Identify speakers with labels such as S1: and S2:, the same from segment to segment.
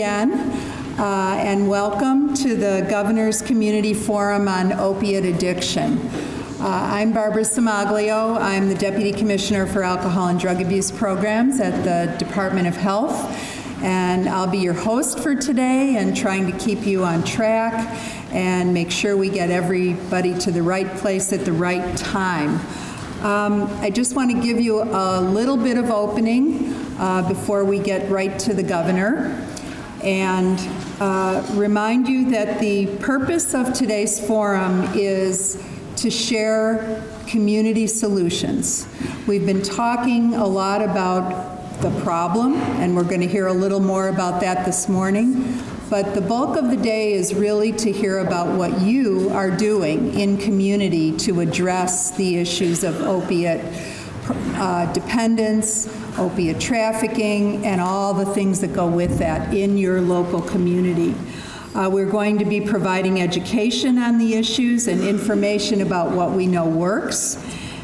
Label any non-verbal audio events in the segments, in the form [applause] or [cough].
S1: again, uh, and welcome to the Governor's Community Forum on Opiate Addiction. Uh, I'm Barbara Cimaglio. I'm the Deputy Commissioner for Alcohol and Drug Abuse Programs at the Department of Health, and I'll be your host for today and trying to keep you on track and make sure we get everybody to the right place at the right time. Um, I just want to give you a little bit of opening uh, before we get right to the governor and uh, remind you that the purpose of today's forum is to share community solutions. We've been talking a lot about the problem, and we're going to hear a little more about that this morning. But the bulk of the day is really to hear about what you are doing in community to address the issues of opiate uh, dependence, opiate trafficking, and all the things that go with that in your local community. Uh, we're going to be providing education on the issues and information about what we know works.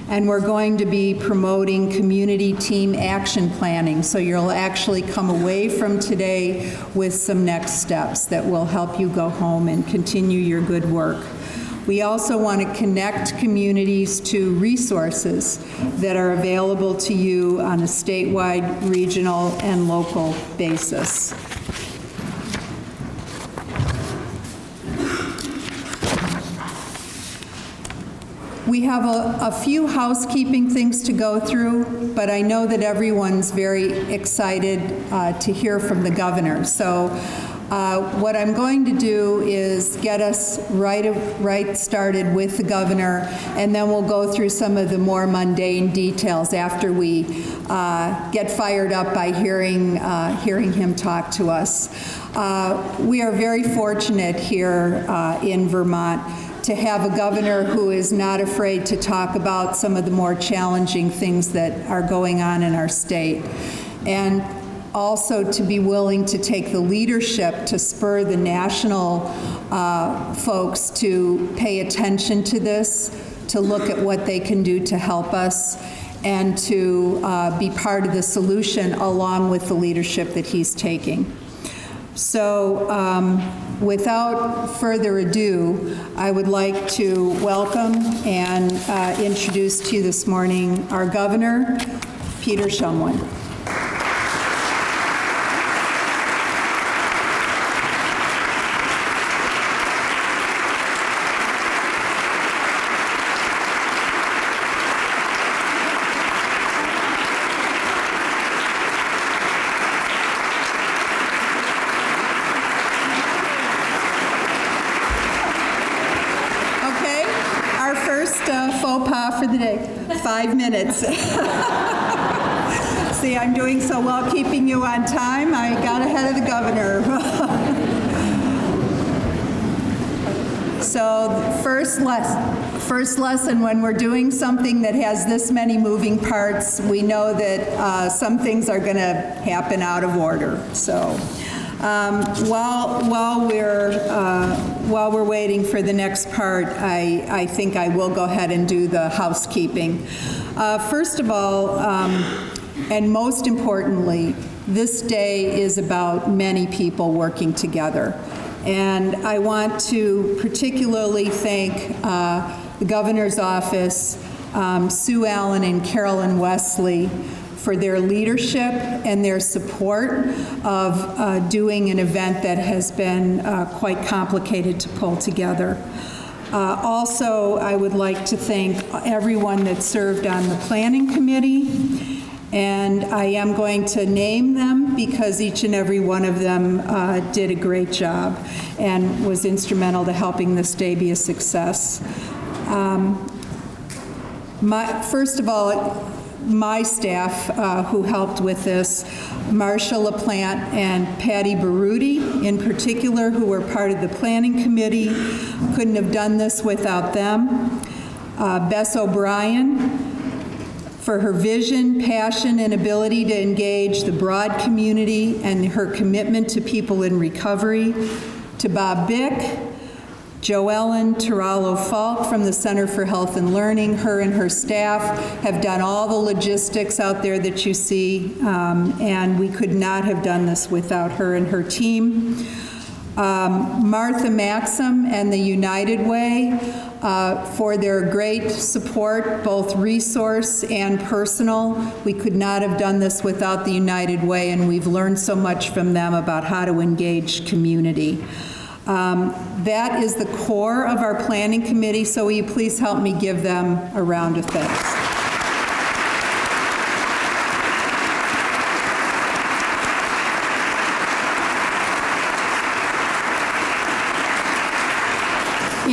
S1: And we're going to be promoting community team action planning. So you'll actually come away from today with some next steps that will help you go home and continue your good work. We also want to connect communities to resources that are available to you on a statewide, regional, and local basis. We have a, a, few housekeeping things to go through, but I know that everyone's very excited uh, to hear from the governor. So uh, what I'm going to do is get us right, right started with the governor, and then we'll go through some of the more mundane details after we uh, get fired up by hearing, uh, hearing him talk to us. Uh, we are very fortunate here uh, in Vermont to have a governor who is not afraid to talk about some of the more challenging things that are going on in our state. And also to be willing to take the leadership to spur the national uh, folks to pay attention to this, to look at what they can do to help us, and to uh, be part of the solution along with the leadership that he's taking. So um, without further ado, I would like to welcome and uh, introduce to you this morning our governor, Peter Shumlin. five minutes. See, I'm doing so well keeping you on time. I got ahead of the governor. so first lesson, first lesson when we're doing something that has this many moving parts, we know that uh, some things are going to happen out of order. So. Um, while, while, we're, uh, while we're waiting for the next part, I, I think I will go ahead and do the housekeeping. Uh, first of all, um, and most importantly, this day is about many people working together. And I want to particularly thank uh, the governor's office, um, Sue Allen and Carolyn Wesley, for their leadership and their support of uh, doing an event that has been uh, quite complicated to pull together. Uh, also, I would like to thank everyone that served on the planning committee. And I am going to name them because each and every one of them uh, did a great job and was instrumental to helping this day be a success. Um, my, first of all, my staff uh, who helped with this, Marcia LaPlante and Patty Baruti in particular, who were part of the planning committee. Couldn't have done this without them. Uh, Bess O'Brien, for her vision, passion, and ability to engage the broad community and her commitment to people in recovery. To Bob Bick, Joellen Tarallo-Falk from the Center for Health and Learning, her and her staff have done all the logistics out there that you see, um, and we could not have done this without her and her team. Um, Martha Maxim and the United Way uh, for their great support, both resource and personal. We could not have done this without the United Way, and we've learned so much from them about how to engage community. Um, That is the core of our planning committee, so will you please help me give them a round of thanks?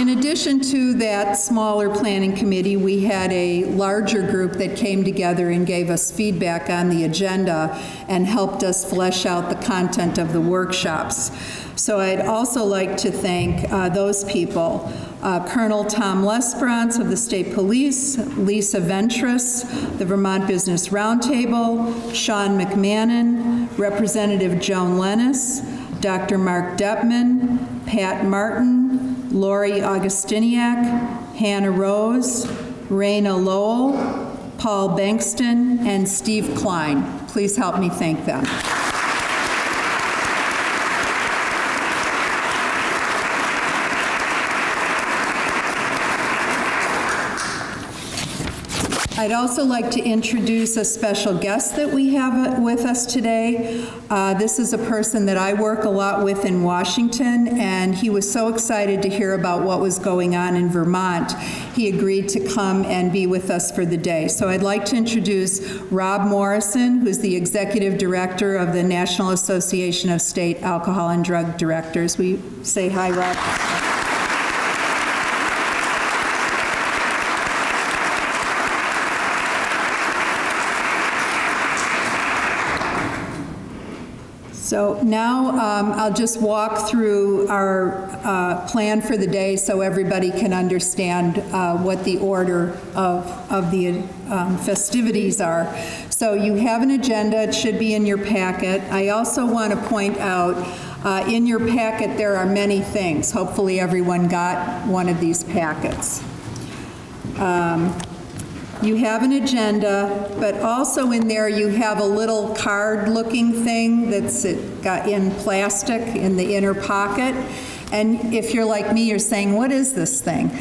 S1: In addition to that smaller planning committee, we had a larger group that came together and gave us feedback on the agenda and helped us flesh out the content of the workshops. So I'd also like to thank uh, those people. Uh, Colonel Tom L'Esperance of the State Police, Lisa Ventriss, the Vermont Business Roundtable, Sean McMahon, Representative Joan Lenes, Dr. Mark Depman, Pat Martin, Lori Augustiniak, Hannah Rose, Raina Lowell, Paul Bankston, and Steve Klein. Please help me thank them. I'd also like to introduce a special guest that we have with us today. Uh, This is a person that I work a lot with in Washington, and he was so excited to hear about what was going on in Vermont. He agreed to come and be with us for the day. So I'd like to introduce Rob Morrison, who's the Executive Director of the National Association of State Alcohol and Drug Directors. We say hi, Rob. So now um, I'll just walk through our uh, plan for the day so everybody can understand uh, what the order of, of the um, festivities are. So you have an agenda, it should be in your packet. I also want to point out, uh, in your packet, there are many things. Hopefully everyone got one of these packets. Um, you have an agenda, but also in there you have a little card-looking thing that's got in plastic in the inner pocket. And if you're like me, you're saying, what is this thing?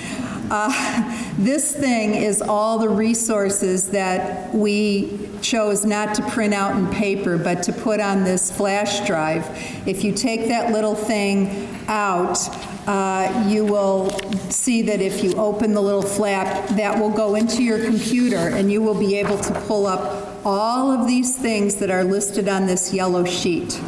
S1: Uh, [laughs] this thing is all the resources that we chose not to print out in paper, but to put on this flash drive. If you take that little thing out, uh, you will see that if you open the little flap, that will go into your computer and you will be able to pull up all of these things that are listed on this yellow sheet.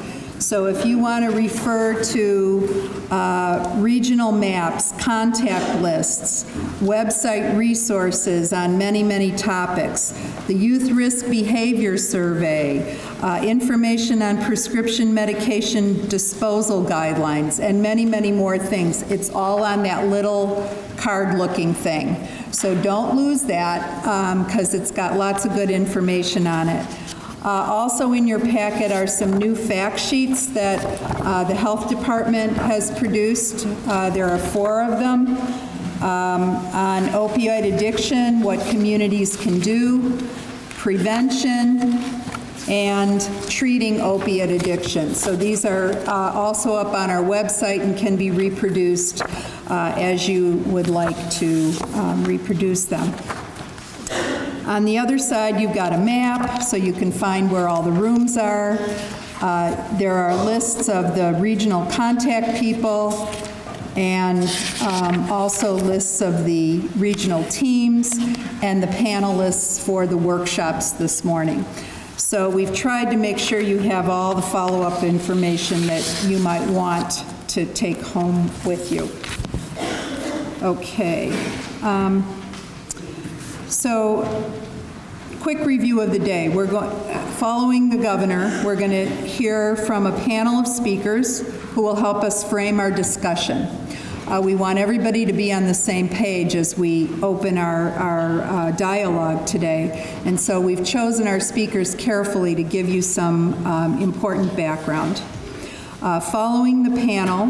S1: So if you want to refer to uh, regional maps, contact lists, website resources on many, many topics, the Youth Risk Behavior Survey, uh, information on prescription medication disposal guidelines, and many, many more things. It's all on that little card-looking thing. So don't lose that because um, it's got lots of good information on it. Uh, Also in your packet are some new fact sheets that uh, the Health Department has produced. Uh, There are four of them um, on opioid addiction, what communities can do, prevention, and treating opiate addiction. So these are uh, also up on our website and can be reproduced uh, as you would like to um, reproduce them. On the other side, you've got a map, so you can find where all the rooms are. Uh, There are lists of the regional contact people, and um, also lists of the regional teams and the panelists for the workshops this morning. So we've tried to make sure you have all the follow-up information that you might want to take home with you. Okay. Um, so, quick review of the day. We're going, following the governor, we're going to hear from a panel of speakers who will help us frame our discussion. Uh, we want everybody to be on the same page as we open our, our uh, dialogue today. And so we've chosen our speakers carefully to give you some um, important background. Uh, following the panel,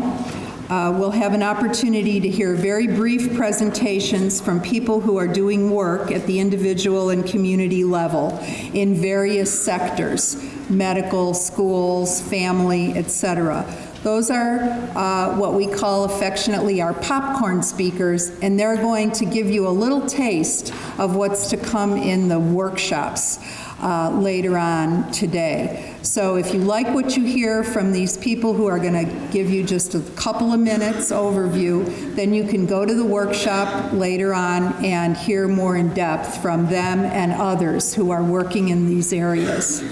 S1: Uh, We'll have an opportunity to hear very brief presentations from people who are doing work at the individual and community level in various sectors, medical, schools, family, etc. Those are uh, what we call affectionately our popcorn speakers, and they're going to give you a little taste of what's to come in the workshops uh, later on today. So if you like what you hear from these people who are going to give you just a couple of minutes overview, then you can go to the workshop later on and hear more in depth from them and others who are working in these areas.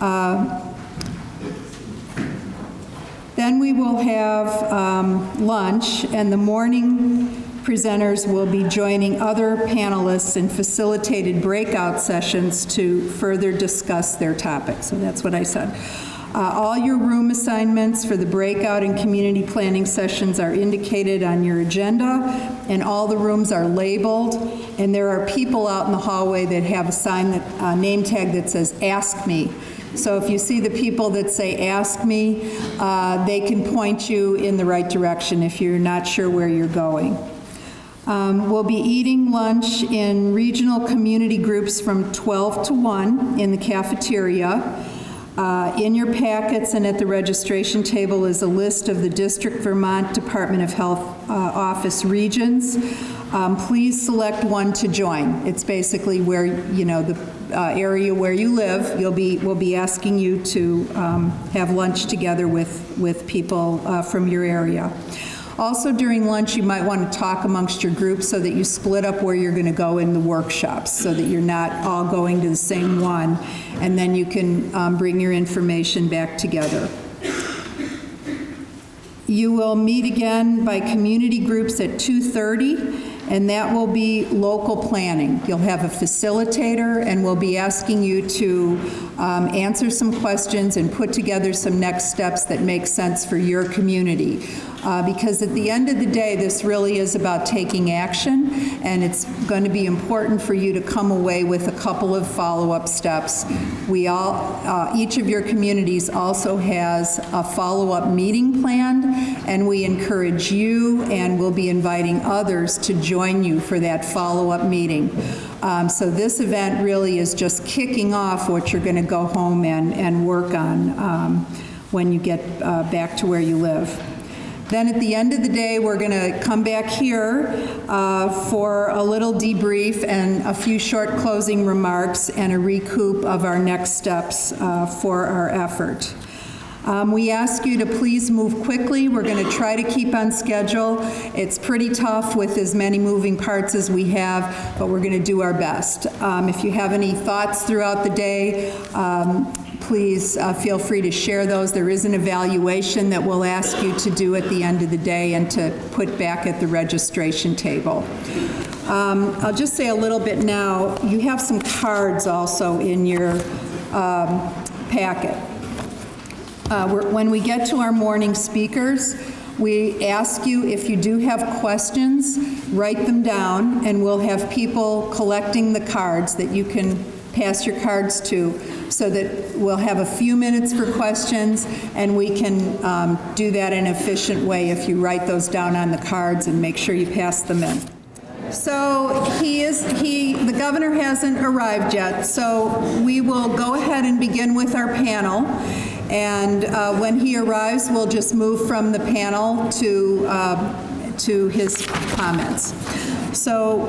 S1: Uh, then we will have um, lunch, and the morning presenters will be joining other panelists in facilitated breakout sessions to further discuss their topics. So that's what I said. Uh, all your room assignments for the breakout and community planning sessions are indicated on your agenda, and all the rooms are labeled. And there are people out in the hallway that have a sign that uh, name tag that says "Ask Me." So if you see the people that say, ask me, uh, they can point you in the right direction if you're not sure where you're going. Um, we'll be eating lunch in regional community groups from 12 to 1 in the cafeteria. Uh, in your packets and at the registration table is a list of the District Vermont Department of Health uh, office regions. Um, please select one to join. It's basically where, you know, the uh, area where you live. You'll be, we'll be asking you to um, have lunch together with, with people uh, from your area. Also during lunch, you might want to talk amongst your group so that you split up where you're going to go in the workshops so that you're not all going to the same one and then you can um, bring your information back together. You will meet again by community groups at 2.30 and that will be local planning. You'll have a facilitator, and we'll be asking you to um, answer some questions and put together some next steps that make sense for your community. Uh, because at the end of the day, this really is about taking action, and it's going to be important for you to come away with a couple of follow-up steps. We all, uh, each of your communities also has a follow-up meeting planned, and we encourage you, and we'll be inviting others to join you for that follow-up meeting. Um, so this event really is just kicking off what you're going to go home and, and work on um, when you get uh, back to where you live. Then at the end of the day, we're going to come back here uh, for a little debrief and a few short closing remarks and a recoup of our next steps uh, for our effort. Um, we ask you to please move quickly. We're going to try to keep on schedule. It's pretty tough with as many moving parts as we have, but we're going to do our best. Um, if you have any thoughts throughout the day, um, please uh, feel free to share those. There is an evaluation that we'll ask you to do at the end of the day and to put back at the registration table. Um, I'll just say a little bit now. You have some cards also in your um, packet. Uh, when we get to our morning speakers, we ask you if you do have questions, write them down, and we'll have people collecting the cards that you can pass your cards to so that we'll have a few minutes for questions and we can um, do that in an efficient way if you write those down on the cards and make sure you pass them in. So he is, he, the governor hasn't arrived yet, so we will go ahead and begin with our panel. And uh, when he arrives, we'll just move from the panel to, uh, to his comments. So,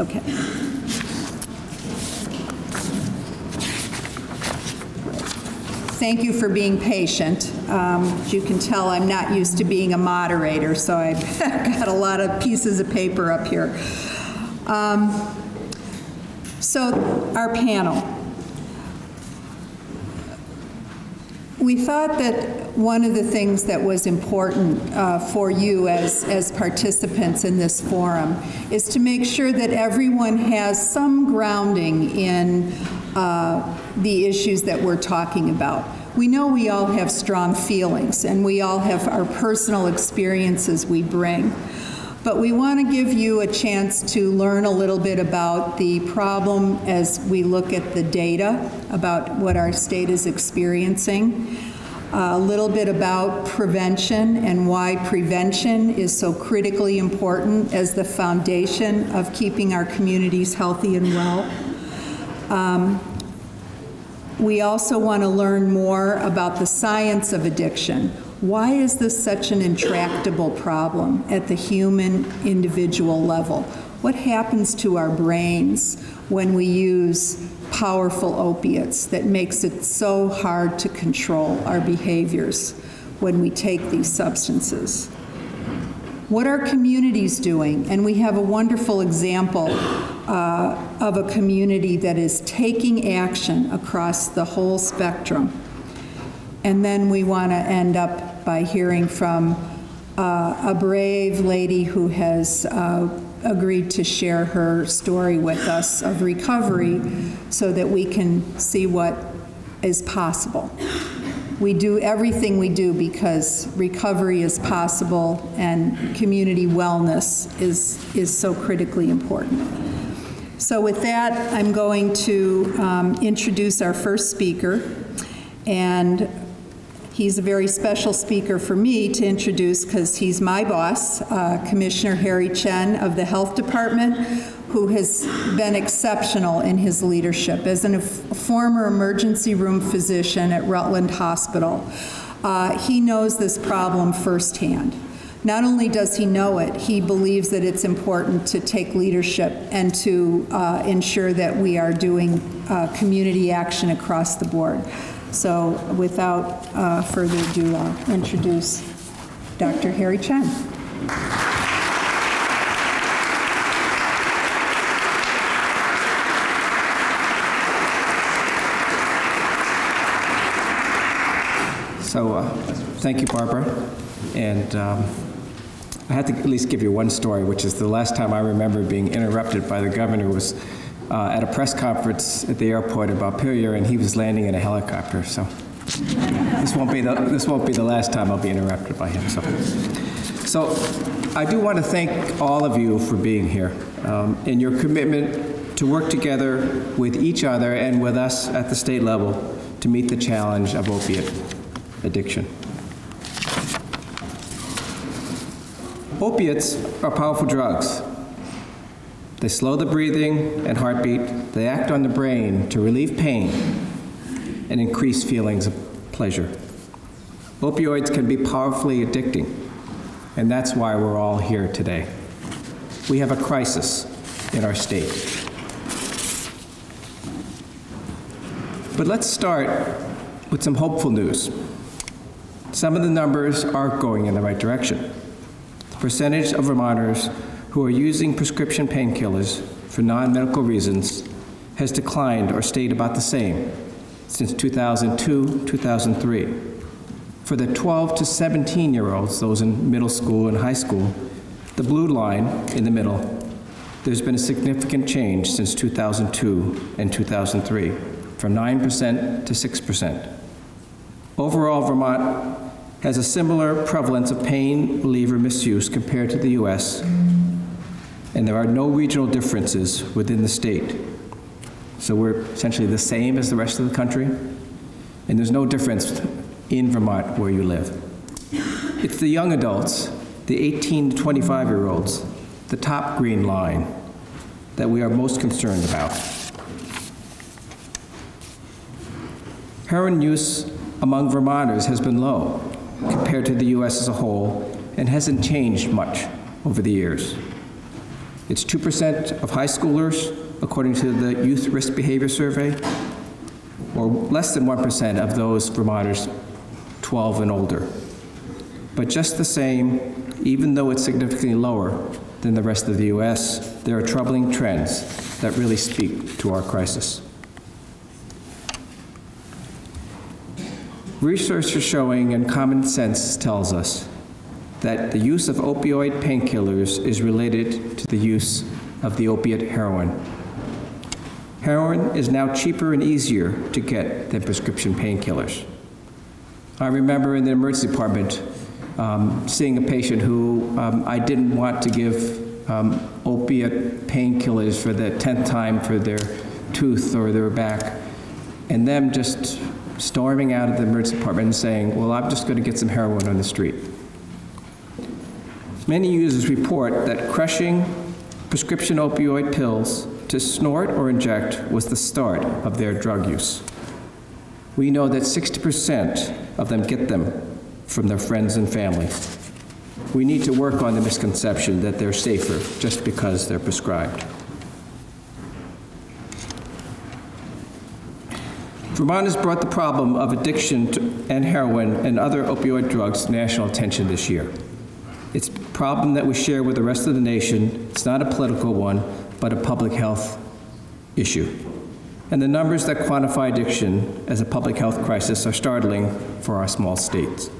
S1: okay. Thank you for being patient. Um, as you can tell, I'm not used to being a moderator, so I've [laughs] got a lot of pieces of paper up here. Um, so our panel. We thought that one of the things that was important uh, for you as, as participants in this forum is to make sure that everyone has some grounding in uh, the issues that we're talking about. We know we all have strong feelings and we all have our personal experiences we bring. But we want to give you a chance to learn a little bit about the problem as we look at the data about what our state is experiencing. a little bit about prevention and why prevention is so critically important as the foundation of keeping our communities healthy and well. Um, we also want to learn more about the science of addiction. Why is this such an intractable problem at the human individual level? What happens to our brains when we use powerful opiates that makes it so hard to control our behaviors when we take these substances? What are communities doing? And we have a wonderful example uh, of a community that is taking action across the whole spectrum. And then we want to end up by hearing from uh, a brave lady who has uh, agreed to share her story with us of recovery so that we can see what is possible. We do everything we do because recovery is possible and community wellness is, is so critically important. So with that, I'm going to um, introduce our first speaker. And he's a very special speaker for me to introduce because he's my boss, uh, Commissioner Harry Chen of the Health Department, who has been exceptional in his leadership. As a former emergency room physician at Rutland Hospital, uh, he knows this problem firsthand. Not only does he know it, he believes that it's important to take leadership and to uh, ensure that we are doing uh, community action across the board. So without uh, further ado, I'll introduce Dr. Harry Chen.
S2: So, uh, thank you, Barbara. And um, I have to at least give you one story, which is the last time I remember being interrupted by the governor was uh, at a press conference at the airport at Montpelier, and he was landing in a helicopter. So, this won't be the this won't be the last time I'll be interrupted by him. So, so I do want to thank all of you for being here um, and your commitment to work together with each other and with us at the state level to meet the challenge of opiate addiction. Opiates are powerful drugs. They slow the breathing and heartbeat. They act on the brain to relieve pain and increase feelings of pleasure. Opioids can be powerfully addicting, and that's why we're all here today. We have a crisis in our state. But let's start with some hopeful news. Some of the numbers are going in the right direction. The percentage of Vermonters who are using prescription painkillers for non medical reasons has declined or stayed about the same since 2002 2003. For the 12 to 17 year olds, those in middle school and high school, the blue line in the middle, there's been a significant change since 2002 and 2003, from 9% to 6%. Overall, Vermont has a similar prevalence of pain reliever misuse compared to the US, and there are no regional differences within the state. So we're essentially the same as the rest of the country, and there's no difference in Vermont where you live. It's the young adults, the 18 to 25 year olds, the top green line, that we are most concerned about. Heroin use among Vermonters has been low compared to the U.S. as a whole and hasn't changed much over the years. It's 2% of high schoolers, according to the Youth Risk Behavior Survey, or less than 1% of those Vermonters 12 and older. But just the same, even though it's significantly lower than the rest of the U.S., there are troubling trends that really speak to our crisis. Research is showing, and common sense tells us, that the use of opioid painkillers is related to the use of the opiate heroin. Heroin is now cheaper and easier to get than prescription painkillers. I remember in the emergency department um, seeing a patient who um, I didn't want to give um, opiate painkillers for the 10th time for their tooth or their back, and them just storming out of the emergency department and saying, well, I'm just going to get some heroin on the street. Many users report that crushing prescription opioid pills to snort or inject was the start of their drug use. We know that 60% of them get them from their friends and family. We need to work on the misconception that they're safer just because they're prescribed. Vermont has brought the problem of addiction to, and heroin and other opioid drugs to national attention this year. It's problem that we share with the rest of the nation. It's not a political one, but a public health issue. And the numbers that quantify addiction as a public health crisis are startling for our small states.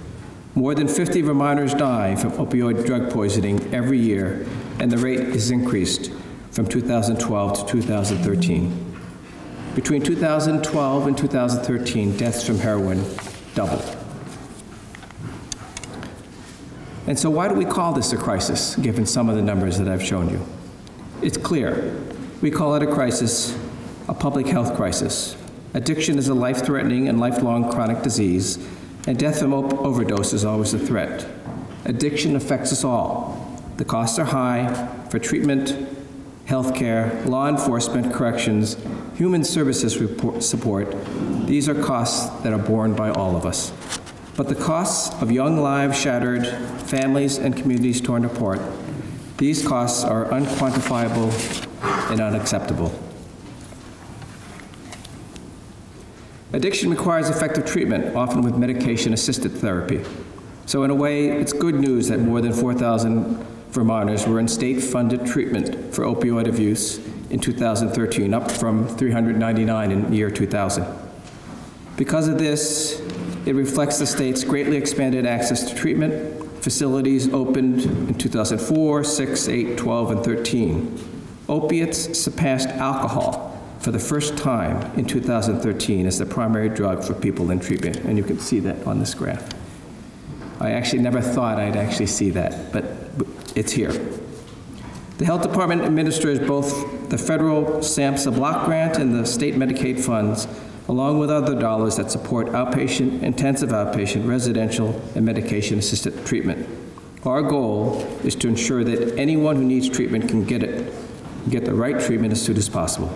S2: More than 50 Vermonters die from opioid drug poisoning every year, and the rate is increased from 2012 to 2013. Between 2012 and 2013, deaths from heroin doubled. And so, why do we call this a crisis, given some of the numbers that I've shown you? It's clear. We call it a crisis, a public health crisis. Addiction is a life threatening and lifelong chronic disease, and death from overdose is always a threat. Addiction affects us all. The costs are high for treatment, health care, law enforcement, corrections, human services support. These are costs that are borne by all of us. But the costs of young lives shattered, families and communities torn apart, these costs are unquantifiable and unacceptable. Addiction requires effective treatment, often with medication assisted therapy. So, in a way, it's good news that more than 4,000 Vermonters were in state funded treatment for opioid abuse in 2013, up from 399 in year 2000. Because of this, it reflects the state's greatly expanded access to treatment. Facilities opened in 2004, 6, 8, 12, and 13. Opiates surpassed alcohol for the first time in 2013 as the primary drug for people in treatment, and you can see that on this graph. I actually never thought I'd actually see that, but it's here. The Health Department administers both the federal SAMHSA block grant and the state Medicaid funds, along with other dollars that support outpatient, intensive outpatient, residential, and medication assisted treatment. Our goal is to ensure that anyone who needs treatment can get it, get the right treatment as soon as possible.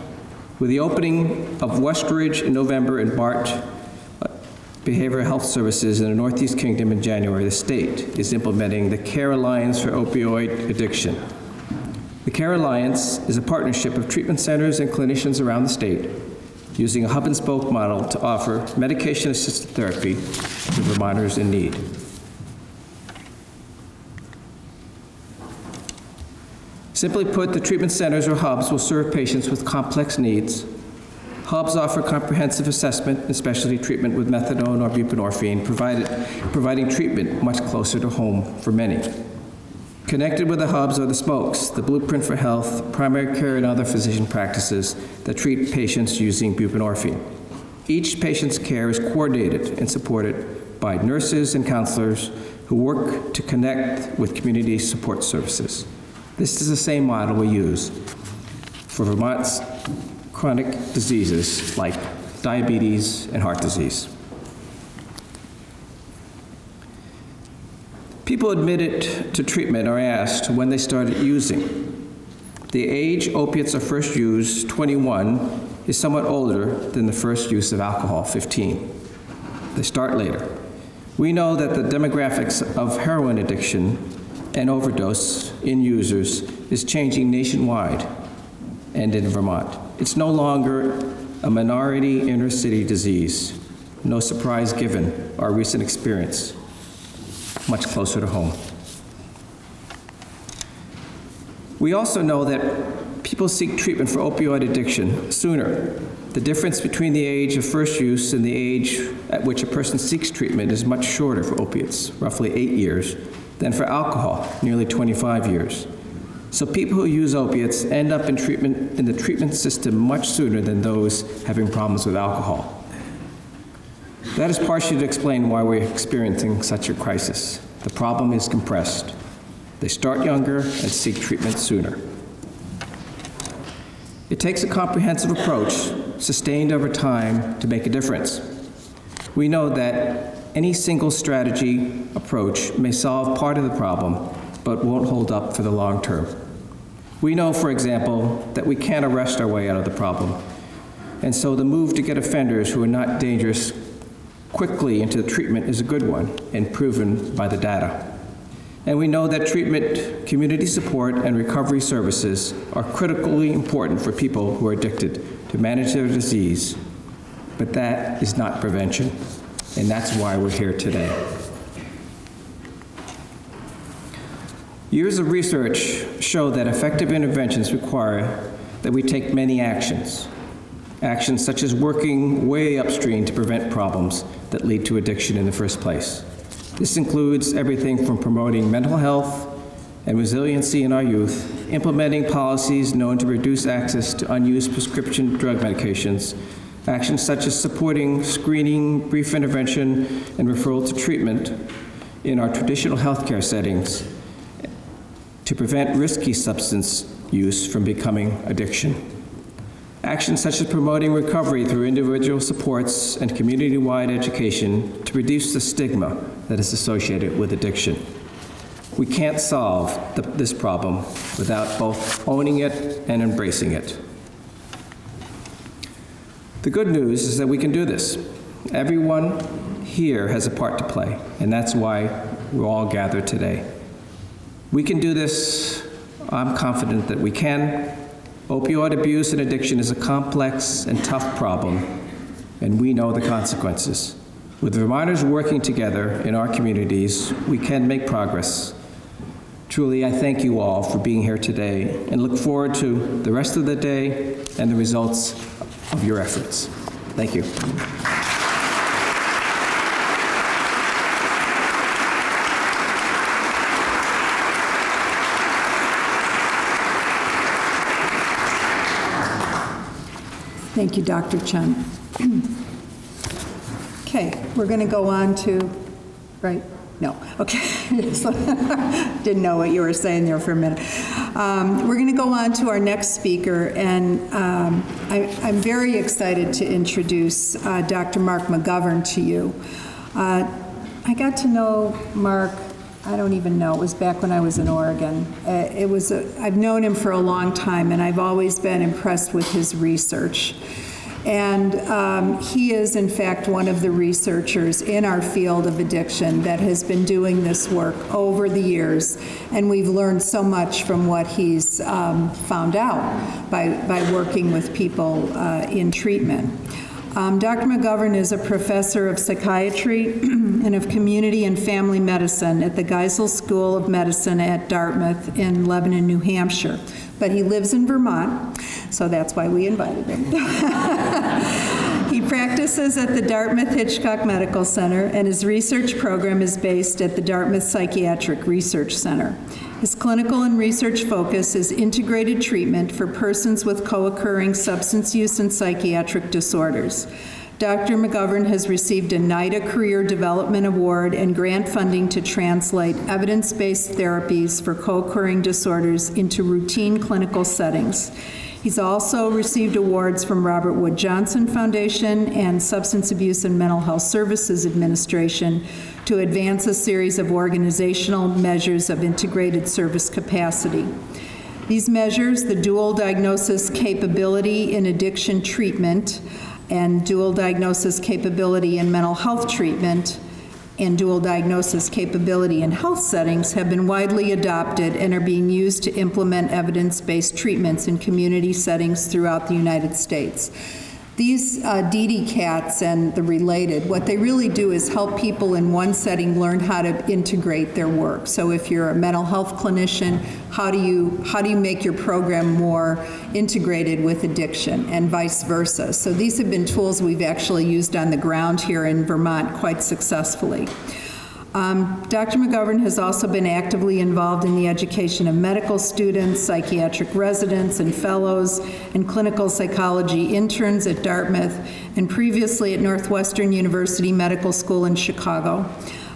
S2: With the opening of Westridge in November and BAART uh, Behavioral Health Services in the Northeast Kingdom in January, the state is implementing the Care Alliance for Opioid Addiction. The Care Alliance is a partnership of treatment centers and clinicians around the state using a hub and spoke model to offer medication assisted therapy to Vermonters in need. Simply put, the treatment centers or hubs will serve patients with complex needs. Hubs offer comprehensive assessment and specialty treatment with methadone or buprenorphine, provided, providing treatment much closer to home for many. Connected with the hubs are the spokes, the Blueprint for Health, primary care, and other physician practices that treat patients using buprenorphine. Each patient's care is coordinated and supported by nurses and counselors who work to connect with community support services. This is the same model we use for Vermont's chronic diseases like diabetes and heart disease. People admitted to treatment are asked when they started using. The age opiates are first used, 21, is somewhat older than the first use of alcohol, 15. They start later. We know that the demographics of heroin addiction and overdose in users is changing nationwide and in Vermont. It's no longer a minority inner city disease. No surprise given our recent experience, much closer to home. We also know that people seek treatment for opioid addiction sooner. The difference between the age of first use and the age at which a person seeks treatment is much shorter for opiates, roughly eight years, than for alcohol, nearly 25 years. So people who use opiates end up in treatment in the treatment system much sooner than those having problems with alcohol. That is partially to explain why we're experiencing such a crisis. The problem is compressed. They start younger and seek treatment sooner. It takes a comprehensive approach, sustained over time, to make a difference. We know that any single strategy approach may solve part of the problem, but won't hold up for the long term. We know, for example, that we can't arrest our way out of the problem. And so the move to get offenders who are not dangerous quickly into the treatment is a good one and proven by the data. And we know that treatment, community support, and recovery services are critically important for people who are addicted to manage their disease. But that is not prevention, and that's why we're here today. Years of research show that effective interventions require that we take many actions. Actions such as working way upstream to prevent problems that lead to addiction in the first place. This includes everything from promoting mental health and resiliency in our youth, implementing policies known to reduce access to unused prescription drug medications, actions such as supporting screening, brief intervention, and referral to treatment in our traditional healthcare settings to prevent risky substance use from becoming addiction. Actions such as promoting recovery through individual supports and community wide education to reduce the stigma that is associated with addiction. We can't solve the, this problem without both owning it and embracing it. The good news is that we can do this. Everyone here has a part to play, and that's why we're all gathered today. We can do this. I'm confident that we can. Opioid abuse and addiction is a complex and tough problem, and we know the consequences. With Vermonters working together in our communities, we can make progress. Truly, I thank you all for being here today and look forward to the rest of the day and the results of your efforts. Thank you.
S1: Thank you, Dr. Chen. Okay, we're going to go on to, right? No, okay. [laughs] Didn't know what you were saying there for a minute. Um, We're going to go on to our next speaker, and um, I- I'm very excited to introduce uh, Dr. Mark McGovern to you. Uh, I got to know Mark, I don't even know, it was back when I was in Oregon. Uh, It was, I've known him for a long time, and I've always been impressed with his research. And um, he is, in fact, one of the researchers in our field of addiction that has been doing this work over the years. And we've learned so much from what he's um, found out by, by working with people uh, in treatment. Um, Dr. McGovern is a professor of psychiatry [clears throat] and of community and family medicine at the Geisel School of Medicine at Dartmouth in Lebanon, New Hampshire. But he lives in Vermont, so that's why we invited him. [laughs] He practices at the Dartmouth Hitchcock Medical Center, and his research program is based at the Dartmouth Psychiatric Research Center. His clinical and research focus is integrated treatment for persons with co-occurring substance use and psychiatric disorders. Dr. McGovern has received a NIDA Career Development Award and grant funding to translate evidence-based therapies for co-occurring disorders into routine clinical settings. He's also received awards from Robert Wood Johnson Foundation and Substance Abuse and Mental Health Services Administration to advance a series of organizational measures of integrated service capacity. These measures, the dual diagnosis capability in addiction treatment and dual diagnosis capability in mental health treatment, and dual diagnosis capability in health settings have been widely adopted and are being used to implement evidence-based treatments in community settings throughout the United States. These uh, DD-CATs and the related, what they really do is help people in one setting learn how to integrate their work. So if you're a mental health clinician, how do you, how do you make your program more integrated with addiction and vice versa? So these have been tools we've actually used on the ground here in Vermont quite successfully. Um, Dr. McGovern has also been actively involved in the education of medical students, psychiatric residents, and fellows, and clinical psychology interns at Dartmouth, and previously at Northwestern University Medical School in Chicago.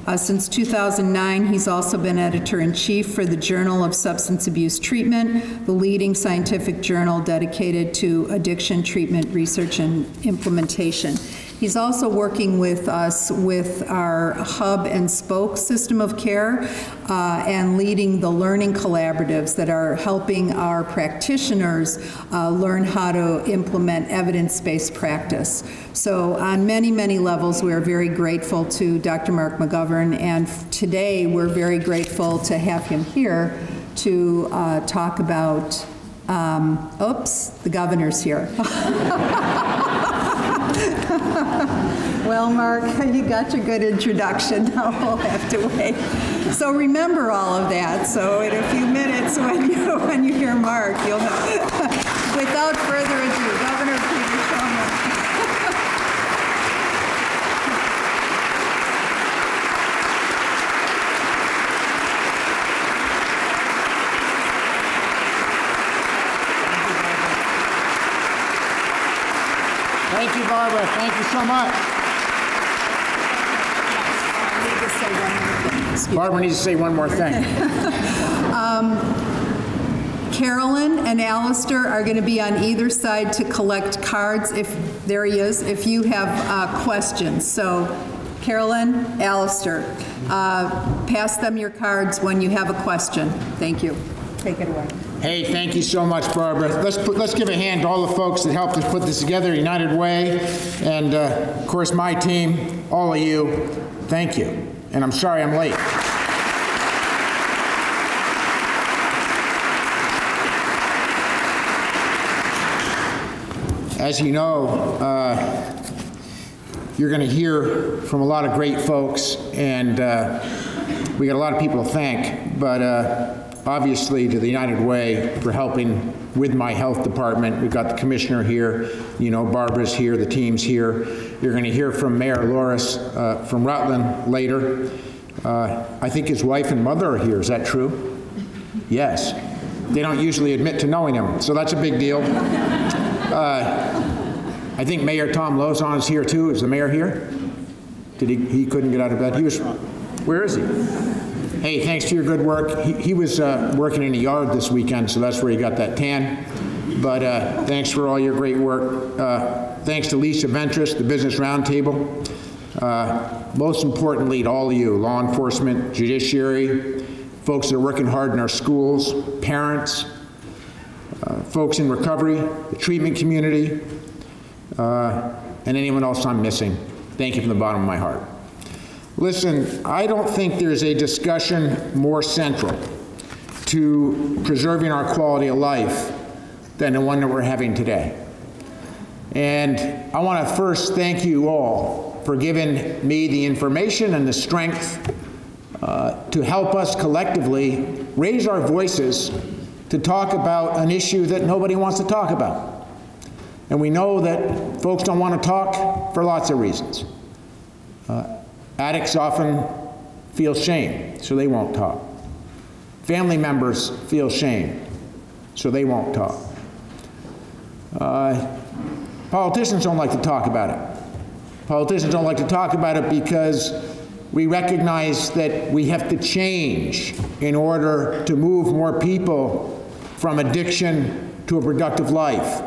S1: Uh, since 2009, he's also been editor-in-chief for the Journal of Substance Abuse Treatment, the leading scientific journal dedicated to addiction treatment research and implementation. He's also working with us with our hub and spoke system of care uh, and leading the learning collaboratives that are helping our practitioners uh, learn how to implement evidence-based practice. So on many, many levels, we are very grateful to Dr. Mark McGovern, and today we're very grateful to have him here to uh, talk about, um, oops, the governor's here. [laughs] [laughs] Well, Mark, you got your good introduction. [laughs] Now we'll have to wait. So remember all of that. So in a few minutes, [laughs] when you when you hear Mark, you'll know. Without further ado, Governor Peter Shumlin.
S3: Thank you, Barbara. Thank you so much.
S1: I need to say one more thing. Excuse me.
S3: Barbara needs to say one more thing. [laughs]
S1: Carolyn and Alistair are going to be on either side to collect cards if, there he is, if you have uh, questions. So Carolyn, Alistair, uh, pass them your cards when you have a question. Thank you. Take it away.
S3: Hey, thank you so much, Barbara. Let's put, let's give a hand to all the folks that helped us put this together, United Way, and uh, of course my team, all of you. Thank you. And I'm sorry I'm late. As you know, uh, you're going to hear from a lot of great folks, and uh, we got a lot of people to thank, but uh, obviously to the United Way for helping with my health department. We've got the commissioner here, you know, Barbara's here, the team's here. You're going to hear from Mayor Louras uh, from Rutland later. Uh, I think his wife and mother are here, is that true? Yes. They don't usually admit to knowing him, so that's a big deal. I think Mayor Tom Lauzon is here too. Is the mayor here? Did he, he couldn't get out of bed? He was, where is he? Hey, thanks to your good work. He, he was uh, working in the yard this weekend, so that's where he got that tan. But uh, thanks for all your great work. Uh, thanks to Lisa Ventriss, the Business Roundtable. Uh, most importantly, to all of you, law enforcement, judiciary, folks that are working hard in our schools, parents, uh, folks in recovery, the treatment community, uh, and anyone else I'm missing. Thank you from the bottom of my heart. Listen, I don't think there's a discussion more central to preserving our quality of life than the one that we're having today. And I want to first thank you all for giving me the information and the strength uh, to help us collectively raise our voices to talk about an issue that nobody wants to talk about. And we know that folks don't want to talk for lots of reasons. Uh, addicts often feel shame, so they won't talk. Family members feel shame, so they won't talk. Uh, politicians don't like to talk about it. Politicians don't like to talk about it because we recognize that we have to change in order to move more people from addiction to a productive life.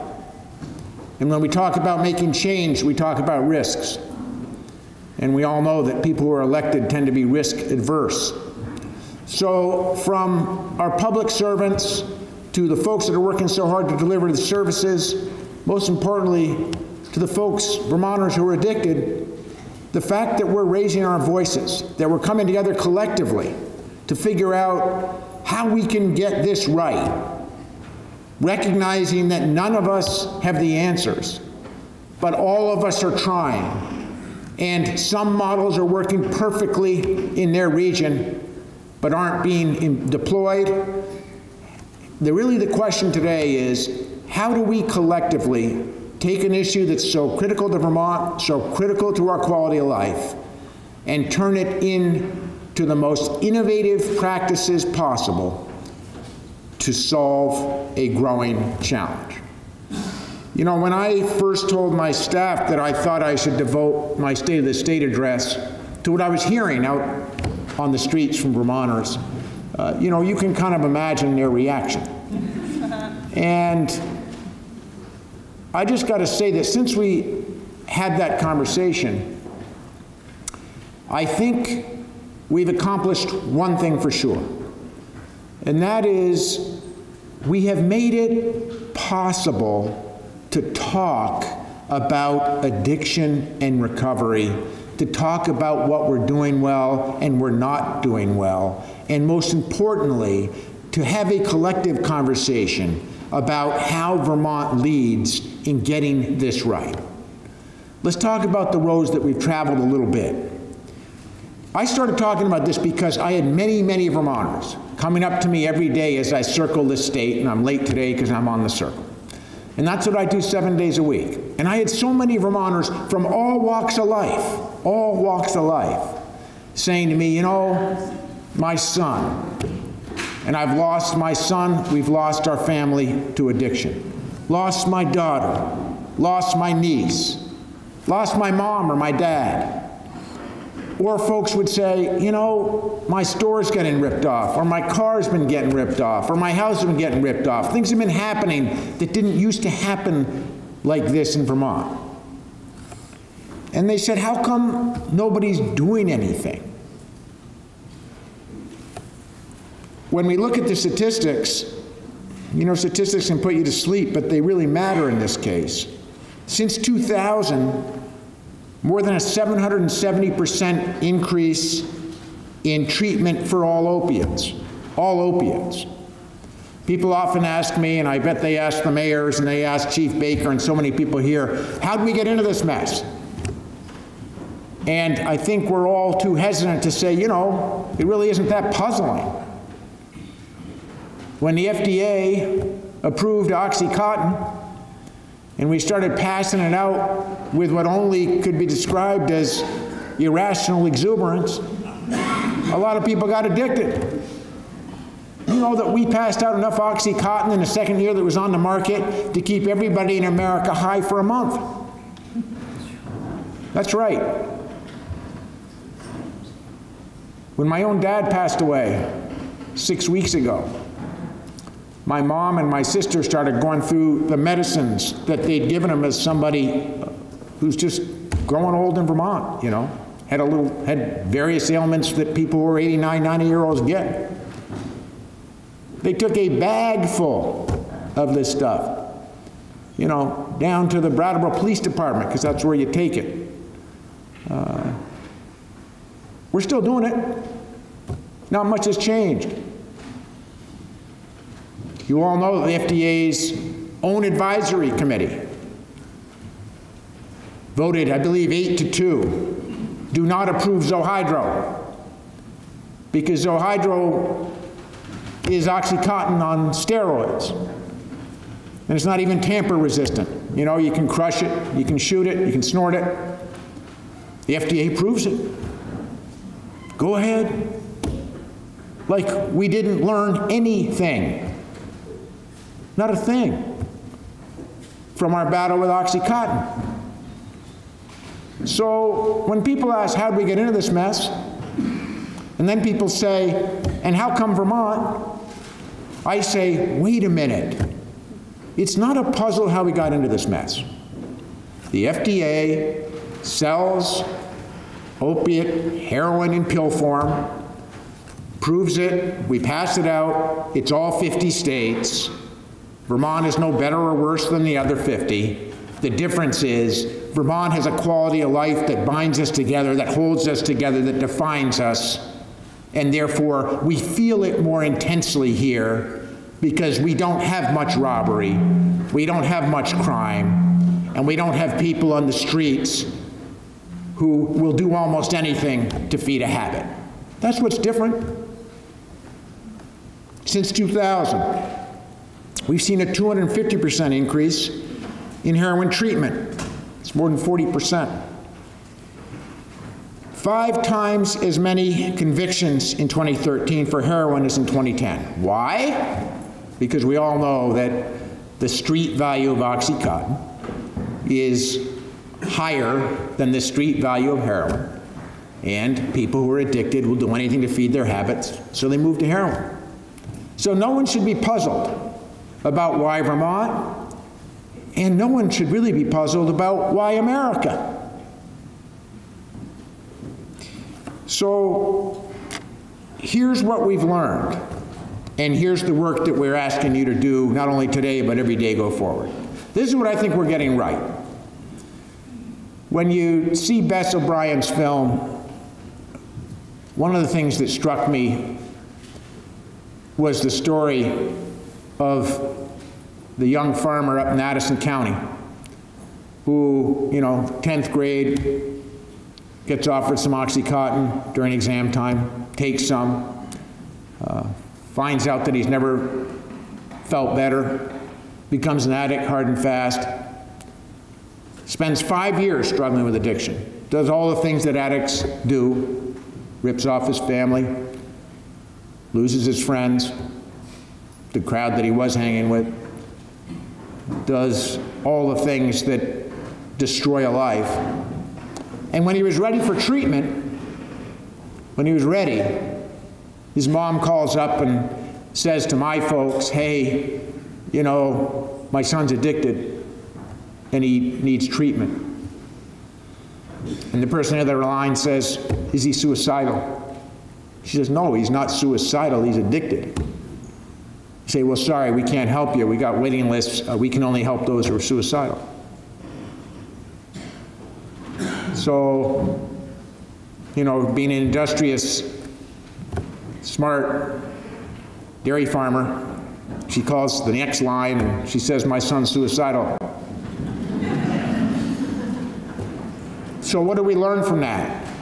S3: And when we talk about making change, we talk about risks. And we all know that people who are elected tend to be risk adverse. So, from our public servants to the folks that are working so hard to deliver the services, most importantly, to the folks, Vermonters who are addicted, the fact that we're raising our voices, that we're coming together collectively to figure out how we can get this right, recognizing that none of us have the answers, but all of us are trying. And some models are working perfectly in their region, but aren't being in- deployed. The, really, the question today is how do we collectively take an issue that's so critical to Vermont, so critical to our quality of life, and turn it into the most innovative practices possible to solve a growing challenge. You know, when I first told my staff that I thought I should devote my State of the State address to what I was hearing out on the streets from Vermonters, uh, you know, you can kind of imagine their reaction. [laughs] And I just got to say that since we had that conversation, I think we've accomplished one thing for sure, and that is we have made it possible to talk about addiction and recovery, to talk about what we're doing well and we're not doing well, and most importantly, to have a collective conversation about how Vermont leads in getting this right. Let's talk about the roads that we've traveled a little bit. I started talking about this because I had many, many Vermonters coming up to me every day as I circle this state, and I'm late today because I'm on the circle. And that's what I do seven days a week. And I had so many Vermonters from all walks of life, all walks of life, saying to me, you know, my son, and I've lost my son, we've lost our family to addiction. Lost my daughter, lost my niece, lost my mom or my dad. Or folks would say, you know, my store's getting ripped off, or my car's been getting ripped off, or my house has been getting ripped off. Things have been happening that didn't used to happen like this in Vermont. And they said, how come nobody's doing anything? When we look at the statistics, you know, statistics can put you to sleep, but they really matter in this case. Since 2000, more than a 770% increase in treatment for all opiates, all opiates. People often ask me, and I bet they ask the mayors and they ask Chief Baker and so many people here, how did we get into this mess? And I think we're all too hesitant to say, you know, it really isn't that puzzling. When the FDA approved Oxycontin, and we started passing it out with what only could be described as irrational exuberance, a lot of people got addicted. You know that we passed out enough Oxycontin in the second year that was on the market to keep everybody in America high for a month. That's right. When my own dad passed away six weeks ago, my mom and my sister started going through the medicines that they'd given him as somebody who's just growing old in Vermont, you know, had a little, had various ailments that people who are 89, 90 year olds get. They took a bag full of this stuff, you know, down to the Brattleboro Police Department, because that's where you take it. Uh, we're still doing it. Not much has changed. You all know the FDA's own advisory committee voted, I believe, eight to two, do not approve Zohydro because Zohydro is Oxycontin on steroids. And it's not even tamper resistant. You know, you can crush it, you can shoot it, you can snort it. The FDA approves it. Go ahead. Like we didn't learn anything not a thing from our battle with Oxycontin. So when people ask, how did we get into this mess? And then people say, and how come Vermont? I say, wait a minute. It's not a puzzle how we got into this mess. The FDA sells opiate, heroin in pill form, proves it, we pass it out, it's all 50 states. Vermont is no better or worse than the other 50. The difference is Vermont has a quality of life that binds us together, that holds us together, that defines us, and therefore we feel it more intensely here because we don't have much robbery, we don't have much crime, and we don't have people on the streets who will do almost anything to feed a habit. That's what's different. Since 2000, We've seen a 250% increase in heroin treatment. It's more than 40%. Five times as many convictions in 2013 for heroin as in 2010. Why? Because we all know that the street value of Oxycontin is higher than the street value of heroin. And people who are addicted will do anything to feed their habits, so they move to heroin. So no one should be puzzled about why Vermont And no one should really be puzzled about why America. So here's what we've learned, and here's the work that we're asking you to do, not only today, but every day go forward. This is what I think we're getting right. When you see Bess O'Brien's film, one of the things that struck me was the story of the young farmer up in Addison County who, you know, 10th grade, gets offered some Oxycontin during exam time, takes some, uh, finds out that he's never felt better, becomes an addict hard and fast, spends five years struggling with addiction, does all the things that addicts do, rips off his family, loses his friends, the crowd that he was hanging with, does all the things that destroy a life. And when he was ready for treatment, when he was ready, his mom calls up and says to my folks, hey, you know, my son's addicted and he needs treatment. And the person on the other line says, is he suicidal? She says, no, he's not suicidal, he's addicted. Say, well, sorry, we can't help you. We got waiting lists. Uh, we can only help those who are suicidal. So, you know, being an industrious, smart dairy farmer, she calls the next line and she says, My son's suicidal. So, what do we learn from that?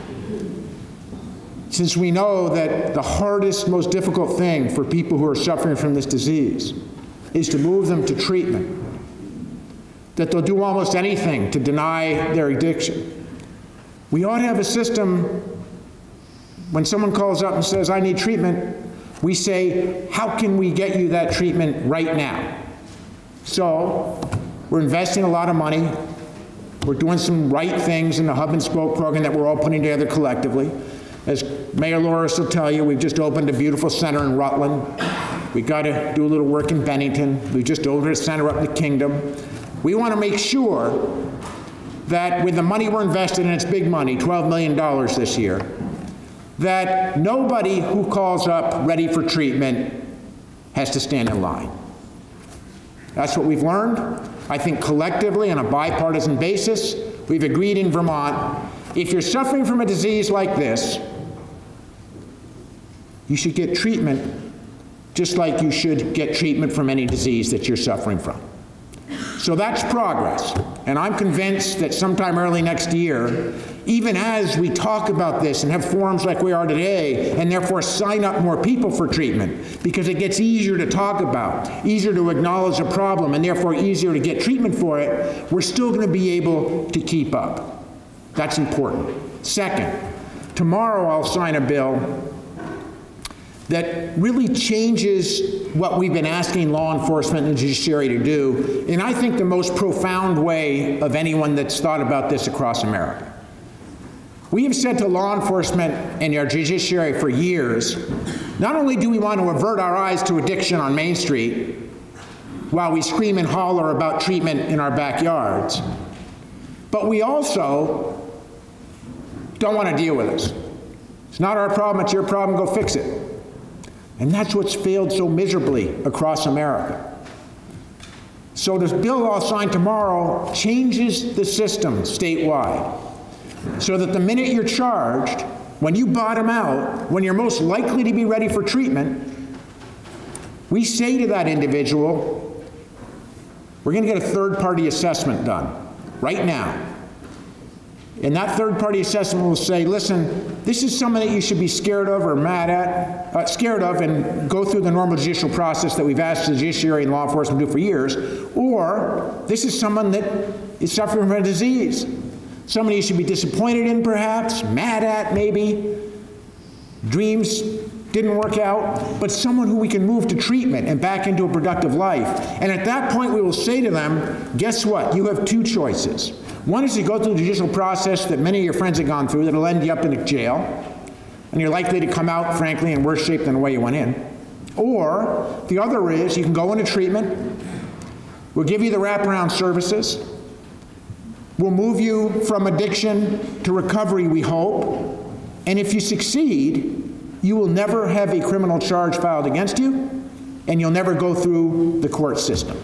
S3: Since we know that the hardest, most difficult thing for people who are suffering from this disease is to move them to treatment, that they'll do almost anything to deny their addiction. We ought to have a system when someone calls up and says, I need treatment, we say, How can we get you that treatment right now? So, we're investing a lot of money. We're doing some right things in the hub and spoke program that we're all putting together collectively. As Mayor Louras will tell you, we've just opened a beautiful center in Rutland. We've got to do a little work in Bennington. We just opened a center up in the Kingdom. We want to make sure that with the money we're investing, and it's big money, $12 million this year, that nobody who calls up ready for treatment has to stand in line. That's what we've learned. I think collectively, on a bipartisan basis, we've agreed in Vermont if you're suffering from a disease like this, you should get treatment just like you should get treatment from any disease that you're suffering from. So that's progress. And I'm convinced that sometime early next year, even as we talk about this and have forums like we are today, and therefore sign up more people for treatment, because it gets easier to talk about, easier to acknowledge a problem, and therefore easier to get treatment for it, we're still going to be able to keep up. That's important. Second, tomorrow I'll sign a bill that really changes what we've been asking law enforcement and judiciary to do, in I think the most profound way of anyone that's thought about this across America. We have said to law enforcement and our judiciary for years, not only do we want to avert our eyes to addiction on Main Street while we scream and holler about treatment in our backyards, but we also don't want to deal with this. It's not our problem, it's your problem, go fix it. And that's what's failed so miserably across America. So this bill I'll sign tomorrow changes the system statewide so that the minute you're charged, when you bottom out, when you're most likely to be ready for treatment, we say to that individual, we're going to get a third party assessment done right now. And that third party assessment will say, listen, this is someone that you should be scared of or mad at, uh, scared of, and go through the normal judicial process that we've asked the judiciary and law enforcement to do for years, or this is someone that is suffering from a disease. Somebody you should be disappointed in, perhaps, mad at, maybe, dreams didn't work out, but someone who we can move to treatment and back into a productive life. And at that point, we will say to them, guess what? You have two choices. One is you go through the judicial process that many of your friends have gone through that'll end you up in a jail, and you're likely to come out, frankly, in worse shape than the way you went in. Or the other is you can go into treatment, We'll give you the wraparound services. We'll move you from addiction to recovery, we hope. And if you succeed, you will never have a criminal charge filed against you, and you'll never go through the court system.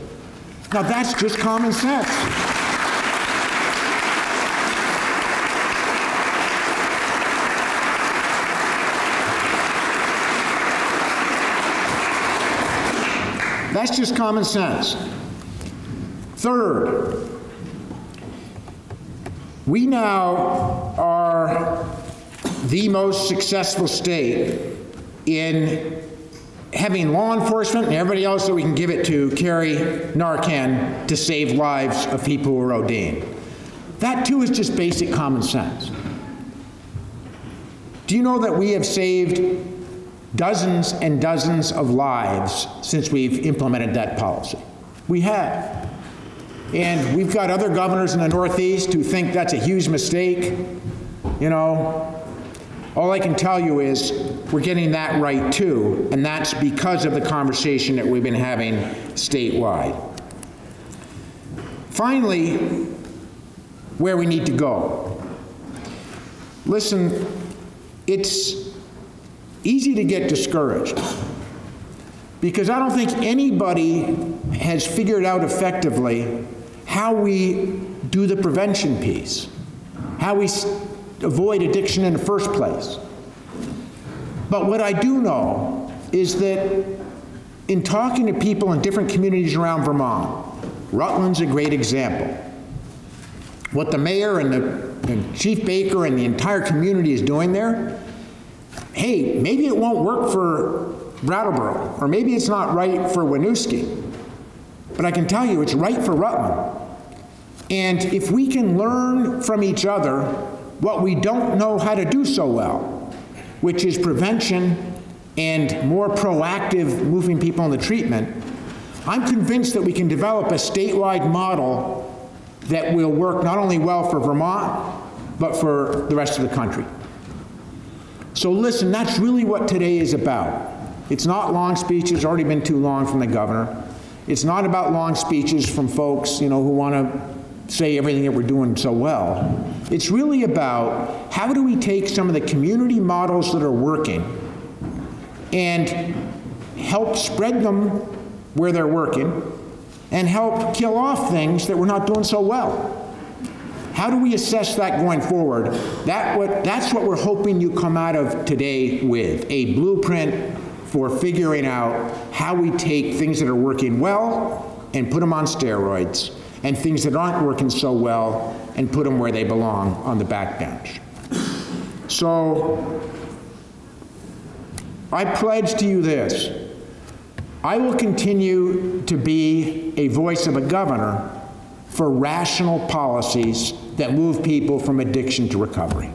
S3: Now, that's just common sense. That's just common sense. Third, we now are the most successful state in having law enforcement and everybody else that we can give it to carry Narcan to save lives of people who are ODing. That too is just basic common sense. Do you know that we have saved dozens and dozens of lives since we've implemented that policy. We have. And we've got other governors in the Northeast who think that's a huge mistake. You know, all I can tell you is we're getting that right too, and that's because of the conversation that we've been having statewide. Finally, where we need to go. Listen, it's easy to get discouraged because I don't think anybody has figured out effectively how we do the prevention piece, how we avoid addiction in the first place. But what I do know is that in talking to people in different communities around Vermont, Rutland's a great example. What the mayor and, the, and Chief Baker and the entire community is doing there hey, maybe it won't work for Brattleboro, or maybe it's not right for Winooski, but I can tell you it's right for Rutland. And if we can learn from each other what we don't know how to do so well, which is prevention and more proactive moving people into treatment, I'm convinced that we can develop a statewide model that will work not only well for Vermont, but for the rest of the country. So listen, that's really what today is about. It's not long speeches, already been too long from the governor. It's not about long speeches from folks, you know, who want to say everything that we're doing so well. It's really about how do we take some of the community models that are working and help spread them where they're working and help kill off things that we're not doing so well. How do we assess that going forward? That what, that's what we're hoping you come out of today with, a blueprint for figuring out how we take things that are working well and put them on steroids, and things that aren't working so well and put them where they belong on the back bench. So I pledge to you this. I will continue to be a voice of a governor for rational policies that move people from addiction to recovery.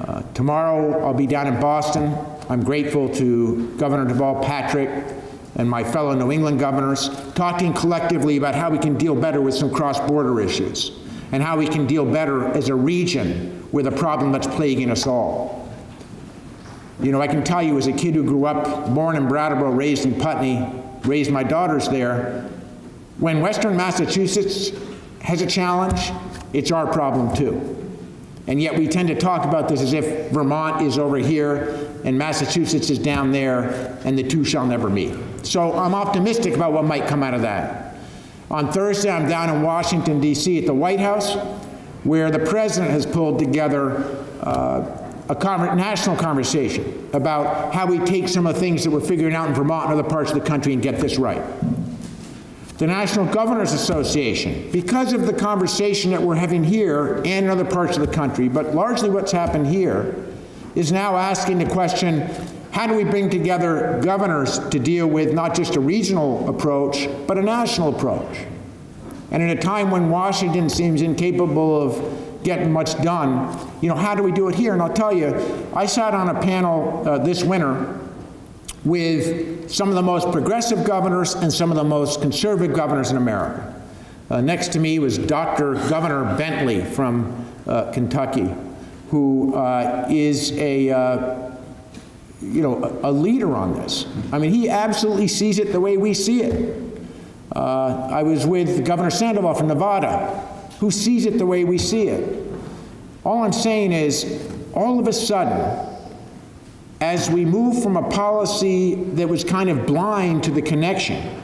S3: Uh, tomorrow, I'll be down in Boston. I'm grateful to Governor Deval Patrick and my fellow New England governors, talking collectively about how we can deal better with some cross border issues and how we can deal better as a region with a problem that's plaguing us all. You know, I can tell you as a kid who grew up, born in Brattleboro, raised in Putney, raised my daughters there, when Western Massachusetts has a challenge, it's our problem too. And yet we tend to talk about this as if Vermont is over here and Massachusetts is down there and the two shall never meet. So I'm optimistic about what might come out of that. On Thursday, I'm down in Washington, D.C. at the White House, where the president has pulled together uh, a national conversation about how we take some of the things that we're figuring out in Vermont and other parts of the country and get this right the National Governors Association, because of the conversation that we're having here and in other parts of the country, but largely what's happened here, is now asking the question how do we bring together governors to deal with not just a regional approach, but a national approach? And at a time when Washington seems incapable of getting much done, you know, how do we do it here? And I'll tell you, I sat on a panel uh, this winter with some of the most progressive governors and some of the most conservative governors in America. Uh, next to me was Dr. Governor Bentley from uh, Kentucky, who uh, is a uh, you know a, leader on this. I mean, he absolutely sees it the way we see it. Uh, I was with Governor Sandoval from Nevada, who sees it the way we see it. All I'm saying is, all of a sudden, as we move from a policy that was kind of blind to the connection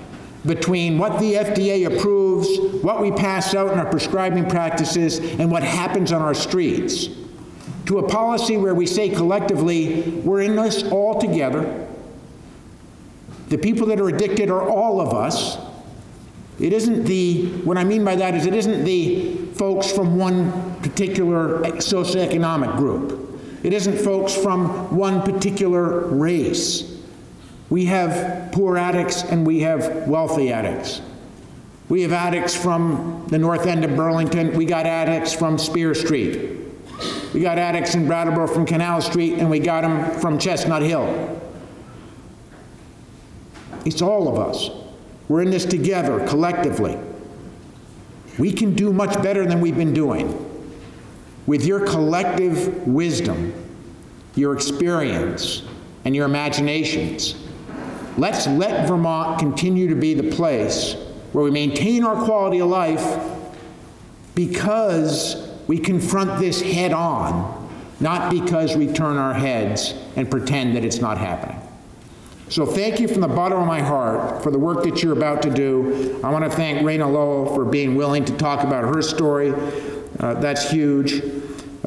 S3: between what the FDA approves, what we pass out in our prescribing practices, and what happens on our streets, to a policy where we say collectively, we're in this all together. The people that are addicted are all of us. It isn't the, what I mean by that is it isn't the folks from one particular socioeconomic group. It isn't folks from one particular race. We have poor addicts and we have wealthy addicts. We have addicts from the north end of Burlington. We got addicts from Spear Street. We got addicts in Brattleboro from Canal Street, and we got them from Chestnut Hill. It's all of us. We're in this together, collectively. We can do much better than we've been doing. With your collective wisdom, your experience, and your imaginations, let's let Vermont continue to be the place where we maintain our quality of life because we confront this head on, not because we turn our heads and pretend that it's not happening. So thank you from the bottom of my heart for the work that you're about to do. I want to thank Raina Lowell for being willing to talk about her story. Uh, that's huge.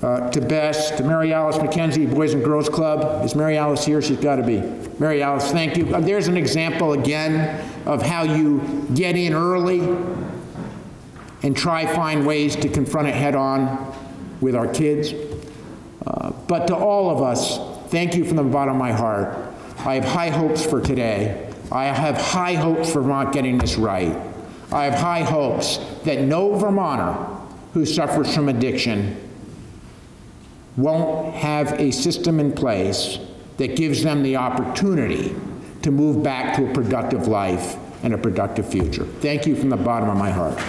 S3: Uh, to Bess, to Mary Alice McKenzie, Boys and Girls Club. Is Mary Alice here? She's got to be. Mary Alice, thank you. Uh, there's an example again of how you get in early and try find ways to confront it head on with our kids. Uh, but to all of us, thank you from the bottom of my heart. I have high hopes for today. I have high hopes for Vermont getting this right. I have high hopes that no Vermonter who suffers from addiction won't have a system in place that gives them the opportunity to move back to a productive life and a productive future. Thank you from the bottom of my heart.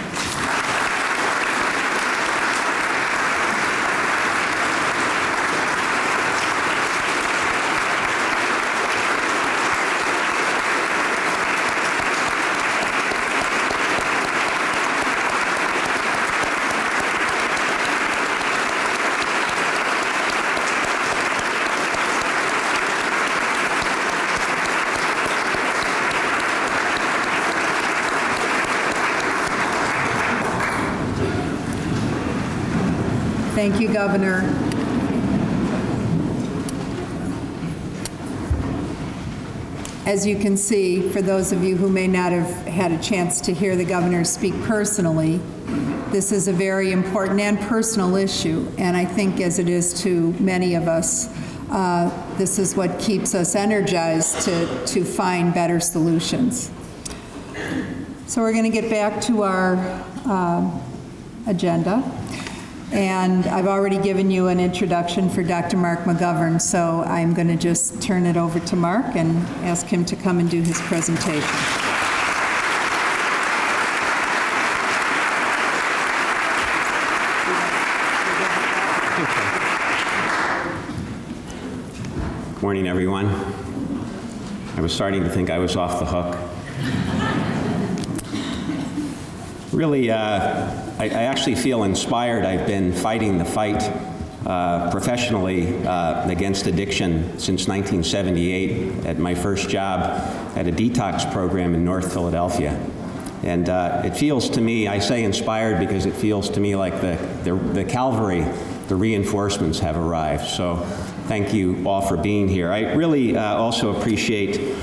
S1: Thank you, Governor. As you can see, for those of you who may not have had a chance to hear the governor speak personally, this is a very important and personal issue, and I think as it is to many of us, uh, this is what keeps us energized to, to find better solutions. So we're going to get back to our uh, agenda. And I've already given you an introduction for Dr. Mark McGovern, so I'm going to just turn it over to Mark and ask him to come and do his presentation.
S4: Morning, everyone. I was starting to think I was off the hook. Really, uh, I, I, actually feel inspired. I've been fighting the fight uh, professionally uh, against addiction since 1978 at my first job at a detox program in North Philadelphia. And uh, it feels to me, I say inspired because it feels to me like the, the, the Calvary, the reinforcements have arrived. So thank you all for being here. I really uh, also appreciate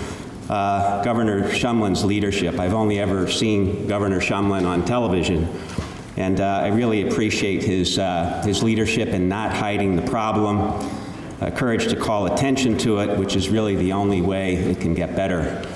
S4: uh, Governor Shumlin's leadership. I've only ever seen Governor Shumlin on television, and uh, I really appreciate his, uh, his leadership in not hiding the problem, uh, courage to call attention to it, which is really the only way it can get better.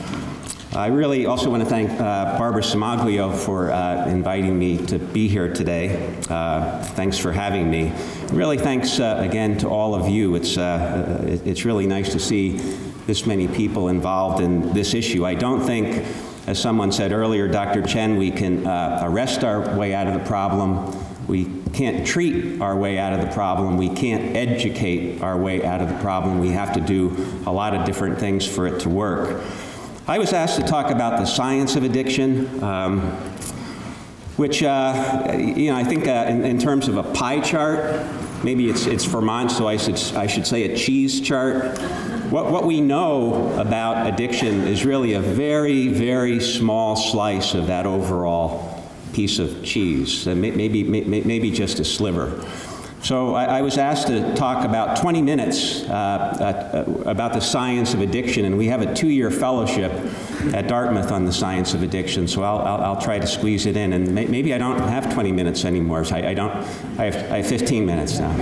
S4: I really also want to thank uh, Barbara Cimaglio for uh, inviting me to be here today. Thanks for having me. Really thanks again to all of you. It's, it's really nice to see this many people involved in this issue. I don't think as someone said earlier, Dr. Chen, we can uh, arrest our way out of the problem. We can't treat our way out of the problem. We can't educate our way out of the problem. We have to do a lot of different things for it to work. I was asked to talk about the science of addiction, um, which, uh, you know, I think uh, in, in, terms of a pie chart, maybe it's, it's Vermont, so I should, I should say a cheese chart. What, what we know about addiction is really a very, very small slice of that overall piece of cheese, maybe, maybe just a sliver. So I, I, was asked to talk about 20 minutes uh, uh, about the science of addiction, and we have a two-year fellowship at Dartmouth on the science of addiction. So I'll, I'll, I'll try to squeeze it in, and may, maybe I don't have 20 minutes anymore. So I, I don't. I have, I have 15 minutes now.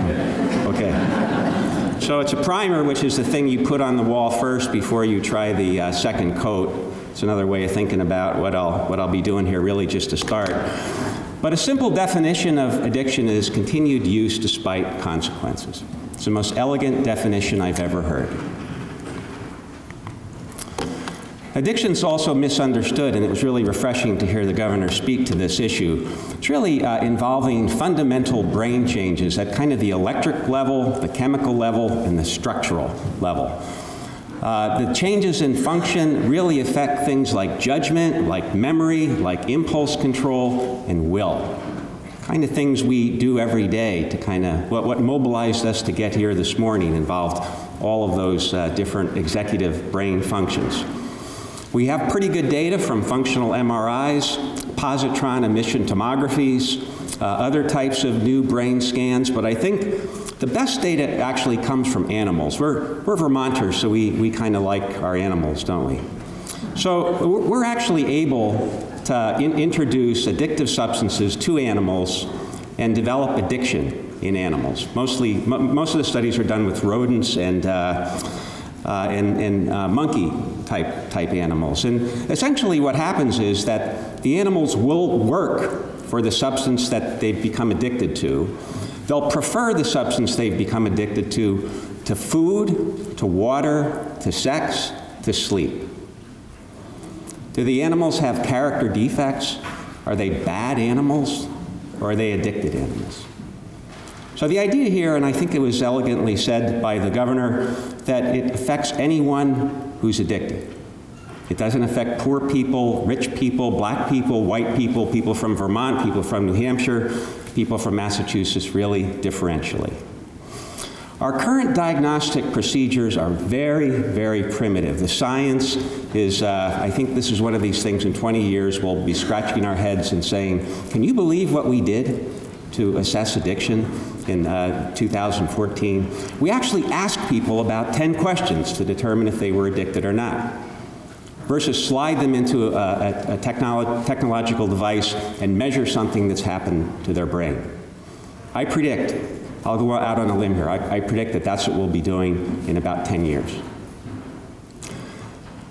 S4: Okay. So it's a primer, which is the thing you put on the wall first before you try the uh, second coat. It's another way of thinking about what I'll what I'll be doing here, really, just to start. But a simple definition of addiction is continued use despite consequences. It's the most elegant definition I've ever heard. Addiction is also misunderstood, and it was really refreshing to hear the governor speak to this issue. It's really uh, involving fundamental brain changes at kind of the electric level, the chemical level, and the structural level. Uh, the changes in function really affect things like judgment, like memory, like impulse control, and will. Kind of things we do every day to kind of, what, what mobilized us to get here this morning involved all of those uh, different executive brain functions. We have pretty good data from functional MRIs, positron emission tomographies, uh, other types of new brain scans, but I think the best data actually comes from animals. We're, we're Vermonters, so we, we kind of like our animals, don't we? So we're actually able to in introduce addictive substances to animals and develop addiction in animals. Mostly, most of the studies are done with rodents and, uh, uh, and, and uh, monkey type, type animals. And essentially what happens is that the animals will work for the substance that they've become addicted to, They'll prefer the substance they've become addicted to to food, to water, to sex, to sleep. Do the animals have character defects? Are they bad animals or are they addicted animals? So the idea here, and I think it was elegantly said by the governor, that it affects anyone who's addicted. It doesn't affect poor people, rich people, black people, white people, people from Vermont, people from New Hampshire, people from Massachusetts, really differentially. Our current diagnostic procedures are very, very primitive. The science is, uh, I think this is one of these things in 20 years we'll be scratching our heads and saying, can you believe what we did to assess addiction in uh, 2014? We actually asked people about 10 questions to determine if they were addicted or not versus slide them into a, a, a technolo technological device and measure something that's happened to their brain. I predict, I'll go out on a limb here, I, I predict that that's what we'll be doing in about 10 years.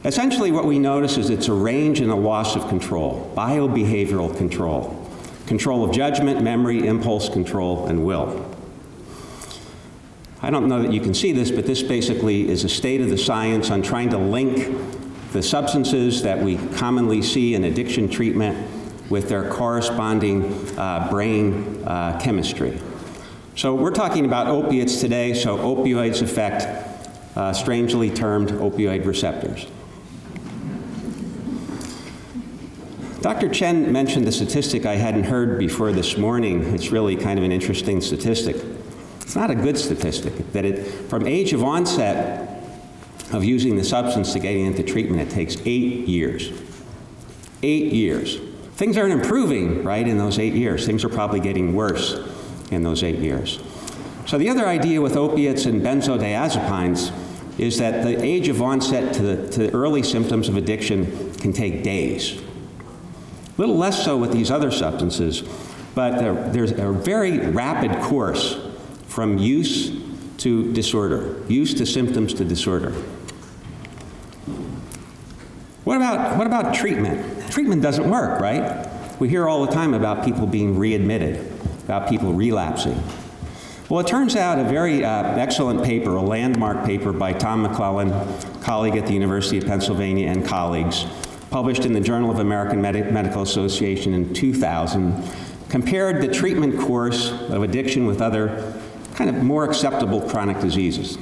S4: Essentially, what we notice is it's a range and a loss of control, biobehavioral control, control of judgment, memory, impulse control, and will. I don't know that you can see this, but this basically is a state of the science on trying to link the substances that we commonly see in addiction treatment with their corresponding uh, brain uh, chemistry. So we're talking about opiates today, so opioids affect uh, strangely termed opioid receptors. Dr. Chen mentioned the statistic I hadn't heard before this morning. It's really kind of an interesting statistic. It's not a good statistic, that it, from age of onset, of using the substance to getting into treatment, it takes eight years. Eight years. Things aren't improving, right, in those eight years. Things are probably getting worse in those eight years. So the other idea with opiates and benzodiazepines is that the age of onset to the, to early symptoms of addiction can take days. A little less so with these other substances, but there, there's a very rapid course from use to disorder, use to symptoms to disorder. What about, what about treatment? Treatment doesn't work, right? We hear all the time about people being readmitted, about people relapsing. Well, it turns out a very uh, excellent paper, a landmark paper by Tom McLellan, colleague at the University of Pennsylvania, and colleagues, published in the Journal of American Medi Medical Association in 2000, compared the treatment course of addiction with other kind of more acceptable chronic diseases.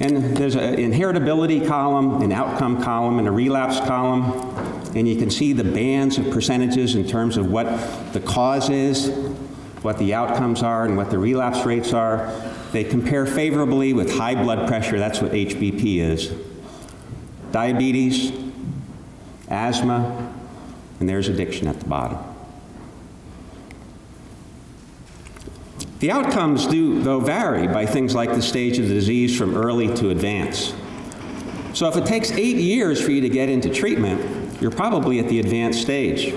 S4: And there's an inheritability column, an outcome column, and a relapse column. And you can see the bands of percentages in terms of what the cause is, what the outcomes are, and what the relapse rates are. They compare favorably with high blood pressure, that's what HBP is, diabetes, asthma, and there's addiction at the bottom. The outcomes do, though, vary by things like the stage of the disease from early to advanced. So if it takes eight years for you to get into treatment, you're probably at the advanced stage.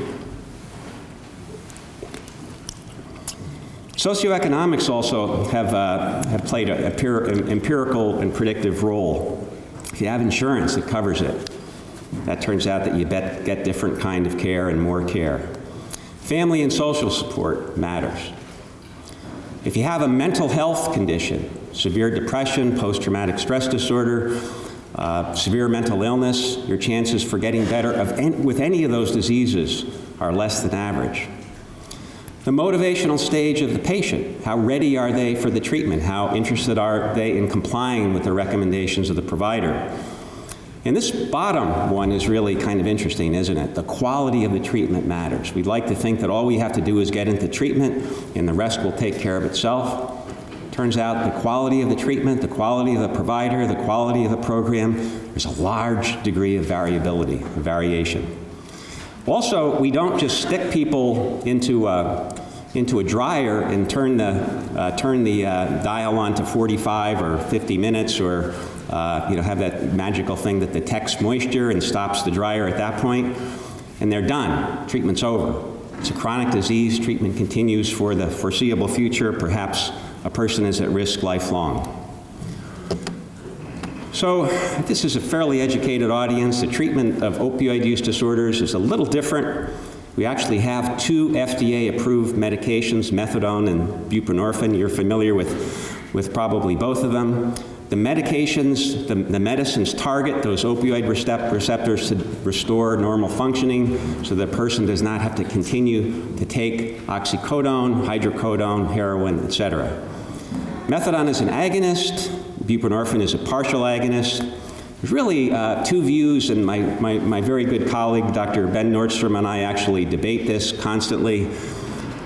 S4: Socioeconomics also have, uh, have played an empirical and predictive role. If you have insurance that covers it, that turns out that you bet, get different kind of care and more care. Family and social support matters. If you have a mental health condition, severe depression, post-traumatic stress disorder, uh, severe mental illness, your chances for getting better with any of those diseases are less than average. The motivational stage of the patient, how ready are they for the treatment? How interested are they in complying with the recommendations of the provider? And this bottom one is really kind of interesting, isn't it? The quality of the treatment matters. We'd like to think that all we have to do is get into treatment and the rest will take care of itself. Turns out the quality of the treatment, the quality of the provider, the quality of the program, there's a large degree of variability, of variation. Also, we don't just stick people into a, into a dryer and turn the, uh, turn the uh, dial on to 45 or 50 minutes or uh, you know, have that magical thing that detects moisture and stops the dryer at that point, and they're done. Treatment's over. It's a chronic disease. Treatment continues for the foreseeable future. Perhaps a person is at risk lifelong. So this is a fairly educated audience. The treatment of opioid use disorders is a little different. We actually have two FDA-approved medications, methadone and buprenorphine. You're familiar with, with probably both of them. The medications, the, the medicines target those opioid receptors to restore normal functioning so the person does not have to continue to take oxycodone, hydrocodone, heroin, etc. Methadone is an agonist, buprenorphine is a partial agonist. There's really uh, two views, and my, my, my very good colleague, Dr. Ben Nordstrom, and I actually debate this constantly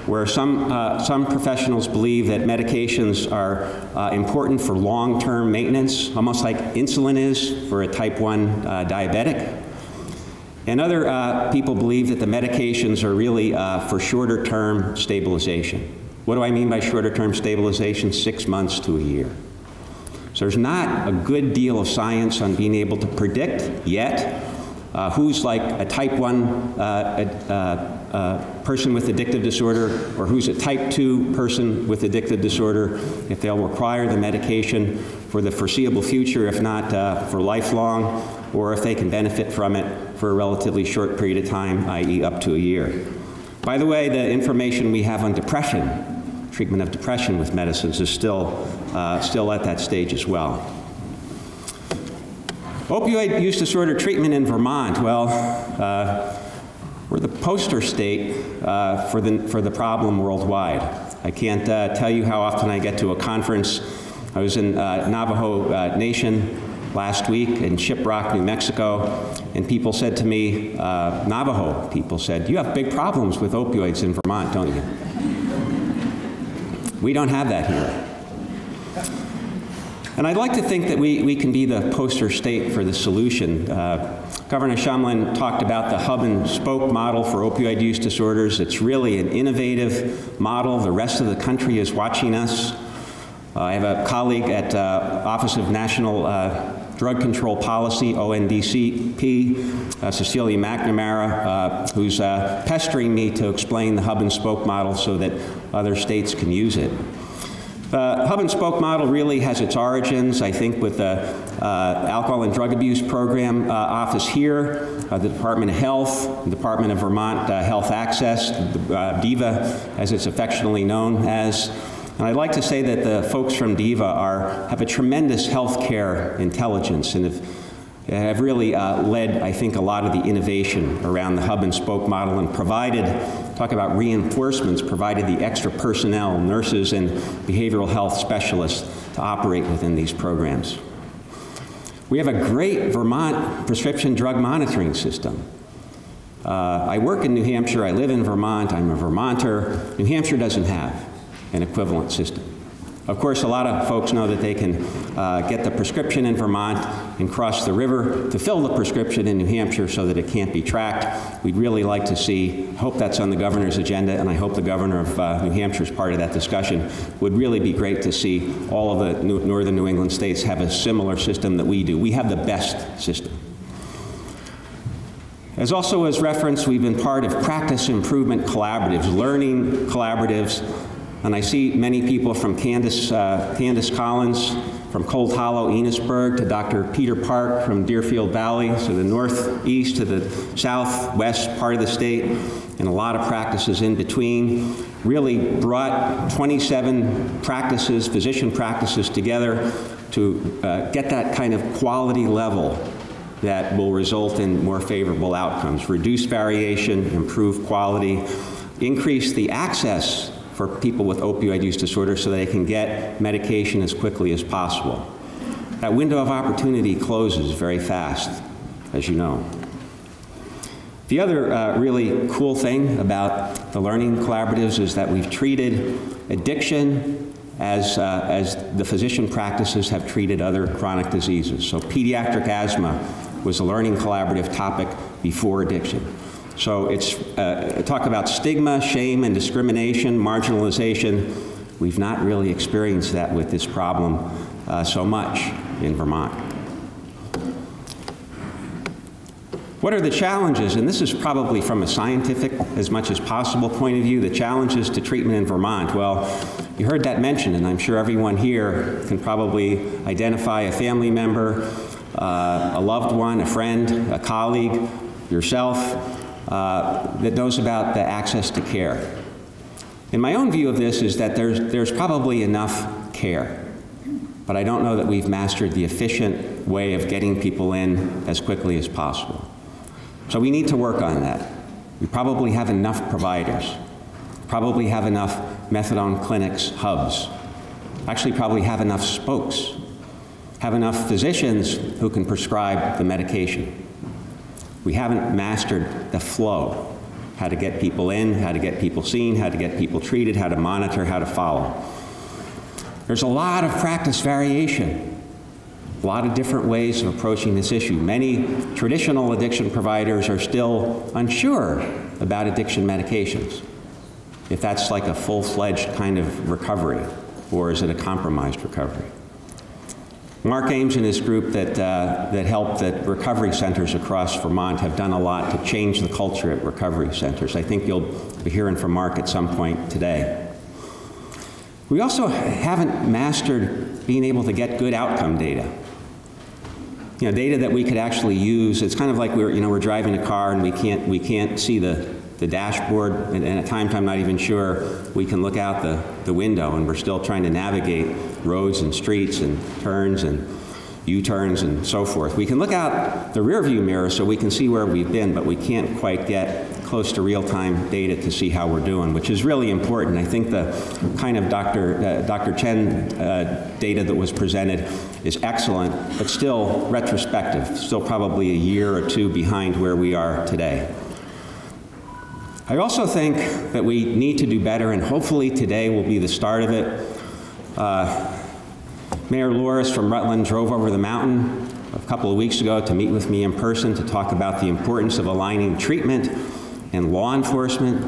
S4: where some, uh, some professionals believe that medications are uh, important for long-term maintenance, almost like insulin is for a type 1 uh, diabetic. And other uh, people believe that the medications are really uh, for shorter-term stabilization. What do I mean by shorter-term stabilization? Six months to a year. So there's not a good deal of science on being able to predict yet uh, who's like a type 1 uh, person with addictive disorder or who's a type 2 person with addictive disorder, if they'll require the medication for the foreseeable future, if not uh, for lifelong, or if they can benefit from it for a relatively short period of time, i.e. up to a year. By the way, the information we have on depression, treatment of depression with medicines is still, uh, still at that stage as well. Opioid use disorder treatment in Vermont, well, uh, the poster state uh, for, the, for the problem worldwide. I can't uh, tell you how often I get to a conference. I was in uh, Navajo uh, Nation last week in Shiprock, New Mexico, and people said to me, uh, Navajo people said, you have big problems with opioids in Vermont, don't you? We don't have that here. And I'd like to think that we, we can be the poster state for the solution. Uh, Governor Shumlin talked about the hub and spoke model for opioid use disorders. It's really an innovative model. The rest of the country is watching us. Uh, I have a colleague at uh, Office of National uh, Drug Control Policy, ONDCP, uh, Cecilia McNamara, uh, who's uh, pestering me to explain the hub and spoke model so that other states can use it. The hub and spoke model really has its origins, I think, with the Alcohol and Drug Abuse Program uh, office here, uh, the Department of Health, the Department of Vermont uh, Health Access, uh, DVHA, as it's affectionately known as. And I'd like to say that the folks from DIVA are, have a tremendous healthcare intelligence and have, have really uh, led, I think, a lot of the innovation around the hub and spoke model and provided talk about reinforcements, provided the extra personnel, nurses and behavioral health specialists to operate within these programs. We have a great Vermont prescription drug monitoring system. Uh, I work in New Hampshire, I live in Vermont, I'm a Vermonter. New Hampshire doesn't have an equivalent system. Of course, a lot of folks know that they can uh, get the prescription in Vermont and cross the river to fill the prescription in New Hampshire so that it can't be tracked. We'd really like to see, hope that's on the governor's agenda, and I hope the governor of uh, New Hampshire is part of that discussion. Would really be great to see all of the new, northern New England states have a similar system that we do. We have the best system. As also as referenced, we've been part of practice improvement collaboratives, learning collaboratives, and I see many people from Candace, uh, Candace Collins, from Cold Hollow, Enosburg, to Dr. Peter Park from Deerfield Valley, so the northeast to the southwest part of the state, and a lot of practices in between. Really brought 27 practices, physician practices together to uh, get that kind of quality level that will result in more favorable outcomes. Reduce variation, improve quality, increase the access for people with opioid use disorder so they can get medication as quickly as possible. That window of opportunity closes very fast, as you know. The other uh, really cool thing about the learning collaboratives is that we've treated addiction as, uh, as the physician practices have treated other chronic diseases. So pediatric asthma was a learning collaborative topic before addiction. So it's uh, talk about stigma, shame, and discrimination, marginalization. We've not really experienced that with this problem uh, so much in Vermont. What are the challenges? And this is probably from a scientific, as much as possible point of view, the challenges to treatment in Vermont. Well, you heard that mentioned, and I'm sure everyone here can probably identify a family member, uh, a loved one, a friend, a colleague, yourself, uh, that knows about the access to care. And my own view of this is that there's, there's probably enough care, but I don't know that we've mastered the efficient way of getting people in as quickly as possible. So we need to work on that. We probably have enough providers, probably have enough methadone clinics, hubs, actually probably have enough spokes have enough physicians who can prescribe the medication. We haven't mastered the flow, how to get people in, how to get people seen, how to get people treated, how to monitor, how to follow. There's a lot of practice variation, a lot of different ways of approaching this issue. Many traditional addiction providers are still unsure about addiction medications, if that's like a full-fledged kind of recovery, or is it a compromised recovery. Mark Ames and his group that, uh, that helped at recovery centers across Vermont have done a lot to change the culture at recovery centers. I think you'll be hearing from Mark at some point today. We also haven't mastered being able to get good outcome data. You know, data that we could actually use. It's kind of like we're, you know, we're driving a car and we can't, we can't see the, the dashboard, and, and at times I'm not even sure we can look out the, the window, and we're still trying to navigate roads and streets and turns and U-turns and so forth. We can look out the rearview mirror so we can see where we've been, but we can't quite get close to real-time data to see how we're doing, which is really important. I think the kind of Dr. Uh, Dr. Chen uh, data that was presented is excellent, but still retrospective, still probably a year or two behind where we are today. I also think that we need to do better, and hopefully today will be the start of it. Uh, Mayor Louras from Rutland drove over the mountain a couple of weeks ago to meet with me in person to talk about the importance of aligning treatment and law enforcement,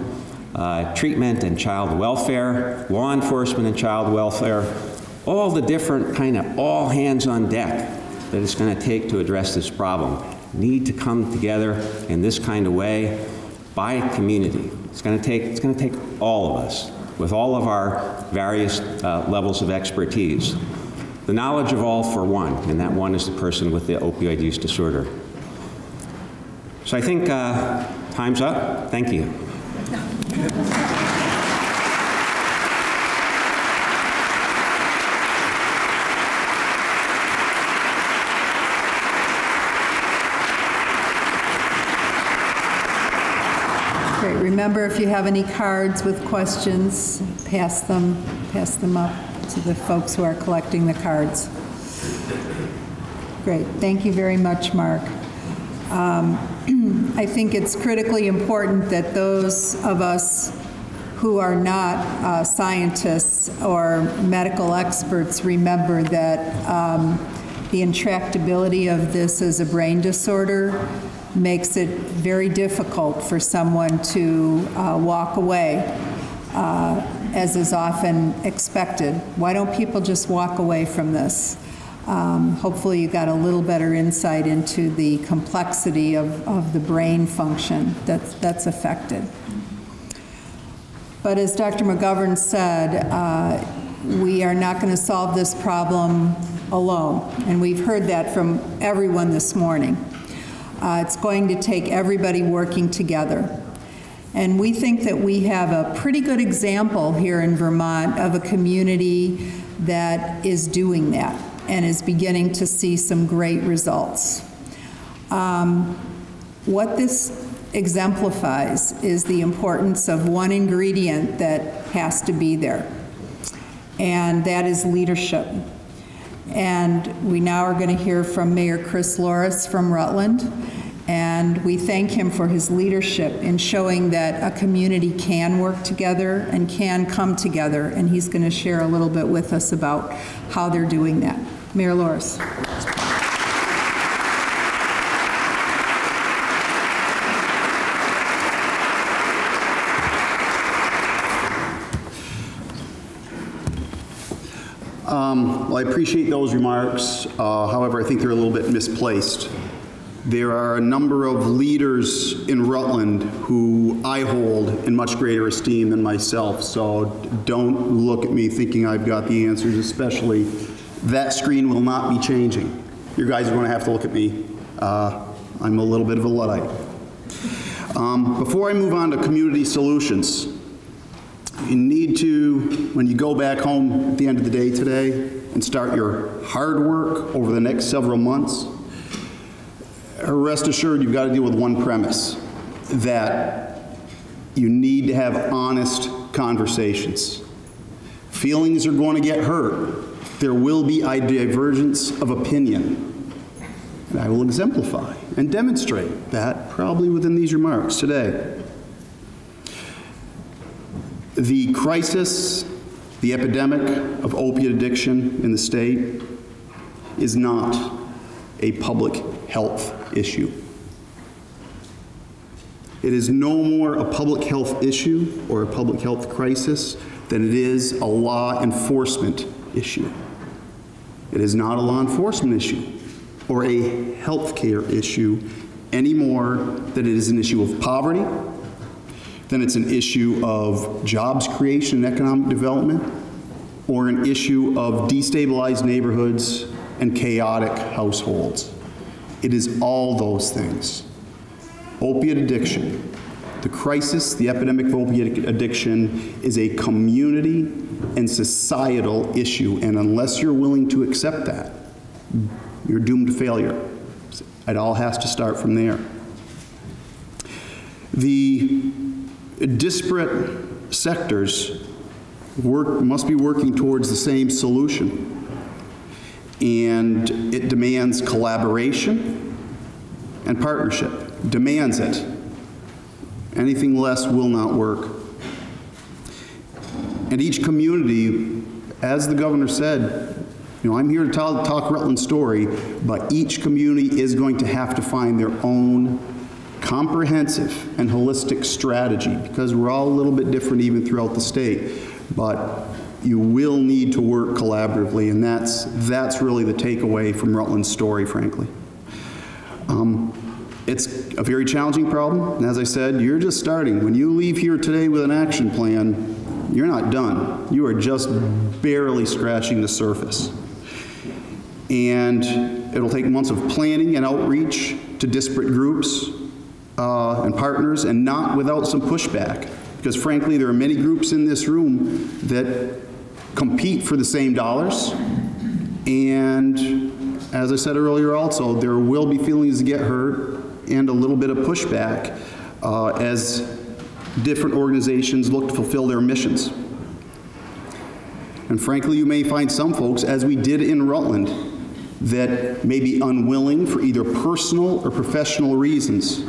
S4: uh, treatment and child welfare, law enforcement and child welfare, all the different kind of all hands on deck that it's going to take to address this problem need to come together in this kind of way by community. It's going to take, it's going to take all of us with all of our various uh, levels of expertise. The knowledge of all for one, and that one is the person with the opioid use disorder. So I think uh, time's up. Thank you.
S1: Great. Remember, if you have any cards with questions, pass them, pass them up to the folks who are collecting the cards. Great, thank you very much, Mark. Um, [clears throat] I think it's critically important that those of us who are not uh, scientists or medical experts remember that um, the intractability of this as a brain disorder makes it very difficult for someone to uh, walk away, uh, as is often expected. Why don't people just walk away from this? Um, hopefully, you got a little better insight into the complexity of, of the brain function that's, that's affected. But as Dr. McGovern said, uh, we are not going to solve this problem alone, and we've heard that from everyone this morning. Uh, it's going to take everybody working together. And we think that we have a pretty good example here in Vermont of a community that is doing that and is beginning to see some great results. Um, what this exemplifies is the importance of one ingredient that has to be there, and that is leadership. And we now are going to hear from Mayor Chris Louras from Rutland, and we thank him for his leadership in showing that a community can work together and can come together, and he's going to share a little bit with us about how they're doing that. Mayor Louras.
S5: Um, Well, I appreciate those remarks. Uh, However, I think they're a little bit misplaced. There are a number of leaders in Rutland who I hold in much greater esteem than myself, so don't look at me thinking I've got the answers, especially that screen will not be changing. You guys are going to have to look at me. Uh, I'm a little bit of a Luddite. Um, Before I move on to community solutions, you need to, when you go back home at the end of the day today and start your hard work over the next several months, rest assured you've got to deal with one premise that you need to have honest conversations. Feelings are going to get hurt. There will be a divergence of opinion. And I will exemplify and demonstrate that probably within these remarks today. The crisis, the epidemic of opiate addiction in the state is not a public health issue. It is no more a public health issue or a public health crisis than it is a law enforcement issue. It is not a law enforcement issue or a health care issue any more than it is an issue of poverty, then it's an issue of jobs creation and economic development, or an issue of destabilized neighborhoods and chaotic households. It is all those things. Opiate addiction, the crisis, the epidemic of opiate addiction is a community and societal issue, and unless you're willing to accept that, you're doomed to failure. It all has to start from there. The disparate sectors work, must be working towards the same solution. And it demands collaboration and partnership, demands it. Anything less will not work. And each community, as the governor said, you know, I'm here to talk, talk Rutland's story, but each community is going to have to find their own comprehensive and holistic strategy because we're all a little bit different even throughout the state. But you will need to work collaboratively, and that's, that's really the takeaway from Rutland's story, frankly. Um, it's a very challenging problem, and as I said, you're just starting. When you leave here today with an action plan, you're not done. You are just barely scratching the surface. And it'll take months of planning and outreach to disparate groups uh, and partners, and not without some pushback. Because frankly, there are many groups in this room that compete for the same dollars. And as I said earlier also, there will be feelings that get hurt and a little bit of pushback uh, as different organizations look to fulfill their missions. And frankly, you may find some folks, as we did in Rutland, that may be unwilling for either personal or professional reasons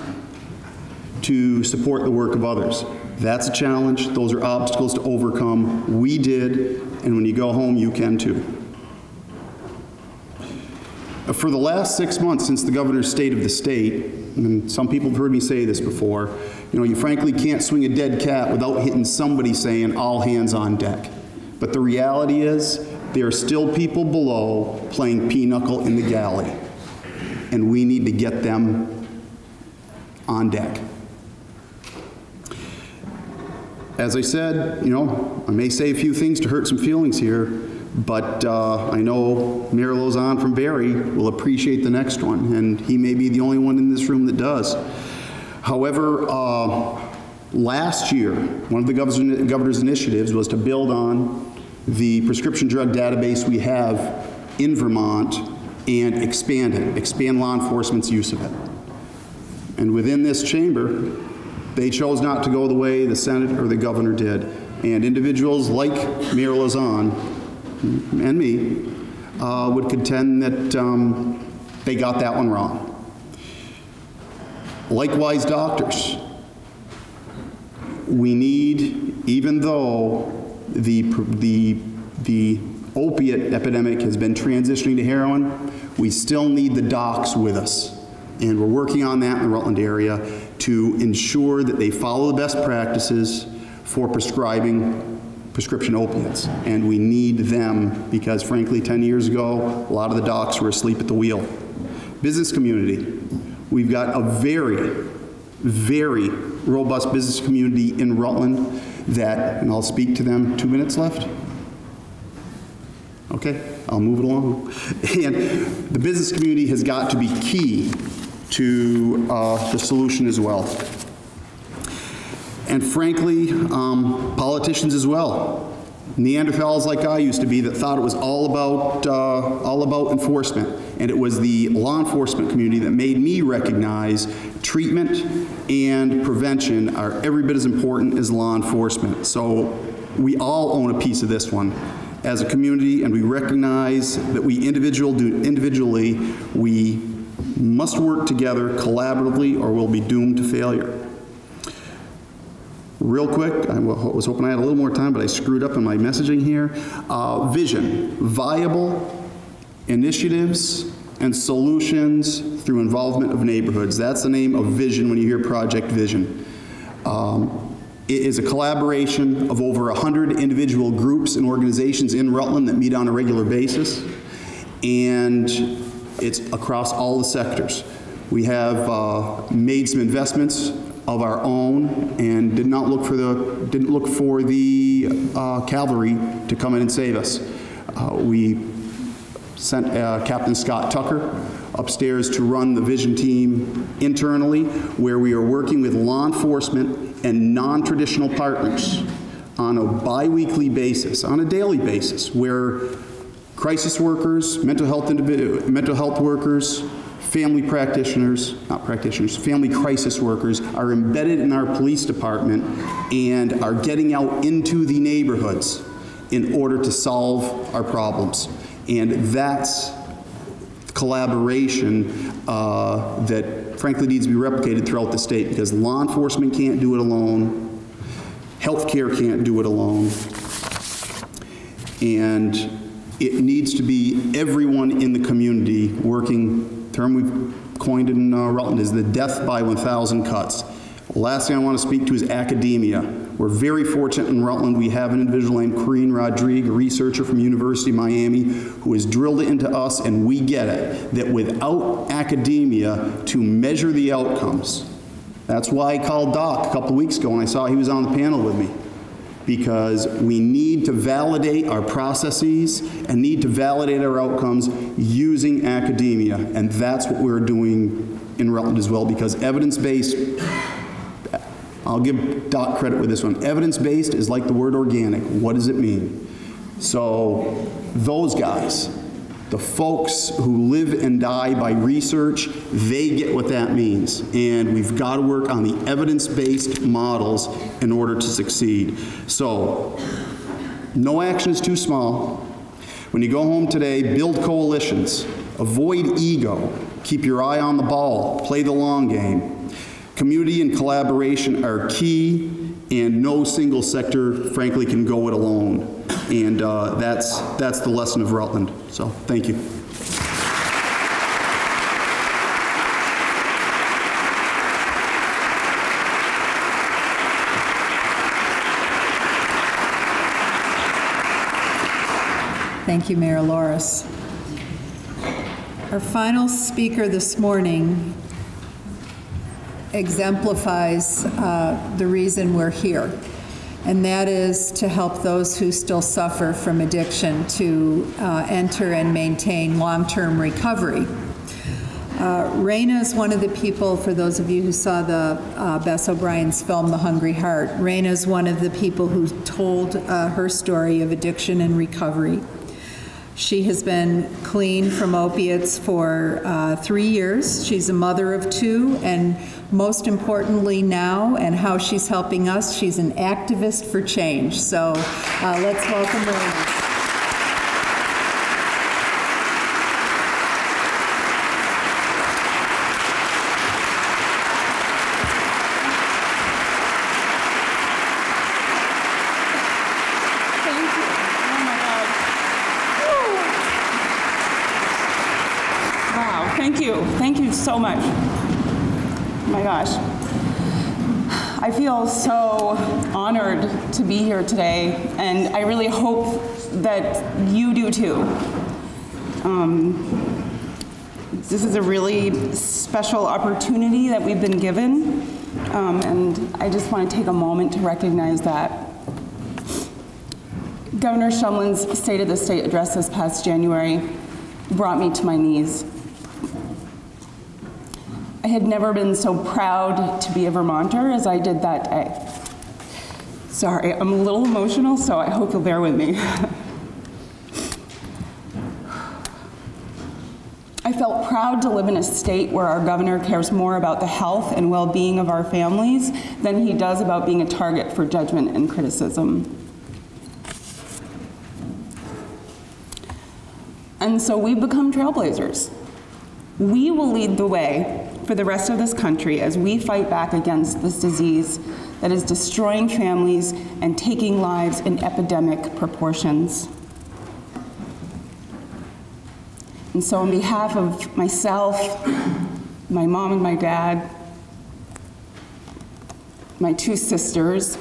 S5: to support the work of others. That's a challenge. Those are obstacles to overcome. We did, and when you go home, you can too. For the last six months since the governor's state of the state, and some people have heard me say this before, you know, you frankly can't swing a dead cat without hitting somebody saying, all hands on deck. But the reality is, there are still people below playing pinochle in the galley, and we need to get them on deck. As I said, you know, I may say a few things to hurt some feelings here, but uh, I know Mayor Lauzon from Barre will appreciate the next one, and he may be the only one in this room that does. However, uh, last year, one of the governor's, governor's initiatives was to build on the prescription drug database we have in Vermont and expand it, expand law enforcement's use of it. And within this chamber, they chose not to go the way the Senate or the governor did. And individuals like Mayor Lauzon and me uh, would contend that um, they got that one wrong. Likewise, doctors. We need, even though the, the, the opiate epidemic has been transitioning to heroin, we still need the docs with us. And we're working on that in the Rutland area to ensure that they follow the best practices for prescribing prescription opiates. And we need them because frankly, 10 years ago, a lot of the docs were asleep at the wheel. Business community. We've got a very, very robust business community in Rutland that, and I'll speak to them, two minutes left? Okay, I'll move it along. [laughs] And the business community has got to be key to uh, the solution as well. And frankly, um, politicians as well. Neanderthals like I used to be that thought it was all about, uh, all about enforcement. And it was the law enforcement community that made me recognize treatment and prevention are every bit as important as law enforcement. So we all own a piece of this one as a community, and we recognize that we individual do, individually, we must work together collaboratively or we'll be doomed to failure. Real quick, I was hoping I had a little more time, but I screwed up in my messaging here. Uh, vision, viable initiatives and solutions through involvement of neighborhoods. That's the name of vision when you hear Project Vision. Um, it is a collaboration of over 100 individual groups and organizations in Rutland that meet on a regular basis, and it's across all the sectors. We have uh, made some investments of our own and did not look for the didn't look for the uh, cavalry to come in and save us. Uh, we sent uh, Captain Scott Tucker upstairs to run the vision team internally, where we are working with law enforcement and non-traditional partners on a biweekly basis, on a daily basis, where crisis workers, mental health mental health workers, family practitioners, not practitioners, family crisis workers are embedded in our police department and are getting out into the neighborhoods in order to solve our problems. And that's collaboration uh, that frankly needs to be replicated throughout the state because law enforcement can't do it alone, healthcare can't do it alone, and it needs to be everyone in the community working term we've coined in uh, Rutland is the death by 1,000 cuts. Last thing I want to speak to is academia. We're very fortunate in Rutland. We have an individual named Corinne Rodrigue, a researcher from University of Miami, who has drilled it into us, and we get it, that without academia to measure the outcomes, that's why I called Doc a couple weeks ago and I saw he was on the panel with me because we need to validate our processes and need to validate our outcomes using academia. And that's what we're doing in Rutland as well because evidence-based, I'll give Doc credit with this one. Evidence-based is like the word organic. What does it mean? So those guys, the folks who live and die by research, they get what that means. And we've got to work on the evidence-based models in order to succeed. So, no action is too small. When you go home today, build coalitions Avoid ego. Keep your eye on the ball. Play the long game. Community and collaboration are key, and no single sector, frankly, can go it alone. And uh, that's, that's the lesson of Rutland. So, thank you.
S1: Thank you, Mayor Louras. Our final speaker this morning exemplifies uh, the reason we're here, and that is to help those who still suffer from addiction to uh, enter and maintain long-term recovery. Uh, Raina is one of the people, for those of you who saw the uh, Bess O'Brien's film, The Hungry Heart, Raina is one of the people who told uh, her story of addiction and recovery. She has been clean from opiates for uh, three years. She's a mother of two, and most importantly now, and how she's helping us, she's an activist for change. So uh, let's welcome Raina.
S6: Thank you. Oh my God. Woo. Wow, thank you. Thank you so much. Oh my gosh. I feel so honored to be here today, and I really hope that you do too. Um, this is a really special opportunity that we've been given, um, and I just want to take a moment to recognize that. Governor Shumlin's State of the State address this past January brought me to my knees. I had never been so proud to be a Vermonter as I did that day. Sorry, I'm a little emotional, so I hope you'll bear with me. I felt proud to live in a state where our governor cares more about the health and well being of our families than he does about being a target for judgment and criticism. And so we've become trailblazers. We will lead the way for the rest of this country as we fight back against this disease that is destroying families and taking lives in epidemic proportions. And so, on behalf of myself, my mom and my dad, my two sisters,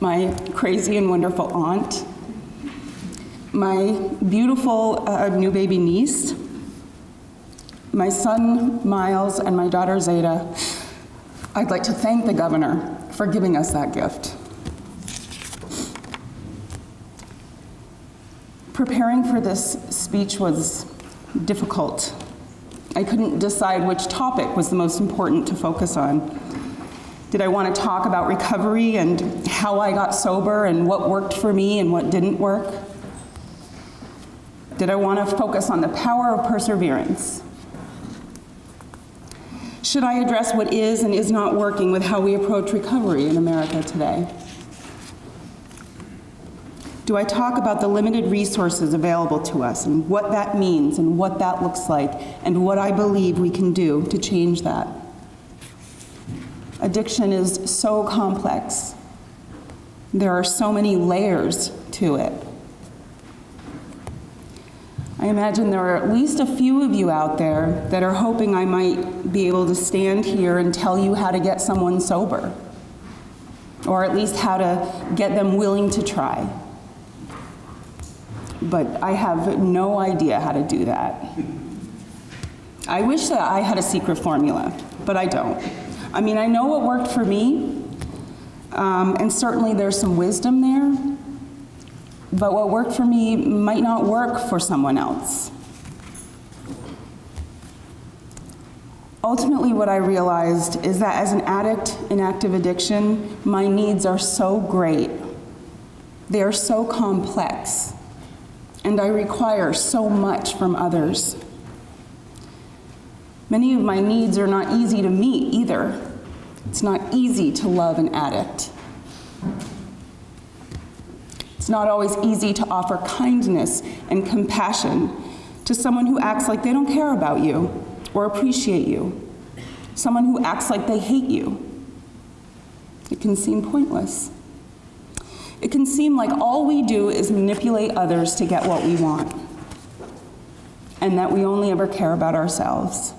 S6: my crazy and wonderful aunt, my beautiful uh, new baby niece, my son Miles, and my daughter Zeta, I'd like to thank the governor for giving us that gift. Preparing for this speech was difficult. I couldn't decide which topic was the most important to focus on. Did I want to talk about recovery and how I got sober and what worked for me and what didn't work? Did I want to focus on the power of perseverance? Should I address what is and is not working with how we approach recovery in America today? Do I talk about the limited resources available to us and what that means and what that looks like and what I believe we can do to change that? Addiction is so complex. There are so many layers to it. I imagine there are at least a few of you out there that are hoping I might be able to stand here and tell you how to get someone sober, or at least how to get them willing to try. But I have no idea how to do that. I wish that I had a secret formula, but I don't. I mean, I know what worked for me, um, and certainly there's some wisdom there, but what worked for me might not work for someone else. Ultimately, what I realized is that as an addict in active addiction, my needs are so great. They are so complex, and I require so much from others. Many of my needs are not easy to meet either. It's not easy to love an addict. It's not always easy to offer kindness and compassion to someone who acts like they don't care about you or appreciate you, someone who acts like they hate you. It can seem pointless. It can seem like all we do is manipulate others to get what we want, and that we only ever care about ourselves.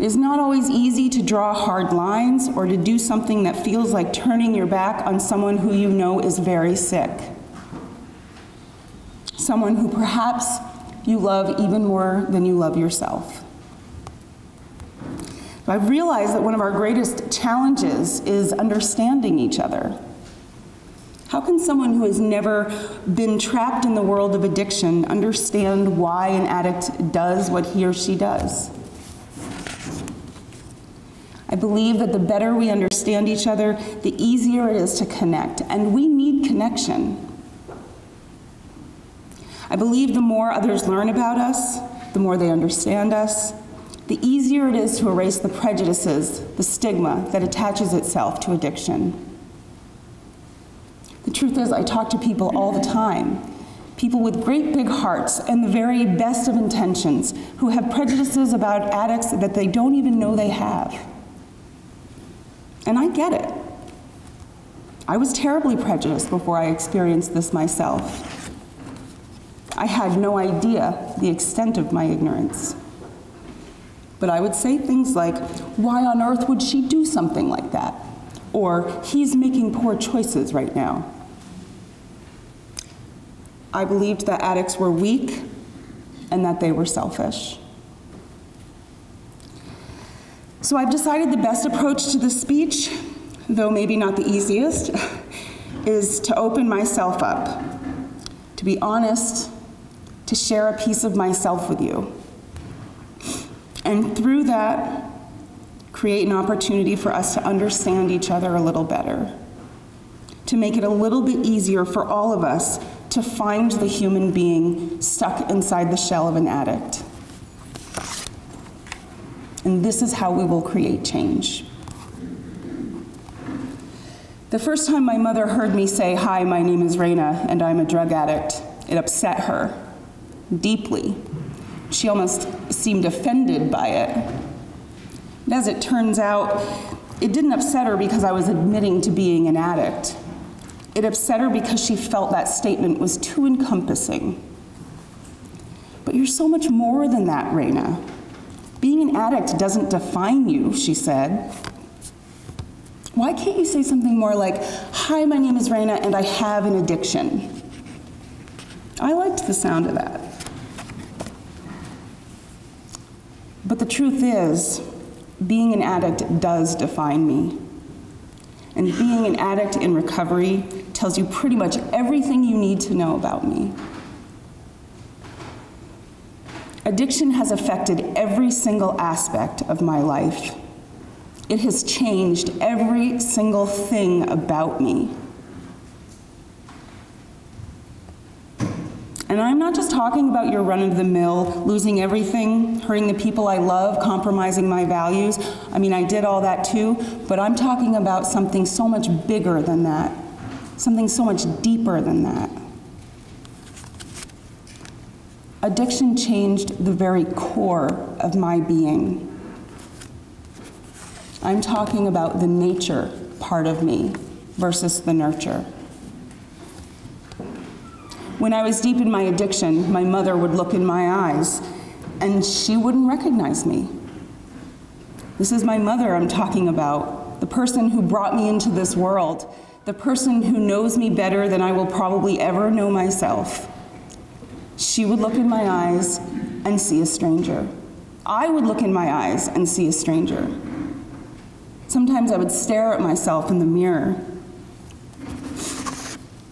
S6: It is not always easy to draw hard lines or to do something that feels like turning your back on someone who you know is very sick. Someone who perhaps you love even more than you love yourself. I've realized that one of our greatest challenges is understanding each other. How can someone who has never been trapped in the world of addiction understand why an addict does what he or she does? I believe that the better we understand each other, the easier it is to connect, and we need connection. I believe the more others learn about us, the more they understand us, the easier it is to erase the prejudices, the stigma that attaches itself to addiction. The truth is, I talk to people all the time, people with great big hearts and the very best of intentions who have prejudices about addicts that they don't even know they have. And I get it. I was terribly prejudiced before I experienced this myself. I had no idea the extent of my ignorance. But I would say things like, why on earth would she do something like that? Or, he's making poor choices right now. I believed that addicts were weak and that they were selfish. So I've decided the best approach to this speech, though maybe not the easiest, [laughs] is to open myself up, to be honest, to share a piece of myself with you. And through that, create an opportunity for us to understand each other a little better, to make it a little bit easier for all of us to find the human being stuck inside the shell of an addict. And this is how we will create change. The first time my mother heard me say, Hi, my name is Raina, and I'm a drug addict, it upset her deeply. She almost seemed offended by it. And as it turns out, it didn't upset her because I was admitting to being an addict. It upset her because she felt that statement was too encompassing. But you're so much more than that, Raina. Being an addict doesn't define you, she said. Why can't you say something more like, Hi, my name is Raina, and I have an addiction? I liked the sound of that. But the truth is, being an addict does define me. And being an addict in recovery tells you pretty much everything you need to know about me. Addiction has affected every single aspect of my life. It has changed every single thing about me. And I'm not just talking about your run of the mill, losing everything, hurting the people I love, compromising my values. I mean, I did all that too, but I'm talking about something so much bigger than that, something so much deeper than that. Addiction changed the very core of my being. I'm talking about the nature part of me versus the nurture. When I was deep in my addiction, my mother would look in my eyes and she wouldn't recognize me. This is my mother I'm talking about, the person who brought me into this world, the person who knows me better than I will probably ever know myself. She would look in my eyes and see a stranger. I would look in my eyes and see a stranger. Sometimes I would stare at myself in the mirror,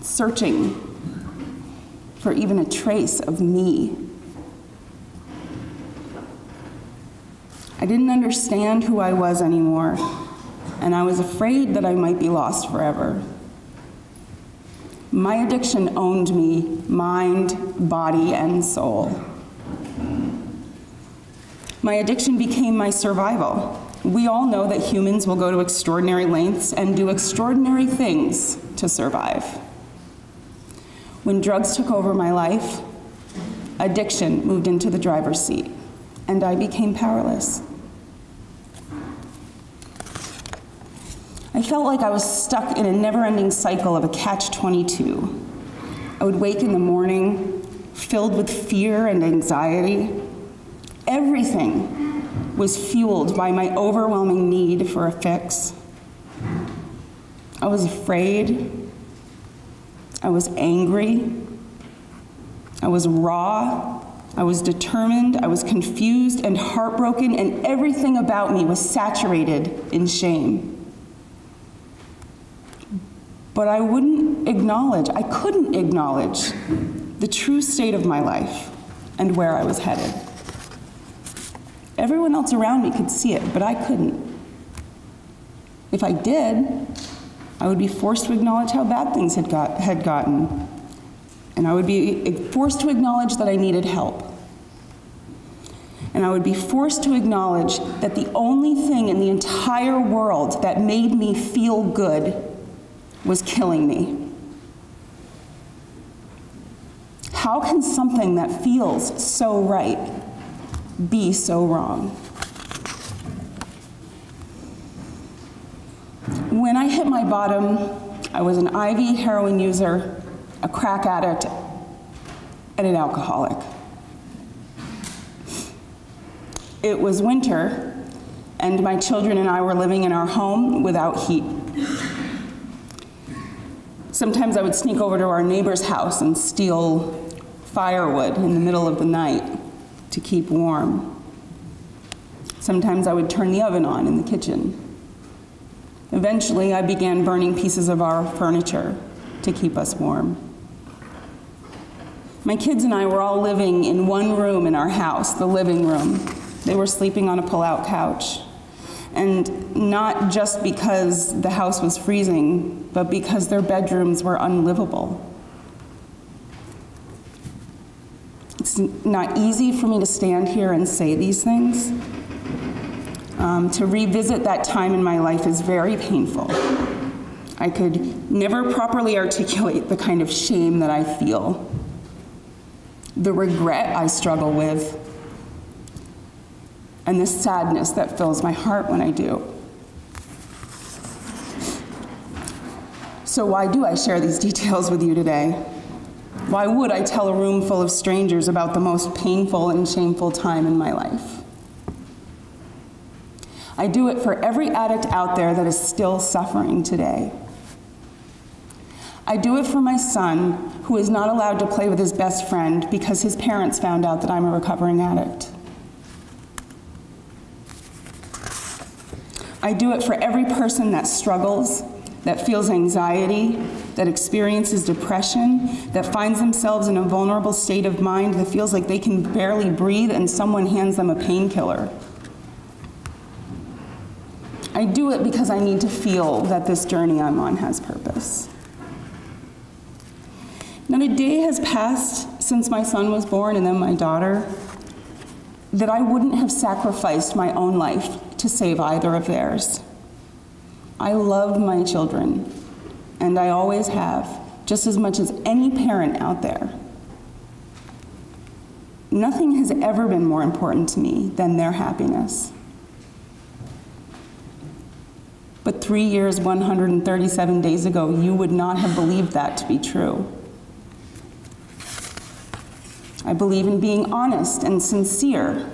S6: searching for even a trace of me. I didn't understand who I was anymore, and I was afraid that I might be lost forever. My addiction owned me, mind, body, and soul. My addiction became my survival. We all know that humans will go to extraordinary lengths and do extraordinary things to survive. When drugs took over my life, Addiction moved into the driver's seat, and I became powerless. I felt like I was stuck in a never ending cycle of a catch 22. I would wake in the morning filled with fear and anxiety. Everything was fueled by my overwhelming need for a fix. I was afraid. I was angry. I was raw. I was determined. I was confused and heartbroken, and everything about me was saturated in shame. But I wouldn't acknowledge, I couldn't acknowledge the true state of my life and where I was headed. Everyone else around me could see it, but I couldn't. If I did, I would be forced to acknowledge how bad things had, got, had gotten. And I would be forced to acknowledge that I needed help. And I would be forced to acknowledge that the only thing in the entire world that made me feel good was killing me. How can something that feels so right be so wrong? When I hit my bottom, I was an IV heroin user, a crack addict, and an alcoholic. It was winter, and my children and I were living in our home without heat. Sometimes I would sneak over to our neighbor's house and steal firewood in the middle of the night to keep warm. Sometimes I would turn the oven on in the kitchen. Eventually, I began burning pieces of our furniture to keep us warm. My kids and I were all living in one room in our house, the living room. They were sleeping on a pull out couch. And not just because the house was freezing, but because their bedrooms were unlivable. It's not easy for me to stand here and say these things. Um, to revisit that time in my life is very painful. I could never properly articulate the kind of shame that I feel, the regret I struggle with, and the sadness that fills my heart when I do. So, why do I share these details with you today? Why would I tell a room full of strangers about the most painful and shameful time in my life? I do it for every addict out there that is still suffering today. I do it for my son, who is not allowed to play with his best friend because his parents found out that I'm a recovering addict. I do it for every person that struggles, that feels anxiety, that experiences depression, that finds themselves in a vulnerable state of mind that feels like they can barely breathe and someone hands them a painkiller. I do it because I need to feel that this journey I'm on has purpose. Not a day has passed since my son was born and then my daughter that I wouldn't have sacrificed my own life to save either of theirs. I love my children, and I always have, just as much as any parent out there. Nothing has ever been more important to me than their happiness. But three years, 137 days ago, you would not have believed that to be true. I believe in being honest and sincere.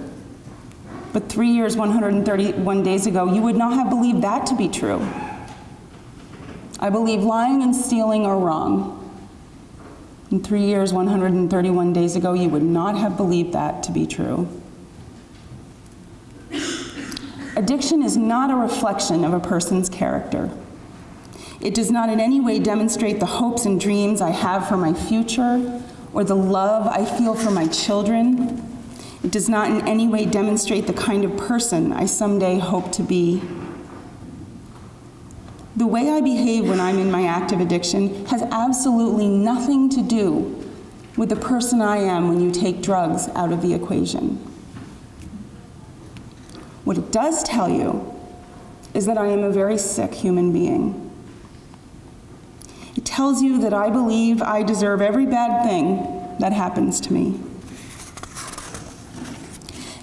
S6: But three years, 131 days ago, you would not have believed that to be true. I believe lying and stealing are wrong. And three years, 131 days ago, you would not have believed that to be true. Addiction is not a reflection of a person's character. It does not in any way demonstrate the hopes and dreams I have for my future or the love I feel for my children. It does not in any way demonstrate the kind of person I someday hope to be. The way I behave when I'm in my active addiction has absolutely nothing to do with the person I am when you take drugs out of the equation. What it does tell you is that I am a very sick human being. It tells you that I believe I deserve every bad thing that happens to me.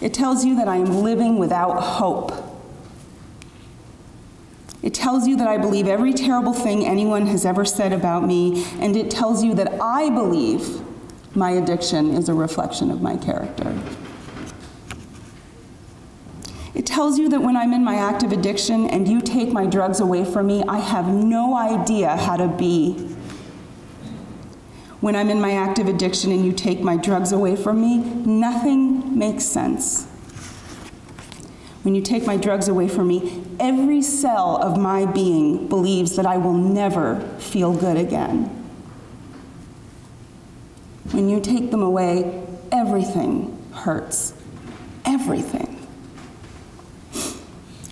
S6: It tells you that I am living without hope. It tells you that I believe every terrible thing anyone has ever said about me, and it tells you that I believe my addiction is a reflection of my character. It tells you that when I'm in my active addiction and you take my drugs away from me, I have no idea how to be. When I'm in my active addiction and you take my drugs away from me, nothing makes sense. When you take my drugs away from me, every cell of my being believes that I will never feel good again. When you take them away, everything hurts. Everything.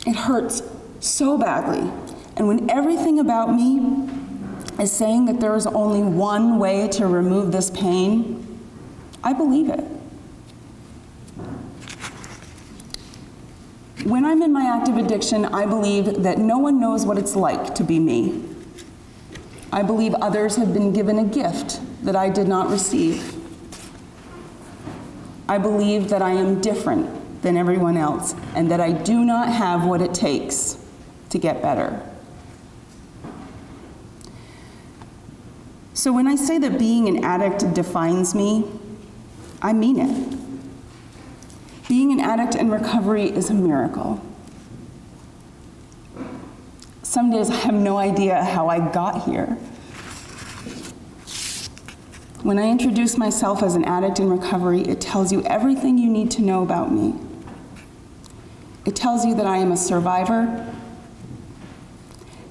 S6: It hurts so badly. And when everything about me is saying that there is only one way to remove this pain, I believe it. When I'm in my active addiction, I believe that no one knows what it's like to be me. I believe others have been given a gift that I did not receive. I believe that I am different than everyone else and that I do not have what it takes to get better. So when I say that being an addict defines me, I mean it. Being an addict in recovery is a miracle. Some days I have no idea how I got here. When I introduce myself as an addict in recovery, it tells you everything you need to know about me. It tells you that I am a survivor,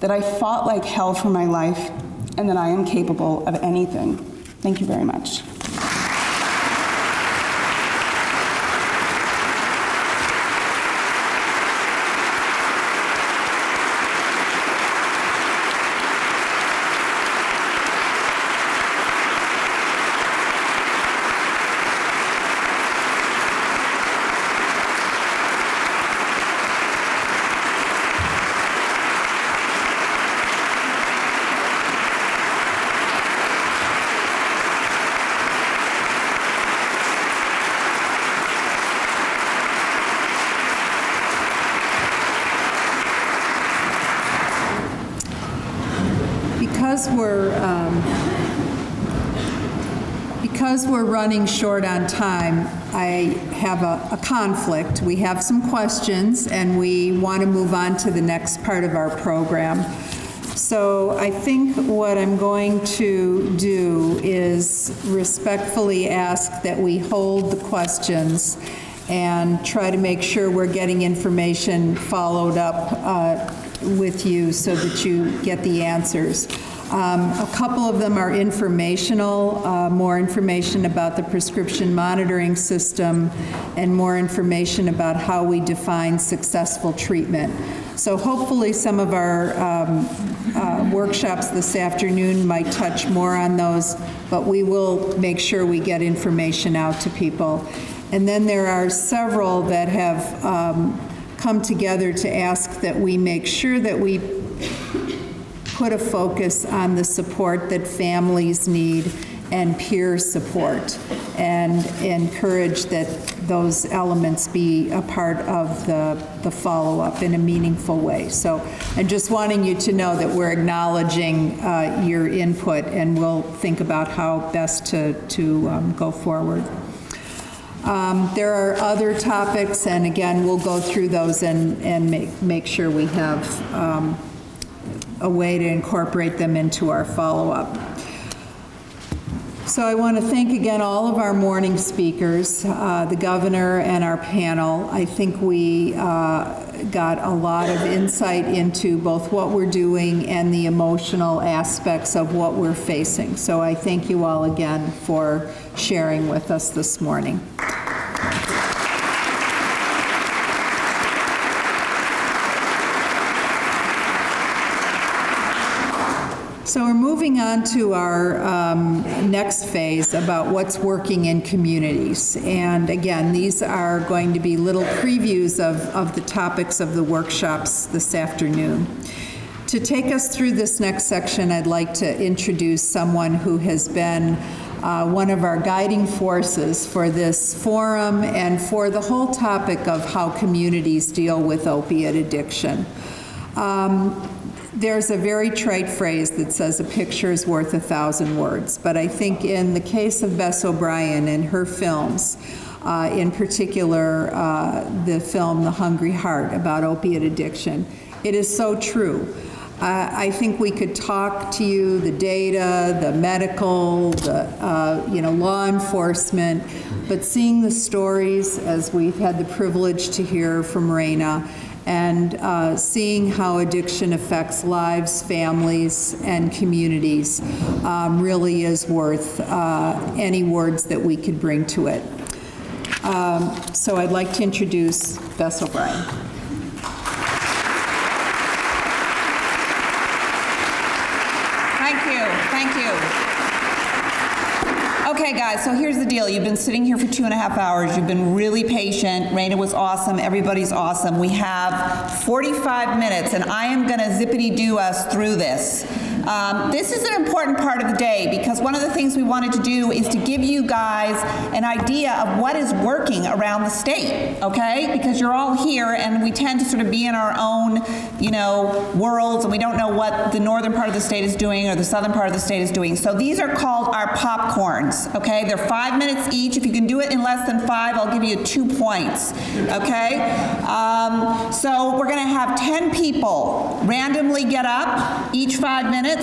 S6: that I fought like hell for my life, and that I am capable of anything. Thank you very much.
S1: Because we're, um, because we're running short on time, I have a, a conflict. We have some questions, and we want to move on to the next part of our program. So I think what I'm going to do is respectfully ask that we hold the questions and try to make sure we're getting information followed up uh, with you so that you get the answers. Um, A couple of them are informational, uh, more information about the prescription monitoring system, and more information about how we define successful treatment. So hopefully, some of our um, uh, workshops this afternoon might touch more on those, but we will make sure we get information out to people. And then there are several that have um, come together to ask that we make sure that we put a focus on the support that families need and peer support, and encourage that those elements be a part of the, the follow-up in a meaningful way. So I'm just wanting you to know that we're acknowledging uh, your input, and we'll think about how best to, to um, go forward. Um, There are other topics, and again, we'll go through those and, and make, make sure we have um, a way to incorporate them into our follow-up. So I want to thank again all of our morning speakers, uh, the governor and our panel. I think we uh, got a lot of insight into both what we're doing and the emotional aspects of what we're facing. So I thank you all again for sharing with us this morning. So we're moving on to our um, next phase about what's working in communities. And again, these are going to be little previews of, of the topics of the workshops this afternoon. To take us through this next section, I'd like to introduce someone who has been uh, one of our guiding forces for this forum and for the whole topic of how communities deal with opiate addiction. Um, there's a very trite phrase that says a picture is worth a thousand words, but I think in the case of Bess O'Brien and her films, uh, in particular uh, the film The Hungry Heart about opiate addiction, it is so true. Uh, I think we could talk to you the data, the medical, the uh, you know law enforcement, but seeing the stories as we've had the privilege to hear from Raina, and uh, seeing how addiction affects lives, families, and communities um, really is worth uh, any words that we could bring to it. Um, so I'd like to introduce Bess O'Brien.
S7: Thank you, thank you. Okay, guys, so here's the deal. You've been sitting here for two and a half hours. You've been really patient. Raina was awesome. Everybody's awesome. We have 45 minutes, and I am going to zippity-do us through this. Um, this is an important part of the day because one of the things we wanted to do is to give you guys an idea of what is working around the state, okay? Because you're all here and we tend to sort of be in our own, you know, worlds and we don't know what the northern part of the state is doing or the southern part of the state is doing. So these are called our popcorns, okay? They're five minutes each. If you can do it in less than five, I'll give you two points, okay? Um, so we're gonna have 10 people randomly get up each five minutes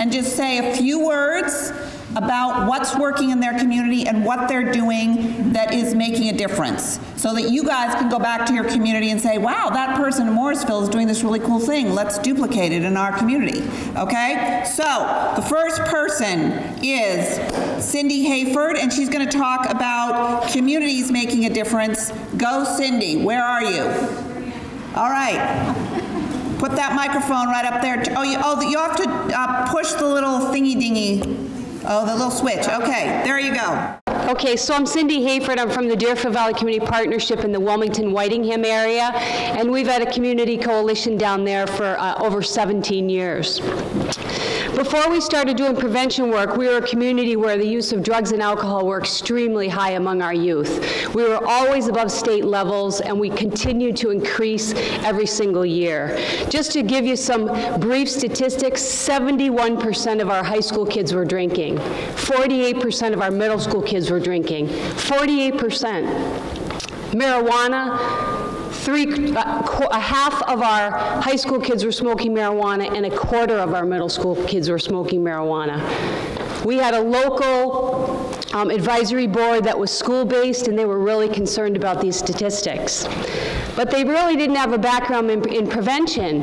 S7: and just say a few words about what's working in their community and what they're doing that is making a difference. So that you guys can go back to your community and say, wow, that person in Morrisville is doing this really cool thing. Let's duplicate it in our community. Okay? So the first person is Cindy Hayford, and she's going to talk about communities making a difference. Go, Cindy. Where are you? All right. Put that microphone right up there. Oh, you, oh, you have to uh, push the little thingy dingy. Oh, the little switch. Okay, there you go.
S8: Okay, so I'm Cindy Hayford. I'm from the Deerfield Valley Community Partnership in the Wilmington Whitingham area, and we've had a community coalition down there for uh, over 17 years. Before we started doing prevention work, we were a community where the use of drugs and alcohol were extremely high among our youth. We were always above state levels, and we continue to increase every single year. Just to give you some brief statistics, 71% of our high school kids were drinking. 48% of our middle school kids were drinking. 48%. Marijuana, three, uh, a half of our high school kids were smoking marijuana and a quarter of our middle school kids were smoking marijuana. We had a local um, advisory board that was school-based and they were really concerned about these statistics. But they really didn't have a background in, in prevention.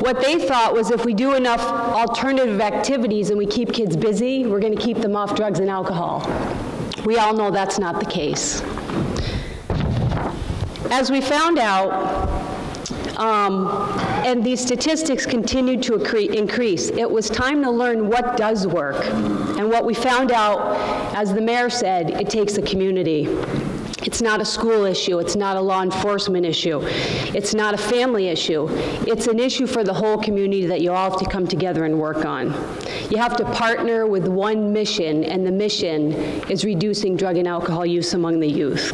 S8: What they thought was if we do enough alternative activities and we keep kids busy, we're going to keep them off drugs and alcohol. We all know that's not the case. As we found out, um, and these statistics continued to increase. It was time to learn what does work. And what we found out, as the mayor said, it takes a community. It's not a school issue. It's not a law enforcement issue. It's not a family issue. It's an issue for the whole community that you all have to come together and work on. You have to partner with one mission, and the mission is reducing drug and alcohol use among the youth.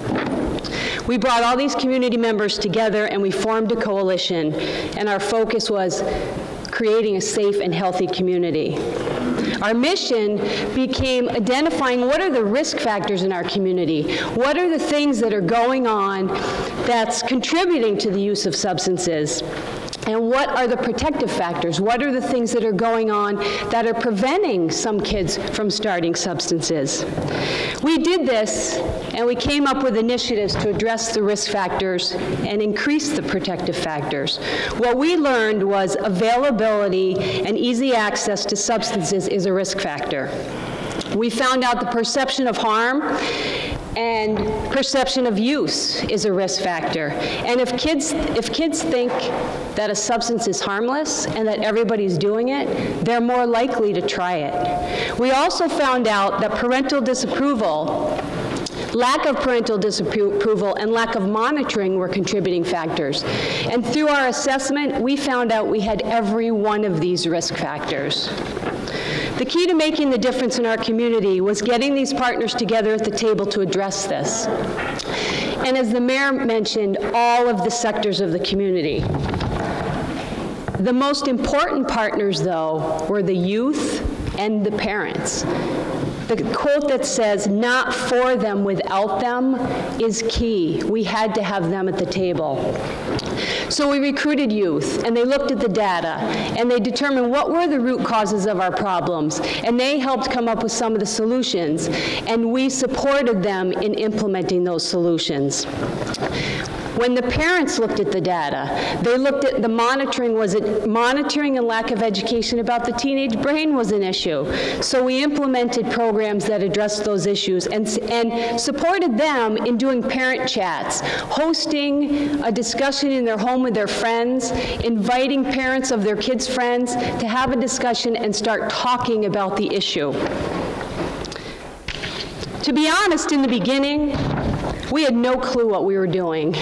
S8: We brought all these community members together and we formed a coalition, and our focus was creating a safe and healthy community. Our mission became identifying what are the risk factors in our community? What are the things that are going on that's contributing to the use of substances? And what are the protective factors? What are the things that are going on that are preventing some kids from starting substances? We did this and we came up with initiatives to address the risk factors and increase the protective factors. What we learned was availability and easy access to substances is a risk factor. We found out the perception of harm and perception of use is a risk factor. And if kids, if kids think that a substance is harmless and that everybody's doing it, they're more likely to try it. We also found out that parental disapproval Lack of parental disapproval and lack of monitoring were contributing factors. And through our assessment, we found out we had every one of these risk factors. The key to making the difference in our community was getting these partners together at the table to address this. And as the mayor mentioned, all of the sectors of the community. The most important partners, though, were the youth and the parents. The quote that says, not for them without them, is key. We had to have them at the table. So we recruited youth, and they looked at the data, and they determined what were the root causes of our problems, and they helped come up with some of the solutions, and we supported them in implementing those solutions. When the parents looked at the data, they looked at the monitoring, was it monitoring and lack of education about the teenage brain was an issue. So we implemented programs that addressed those issues and, and supported them in doing parent chats, hosting a discussion in their home with their friends, inviting parents of their kids' friends to have a discussion and start talking about the issue. To be honest, in the beginning, we had no clue what we were doing.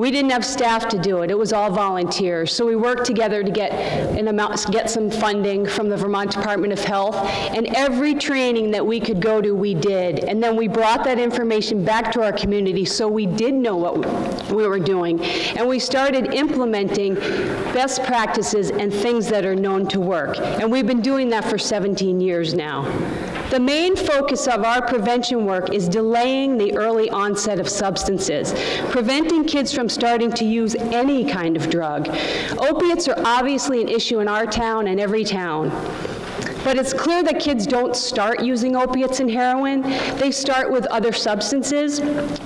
S8: We didn't have staff to do it. It was all volunteers. So we worked together to get an amount, get some funding from the Vermont Department of Health. And every training that we could go to, we did. And then we brought that information back to our community so we did know what we were doing. And we started implementing best practices and things that are known to work. And we've been doing that for 17 years now. The main focus of our prevention work is delaying the early onset of substances, preventing kids from starting to use any kind of drug. Opiates are obviously an issue in our town and every town. But it's clear that kids don't start using opiates and heroin. They start with other substances.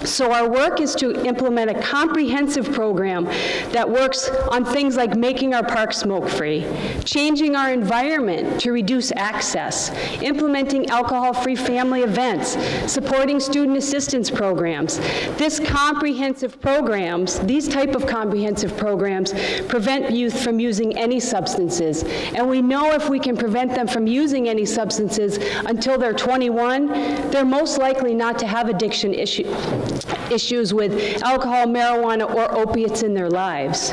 S8: So our work is to implement a comprehensive program that works on things like making our parks smoke-free, changing our environment to reduce access, implementing alcohol-free family events, supporting student assistance programs. This comprehensive programs, these type of comprehensive programs prevent youth from using any substances. And we know if we can prevent them from using any substances until they're 21, they're most likely not to have addiction issue, issues with alcohol, marijuana, or opiates in their lives.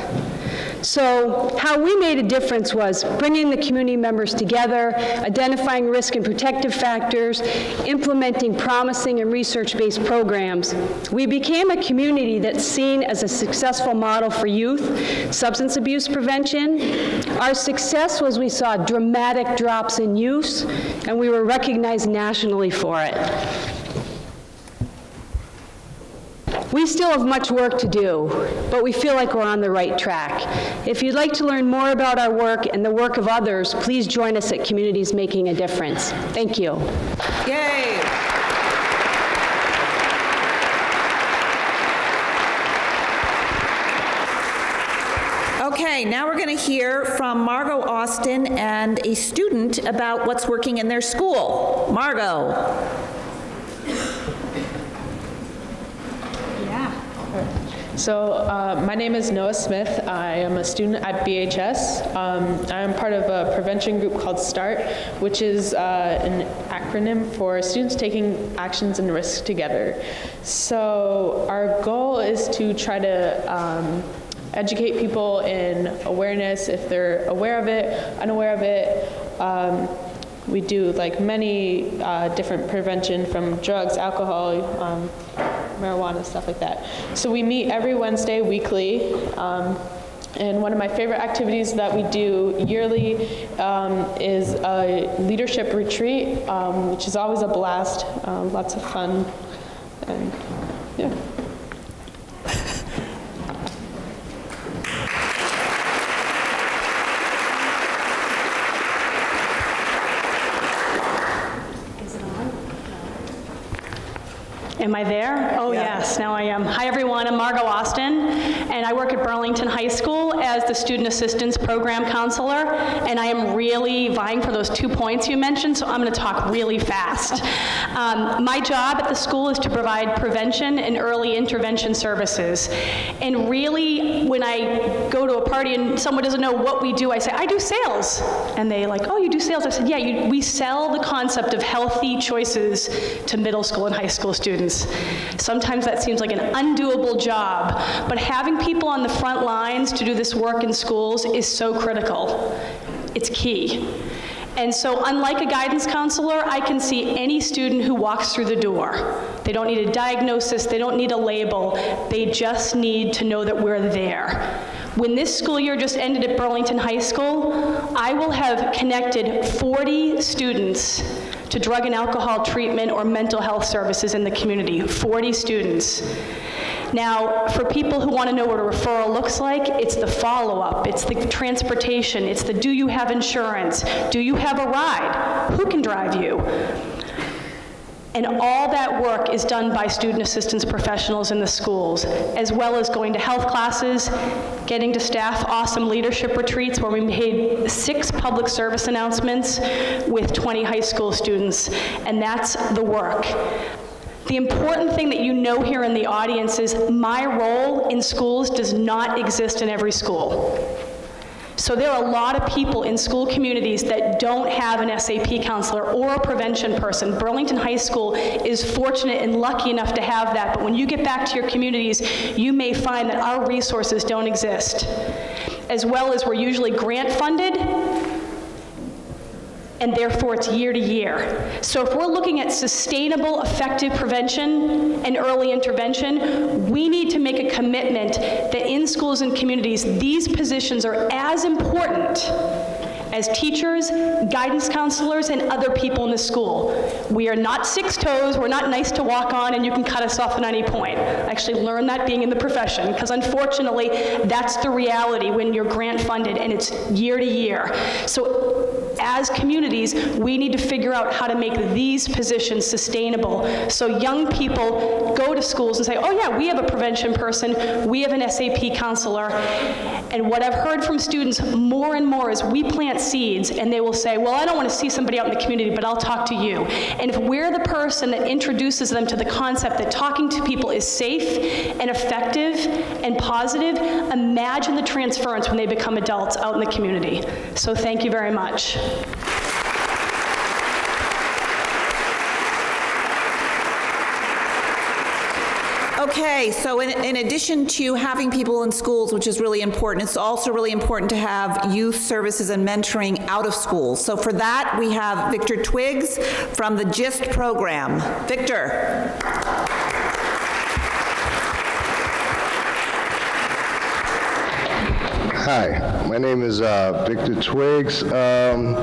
S8: So how we made a difference was bringing the community members together, identifying risk and protective factors, implementing promising and research-based programs. We became a community that's seen as a successful model for youth substance abuse prevention. Our success was we saw dramatic drops in use, and we were recognized nationally for it. We still have much work to do, but we feel like we're on the right track. If you'd like to learn more about our work and the work of others, please join us at Communities Making a Difference. Thank you.
S7: Yay! Okay, now we're going to hear from Margot Austin and a student about what's working in their school. Margot.
S9: So uh, my name is Noah Smith. I am a student at BHS. Um, I am part of a prevention group called START, which is uh, an acronym for Students Taking Actions and Risks Together. So our goal is to try to um, educate people in awareness if they're aware of it, unaware of it. Um, we do like many uh, different prevention from drugs, alcohol, um, marijuana, stuff like that. So we meet every Wednesday weekly. Um, and one of my favorite activities that we do yearly um, is a leadership retreat, um, which is always a blast, um, lots of fun, and yeah.
S10: Am I there? Oh, yes, now I am. Hi, everyone, I'm Margot Austin, and I work at Burlington High School as the Student Assistance Program Counselor, and I am really vying for those two points you mentioned, so I'm going to talk really fast. Um, my job at the school is to provide prevention and early intervention services, and really, when I go to a party and someone doesn't know what we do, I say, I do sales, and they like, oh, you do sales? I said, yeah, you, we sell the concept of healthy choices to middle school and high school students. Sometimes that seems like an undoable job, but having people on the front lines to do this work in schools is so critical. It's key. And so unlike a guidance counselor, I can see any student who walks through the door. They don't need a diagnosis, they don't need a label, they just need to know that we're there. When this school year just ended at Burlington High School, I will have connected 40 students to drug and alcohol treatment or mental health services in the community, 40 students. Now, for people who want to know what a referral looks like, it's the follow-up, it's the transportation, it's the do you have insurance, do you have a ride, who can drive you? And all that work is done by student assistance professionals in the schools, as well as going to health classes, getting to staff awesome leadership retreats where we made six public service announcements with 20 high school students, and that's the work. The important thing that you know here in the audience is my role in schools does not exist in every school. So there are a lot of people in school communities that don't have an SAP counselor or a prevention person. Burlington High School is fortunate and lucky enough to have that, but when you get back to your communities, you may find that our resources don't exist. As well as we're usually grant funded, and therefore it's year to year. So if we're looking at sustainable, effective prevention and early intervention, we need to make a commitment that in schools and communities, these positions are as important as teachers, guidance counselors, and other people in the school. We are not six toes, we're not nice to walk on, and you can cut us off at any point. I actually learned that being in the profession, because unfortunately, that's the reality when you're grant funded and it's year to year. So as communities, we need to figure out how to make these positions sustainable. So young people go to schools and say, oh yeah, we have a prevention person, we have an SAP counselor. And what I've heard from students more and more is we plant seeds and they will say, well, I don't want to see somebody out in the community, but I'll talk to you. And if we're the person that introduces them to the concept that talking to people is safe and effective and positive, imagine the transference when they become adults out in the community. So thank you very much.
S7: Okay, so in, in addition to having people in schools, which is really important, it's also really important to have youth services and mentoring out of schools. So for that, we have Victor Twiggs from the GIST program. Victor.
S11: Hi, my name is uh, Victor Twiggs. Um,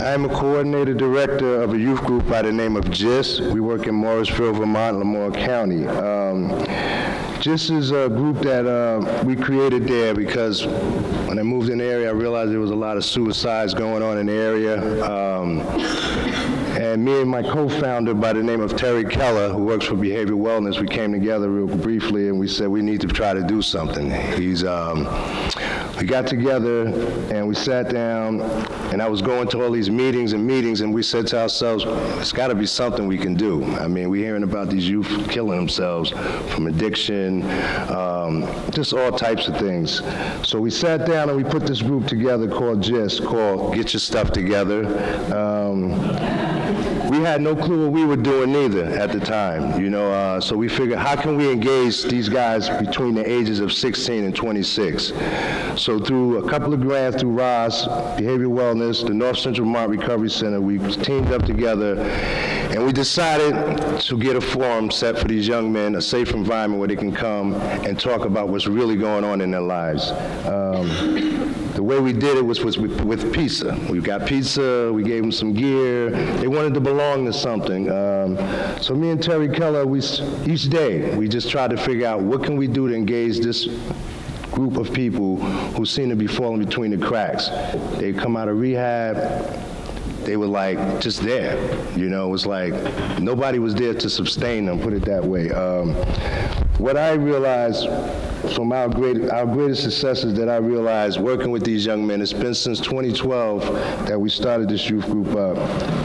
S11: I'm a coordinator director of a youth group by the name of GIST. We work in Morrisville, Vermont, Lamoille County. Um, GIST is a group that uh, we created there because when I moved in the area, I realized there was a lot of suicides going on in the area. Um, and me and my co-founder by the name of Terry Keller, who works for Behavior Wellness, we came together real briefly and we said we need to try to do something. He's, um, we got together and we sat down and I was going to all these meetings and meetings and we said to ourselves, it's got to be something we can do. I mean, we're hearing about these youth killing themselves from addiction, um, just all types of things. So we sat down and we put this group together called GIST, called Get Your Stuff Together. Um, had no clue what we were doing either at the time, you know, uh, so we figured how can we engage these guys between the ages of 16 and 26? So through a couple of grants through Ross, Behavior Wellness, the North Central Vermont Recovery Center, we teamed up together and we decided to get a forum set for these young men, a safe environment where they can come and talk about what's really going on in their lives. Um, the way we did it was, was with, with, pizza. We got pizza, we gave them some gear. They wanted to belong to something. Um, so me and Terry Keller, we, each day, we just tried to figure out what can we do to engage this group of people who seem to be falling between the cracks. They come out of rehab, they were like just there. You know, it was like nobody was there to sustain them, put it that way. Um, what I realized from our, great, our greatest successes that I realized working with these young men, it's been since 2012 that we started this youth group up.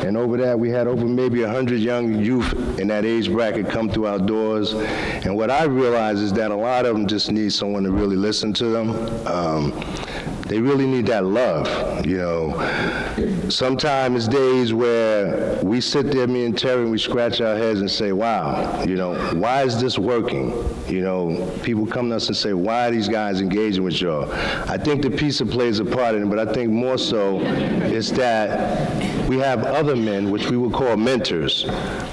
S11: And over that, we had over maybe 100 young youth in that age bracket come through our doors. And what I realized is that a lot of them just need someone to really listen to them. Um, they really need that love, you know. Sometimes days where we sit there, me and Terry, and we scratch our heads and say, wow, you know, why is this working? You know, people come to us and say, why are these guys engaging with y'all? I think the pizza plays a part in it, but I think more so is that we have other men, which we would call mentors.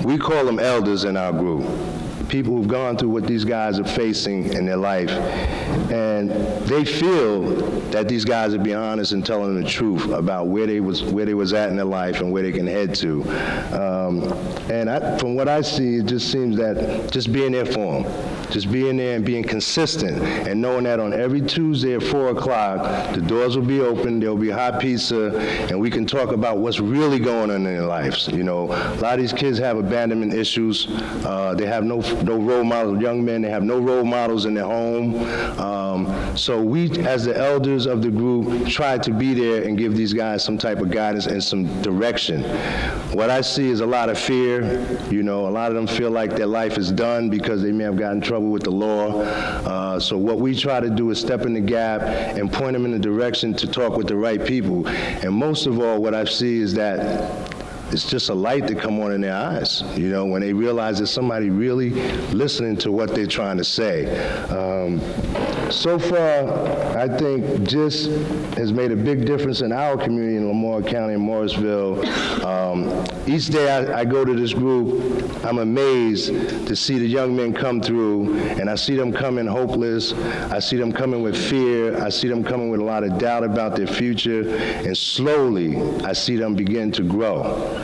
S11: We call them elders in our group people who've gone through what these guys are facing in their life, and they feel that these guys are being honest and telling the truth about where they was where they was at in their life and where they can head to. Um, and I, from what I see, it just seems that just being there for them. Just being there and being consistent and knowing that on every Tuesday at 4 o'clock, the doors will be open, there'll be hot pizza, and we can talk about what's really going on in their lives. You know, a lot of these kids have abandonment issues. Uh, they have no, no role models, young men, they have no role models in their home. Um, so we, as the elders of the group, try to be there and give these guys some type of guidance and some direction. What I see is a lot of fear. You know, a lot of them feel like their life is done because they may have gotten in trouble with the law. Uh, so what we try to do is step in the gap and point them in the direction to talk with the right people. And most of all, what I see is that it's GIST a light that come on in their eyes, you know, when they realize there's somebody really listening to what they're trying to say. Um, so far, I think just has made a big difference in our community in Lamoille County and Morrisville. Um, each day I, I go to this group, I'm amazed to see the young men come through, and I see them coming hopeless. I see them coming with fear. I see them coming with a lot of doubt about their future, and slowly I see them begin to grow.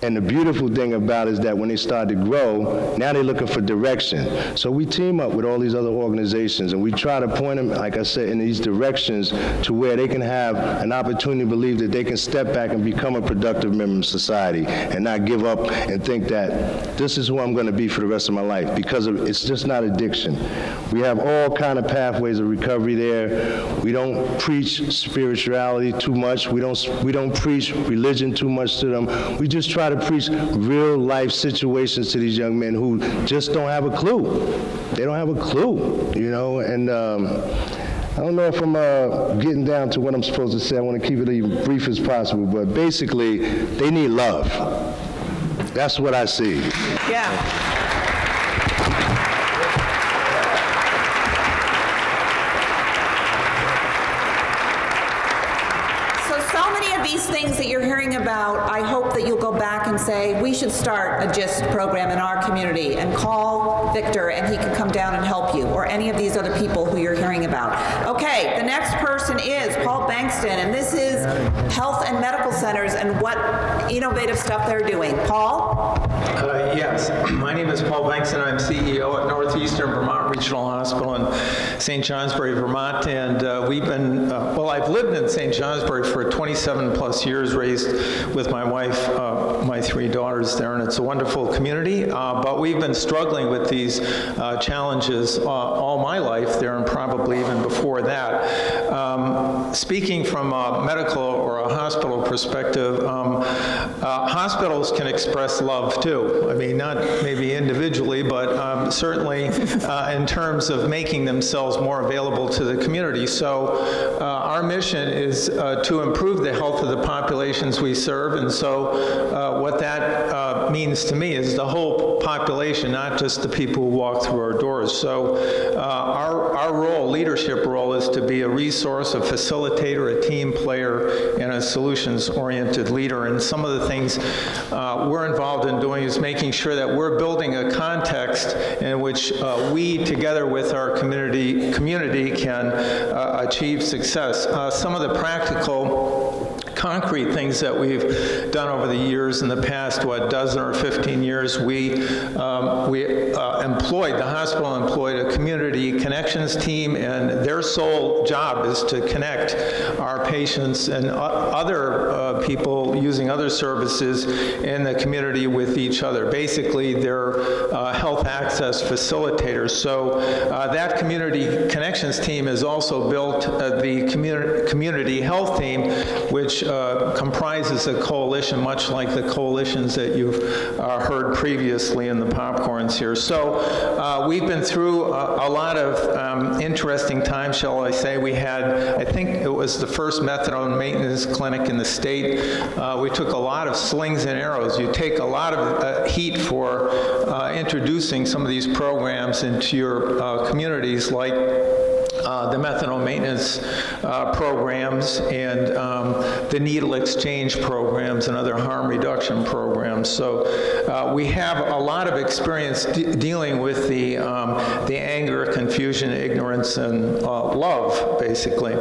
S11: And the beautiful thing about it is that when they start to grow, now they're looking for direction. So we team up with all these other organizations and we try to point them, like I said, in these directions to where they can have an opportunity to believe that they can step back and become a productive member of society and not give up and think that this is who I'm going to be for the rest of my life because of, it's just not addiction. We have all kind of pathways of recovery there. We don't preach spirituality too much. We don't, we don't preach religion too much to them. We just try to preach real life situations to these young men who just don't have a clue. They don't have a clue, you know, and um, I don't know if I'm uh, getting down to what I'm supposed to say. I want to keep it as brief as possible, but basically, they need love. That's what I see.
S7: Yeah. So, so many of these things that you're hearing about, I hope that you'll go say, we should start a GIST program in our community and call Victor and he can come down and help you, or any of these other people who you're hearing about. Okay, the next person is Paul Bengtson, and this is health and medical centers and what innovative stuff they're doing. Paul?
S12: Uh, Yes, my name is Paul Banks and I'm CEO at Northeastern Vermont Regional Hospital in St. Johnsbury, Vermont. And uh, we've been, uh, well, I've lived in St. Johnsbury for 27 plus years, raised with my wife, uh, my three daughters there, and it's a wonderful community. Uh, But we've been struggling with these challenges all my life there and probably even before that. Um, Speaking from a medical or a hospital perspective, um, uh, hospitals can express love too. I mean, not maybe individually, but um, certainly uh, in terms of making themselves more available to the community. So uh, our mission is uh, to improve the health of the populations we serve, and so uh, what that means to me is the whole population, not just the people who walk through our doors. So uh, our, our role, leadership role, is to be a resource, a facilitator, a team player, and a solutions-oriented leader. And some of the things uh, we're involved in doing is making sure that we're building a context in which uh, we, together with our community, community can uh, achieve success. Uh, some of the practical concrete things that we've done over the years in the past, what, dozen or 15 years, we, um, we uh, employed, the hospital employed a community connections team, and their sole job is to connect our patients and other uh, people using other services in the community with each other. Basically, they're uh, health access facilitators. So uh, that community connections team has also built uh, the community community health team, which uh, comprises a coalition, much like the coalitions that you've uh, heard previously in the popcorns here. So uh, we've been through a, a lot of um, interesting times, shall I say. We had, I think it was the first methadone maintenance clinic in the state. Uh, we took a lot of slings and arrows. You take a lot of uh, heat for introducing some of these programs into your communities, like uh, the methadone maintenance uh, programs and um, the needle exchange programs and other harm reduction programs. So uh, we have a lot of experience de dealing with the, um, the anger, confusion, ignorance, and uh, love, basically.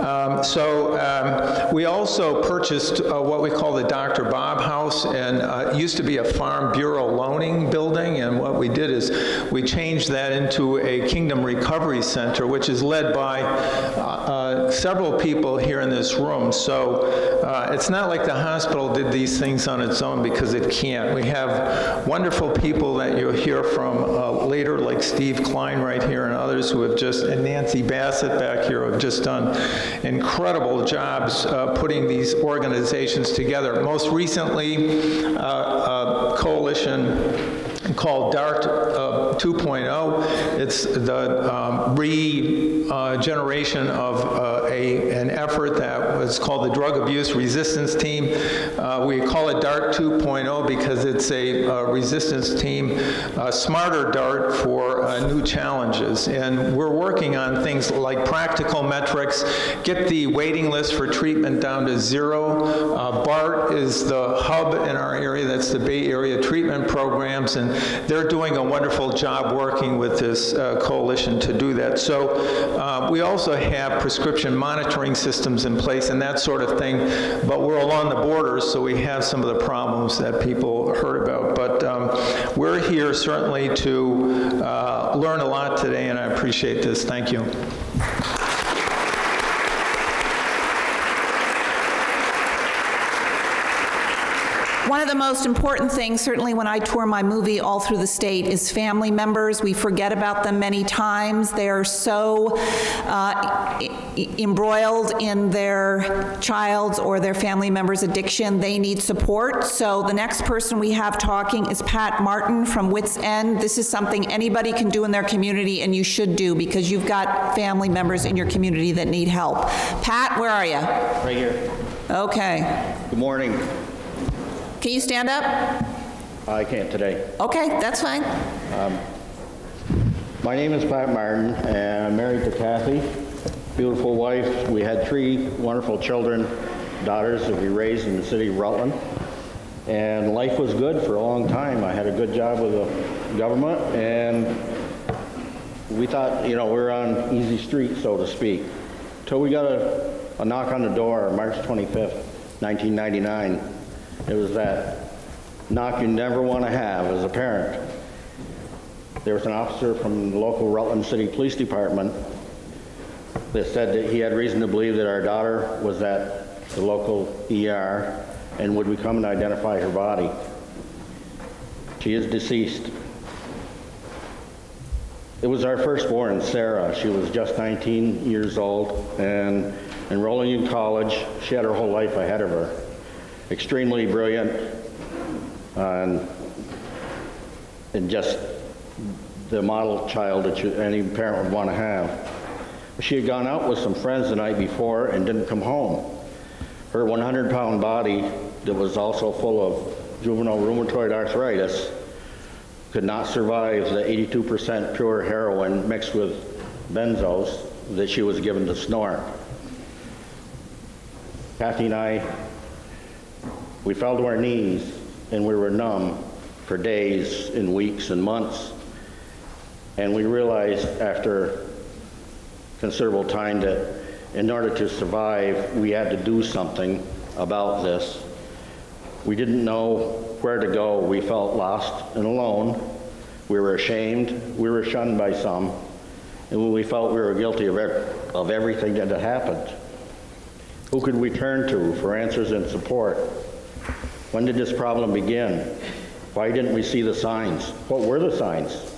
S12: Um, so um, we also purchased uh, what we call the Dr. Bob House, and uh, it used to be a Farm Bureau loaning building, and what we did is we changed that into a Kingdom Recovery Center, which is led by uh, uh, several people here in this room. So uh, it's not like the hospital did these things on its own because it can't. We have wonderful people that you'll hear from uh, later, like Steve Klein right here and others who have just, and Nancy Bassett back here, have just done incredible jobs uh, putting these organizations together. Most recently, uh, a coalition called DART uh, 2.0. It's the um, regeneration of uh, a, an effort that was called the Drug Abuse Resistance Team. Uh, we call it DART 2.0 because it's a, uh, resistance team, a smarter DART for uh, new challenges. And we're working on things like practical metrics, get the waiting list for treatment down to zero. Uh, BAART is the hub in our area, that's the Bay Area Treatment Programs, and they're doing a wonderful job working with this uh, coalition to do that. So uh, we also have prescription monitoring systems in place and that sort of thing, but we're along the borders, so we have some of the problems that people heard about. But um, we're here certainly to uh, learn a lot today, and I appreciate this. Thank you.
S7: One of the most important things, certainly when I tour my movie all through the state, is family members. We forget about them many times. They are so uh, embroiled in their child's or their family member's addiction. They need support. So the next person we have talking is Pat Martin from Wits End. This is something anybody can do in their community, and you should do because you've got family members in your community that need help. Pat, where are you?
S13: Right here.
S7: Okay.
S13: Good morning.
S7: Can you stand up?
S13: I can't today.
S7: Okay, that's fine.
S13: Um, my name is Pat Martin, and I'm married to Kathy, beautiful wife. We had three wonderful children, daughters that we raised in the city of Rutland. And life was good for a long time. I had a good job with the government, and we thought, you know, we were on easy street, so to speak. Till we got a, a knock on the door, March 25th, 1999. It was that knock you never want to have as a parent. There was an officer from the local Rutland City Police Department that said that he had reason to believe that our daughter was at the local ER and would we come and identify her body. She is deceased. It was our firstborn, Sarah. She was just 19 years old and enrolling in college. She had her whole life ahead of her extremely brilliant and, and just the model child that you, any parent would want to have. She had gone out with some friends the night before and didn't come home. Her 100 pound body that was also full of juvenile rheumatoid arthritis could not survive the 82% pure heroin mixed with benzos that she was given to snort. Kathy and I we fell to our knees and we were numb for days and weeks and months. And we realized after considerable time that in order to survive, we had to do something about this. We didn't know where to go. We felt lost and alone. We were ashamed. We were shunned by some. And we felt we were guilty of, of everything that had happened. Who could we turn to for answers and support? When did this problem begin? Why didn't we see the signs? What were the signs?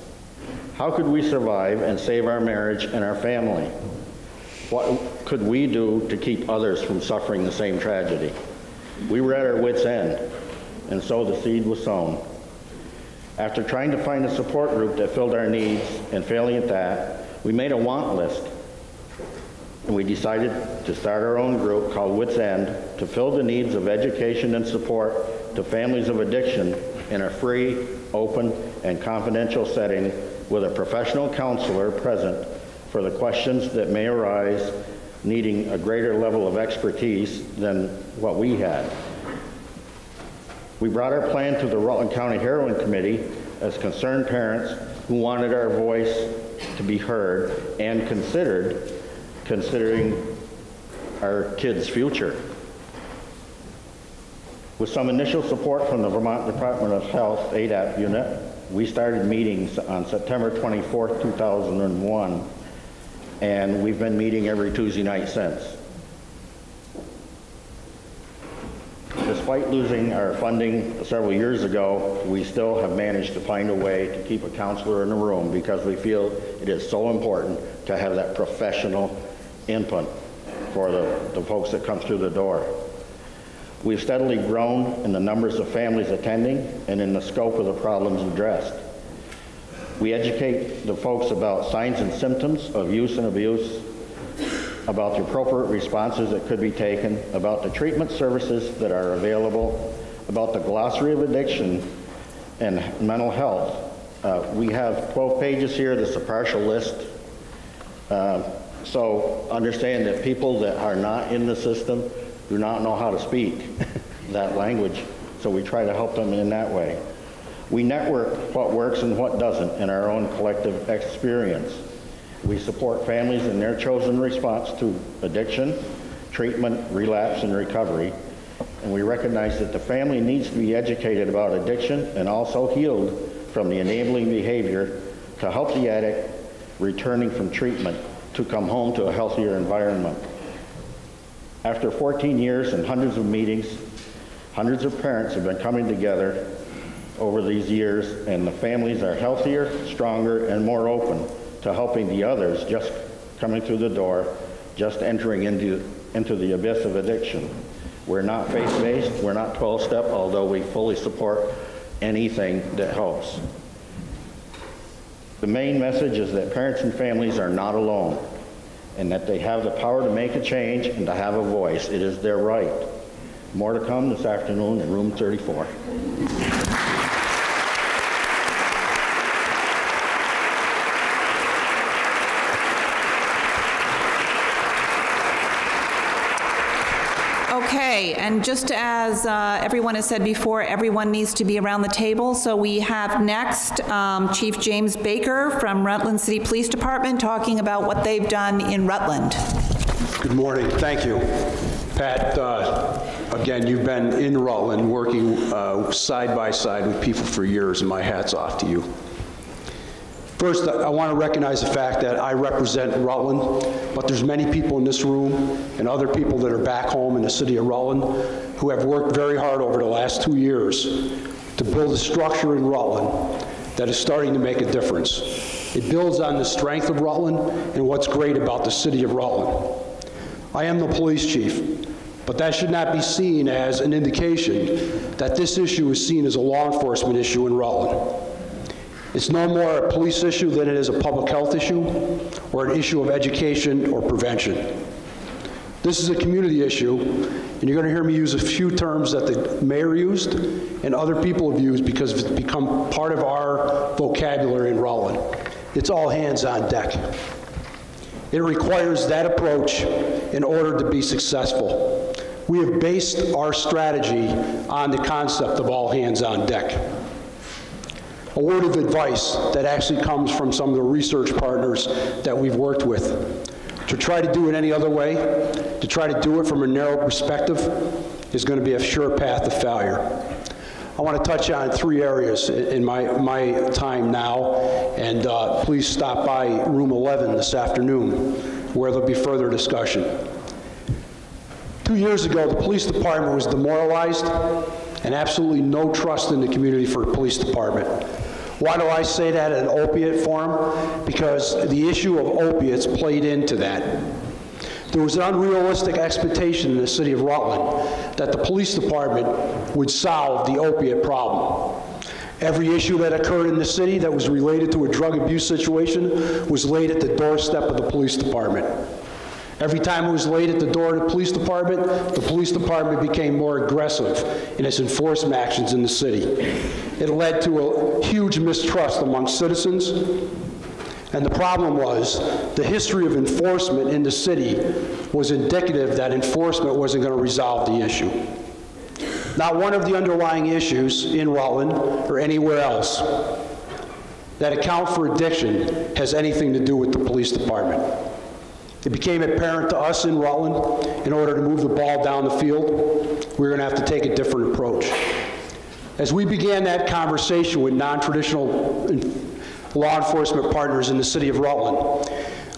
S13: How could we survive and save our marriage and our family? What could we do to keep others from suffering the same tragedy? We were at our wits' end, and so the seed was sown. After trying to find a support group that filled our needs and failing at that, we made a want list. And we decided to start our own group called Wits End to fill the needs of education and support to families of addiction in a free, open, and confidential setting with a professional counselor present for the questions that may arise needing a greater level of expertise than what we had. We brought our plan to the Rutland County Heroin Committee as concerned parents who wanted our voice to be heard and considered, considering our kids' future. With some initial support from the Vermont Department of Health ADAP unit, we started meetings on September 24, 2001, and we've been meeting every Tuesday night since. Despite losing our funding several years ago, we still have managed to find a way to keep a counselor in the room because we feel it is so important to have that professional input for the, the folks that come through the door. We've steadily grown in the numbers of families attending and in the scope of the problems addressed. We educate the folks about signs and symptoms of use and abuse, about the appropriate responses that could be taken, about the treatment services that are available, about the glossary of addiction and mental health. Uh, we have 12 pages here. This is a partial list. Uh, so understand that people that are not in the system do not know how to speak [laughs] that language, so we try to help them in that way. We network what works and what doesn't in our own collective experience. We support families in their chosen response to addiction, treatment, relapse, and recovery. And we recognize that the family needs to be educated about addiction and also healed from the enabling behavior to help the addict returning from treatment to come home to a healthier environment. After 14 years and hundreds of meetings, hundreds of parents have been coming together over these years, and the families are healthier, stronger, and more open to helping the others just coming through the door, just entering into, into the abyss of addiction. We're not faith-based, we're not 12-step, although we fully support anything that helps. The main message is that parents and families are not alone and that they have the power to make a change and to have a voice. It is their right. More to come this afternoon in room 34.
S7: Okay, and just as uh, everyone has said before, everyone needs to be around the table. So we have next um, Chief James Baker from Rutland City Police Department talking about what they've done in Rutland.
S14: Good morning. Thank you. Pat, uh, again, you've been in Rutland working uh, side by side with people for years, and my hat's off to you. First, I want to recognize the fact that I represent Rutland, but there's many people in this room and other people that are back home in the city of Rutland who have worked very hard over the last two years to build a structure in Rutland that is starting to make a difference. It builds on the strength of Rutland and what's great about the city of Rutland. I am the police chief, but that should not be seen as an indication that this issue is seen as a law enforcement issue in Rutland. It's no more a police issue than it is a public health issue or an issue of education or prevention. This is a community issue, and you're going to hear me use a few terms that the mayor used and other people have used because it's become part of our vocabulary in Rutland. It's all hands on deck. It requires that approach in order to be successful. We have based our strategy on the concept of all hands on deck a word of advice that actually comes from some of the research partners that we've worked with. To try to do it any other way, to try to do it from a narrow perspective, is going to be a sure path to failure. I want to touch on three areas in my, my time now, and uh, please stop by room 11 this afternoon where there'll be further discussion. Two years ago, the police department was demoralized and absolutely no trust in the community for the police department. Why do I say that in an opiate form? Because the issue of opiates played into that. There was an unrealistic expectation in the city of Rutland that the police department would solve the opiate problem. Every issue that occurred in the city that was related to a drug abuse situation was laid at the doorstep of the police department. Every time it was laid at the door of the police department, the police department became more aggressive in its enforcement actions in the city. It led to a huge mistrust among citizens, and the problem was the history of enforcement in the city was indicative that enforcement wasn't going to resolve the issue. Not one of the underlying issues in Rutland or anywhere else that account for addiction has anything to do with the police department. It became apparent to us in Rutland, in order to move the ball down the field, we were going to have to take a different approach. As we began that conversation with non-traditional law enforcement partners in the city of Rutland,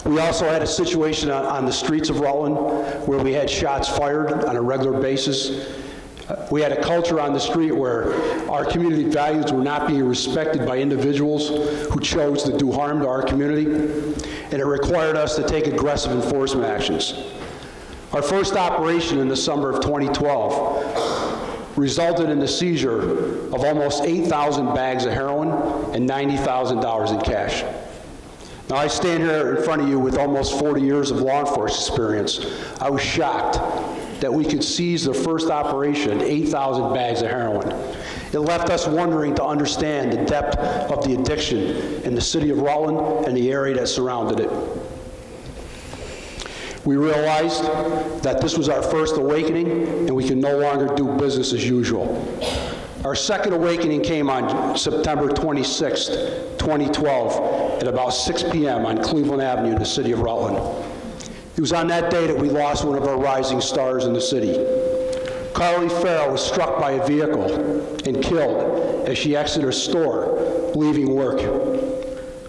S14: we also had a situation on, on the streets of Rutland where we had shots fired on a regular basis. We had a culture on the street where our community values were not being respected by individuals who chose to do harm to our community, and it required us to take aggressive enforcement actions. Our first operation in the summer of 2012 resulted in the seizure of almost 8,000 bags of heroin and $90,000 in cash. Now, I stand here in front of you with almost 40 years of law enforcement experience. I was shocked that we could seize the first operation, 8,000 bags of heroin. It left us wondering to understand the depth of the addiction in the city of Rutland and the area that surrounded it. We realized that this was our first awakening and we could no longer do business as usual. Our second awakening came on September 26, 2012, at about 6 p.m. on Cleveland Avenue in the city of Rutland. It was on that day that we lost one of our rising stars in the city. Carly Farrell was struck by a vehicle and killed as she exited her store, leaving work.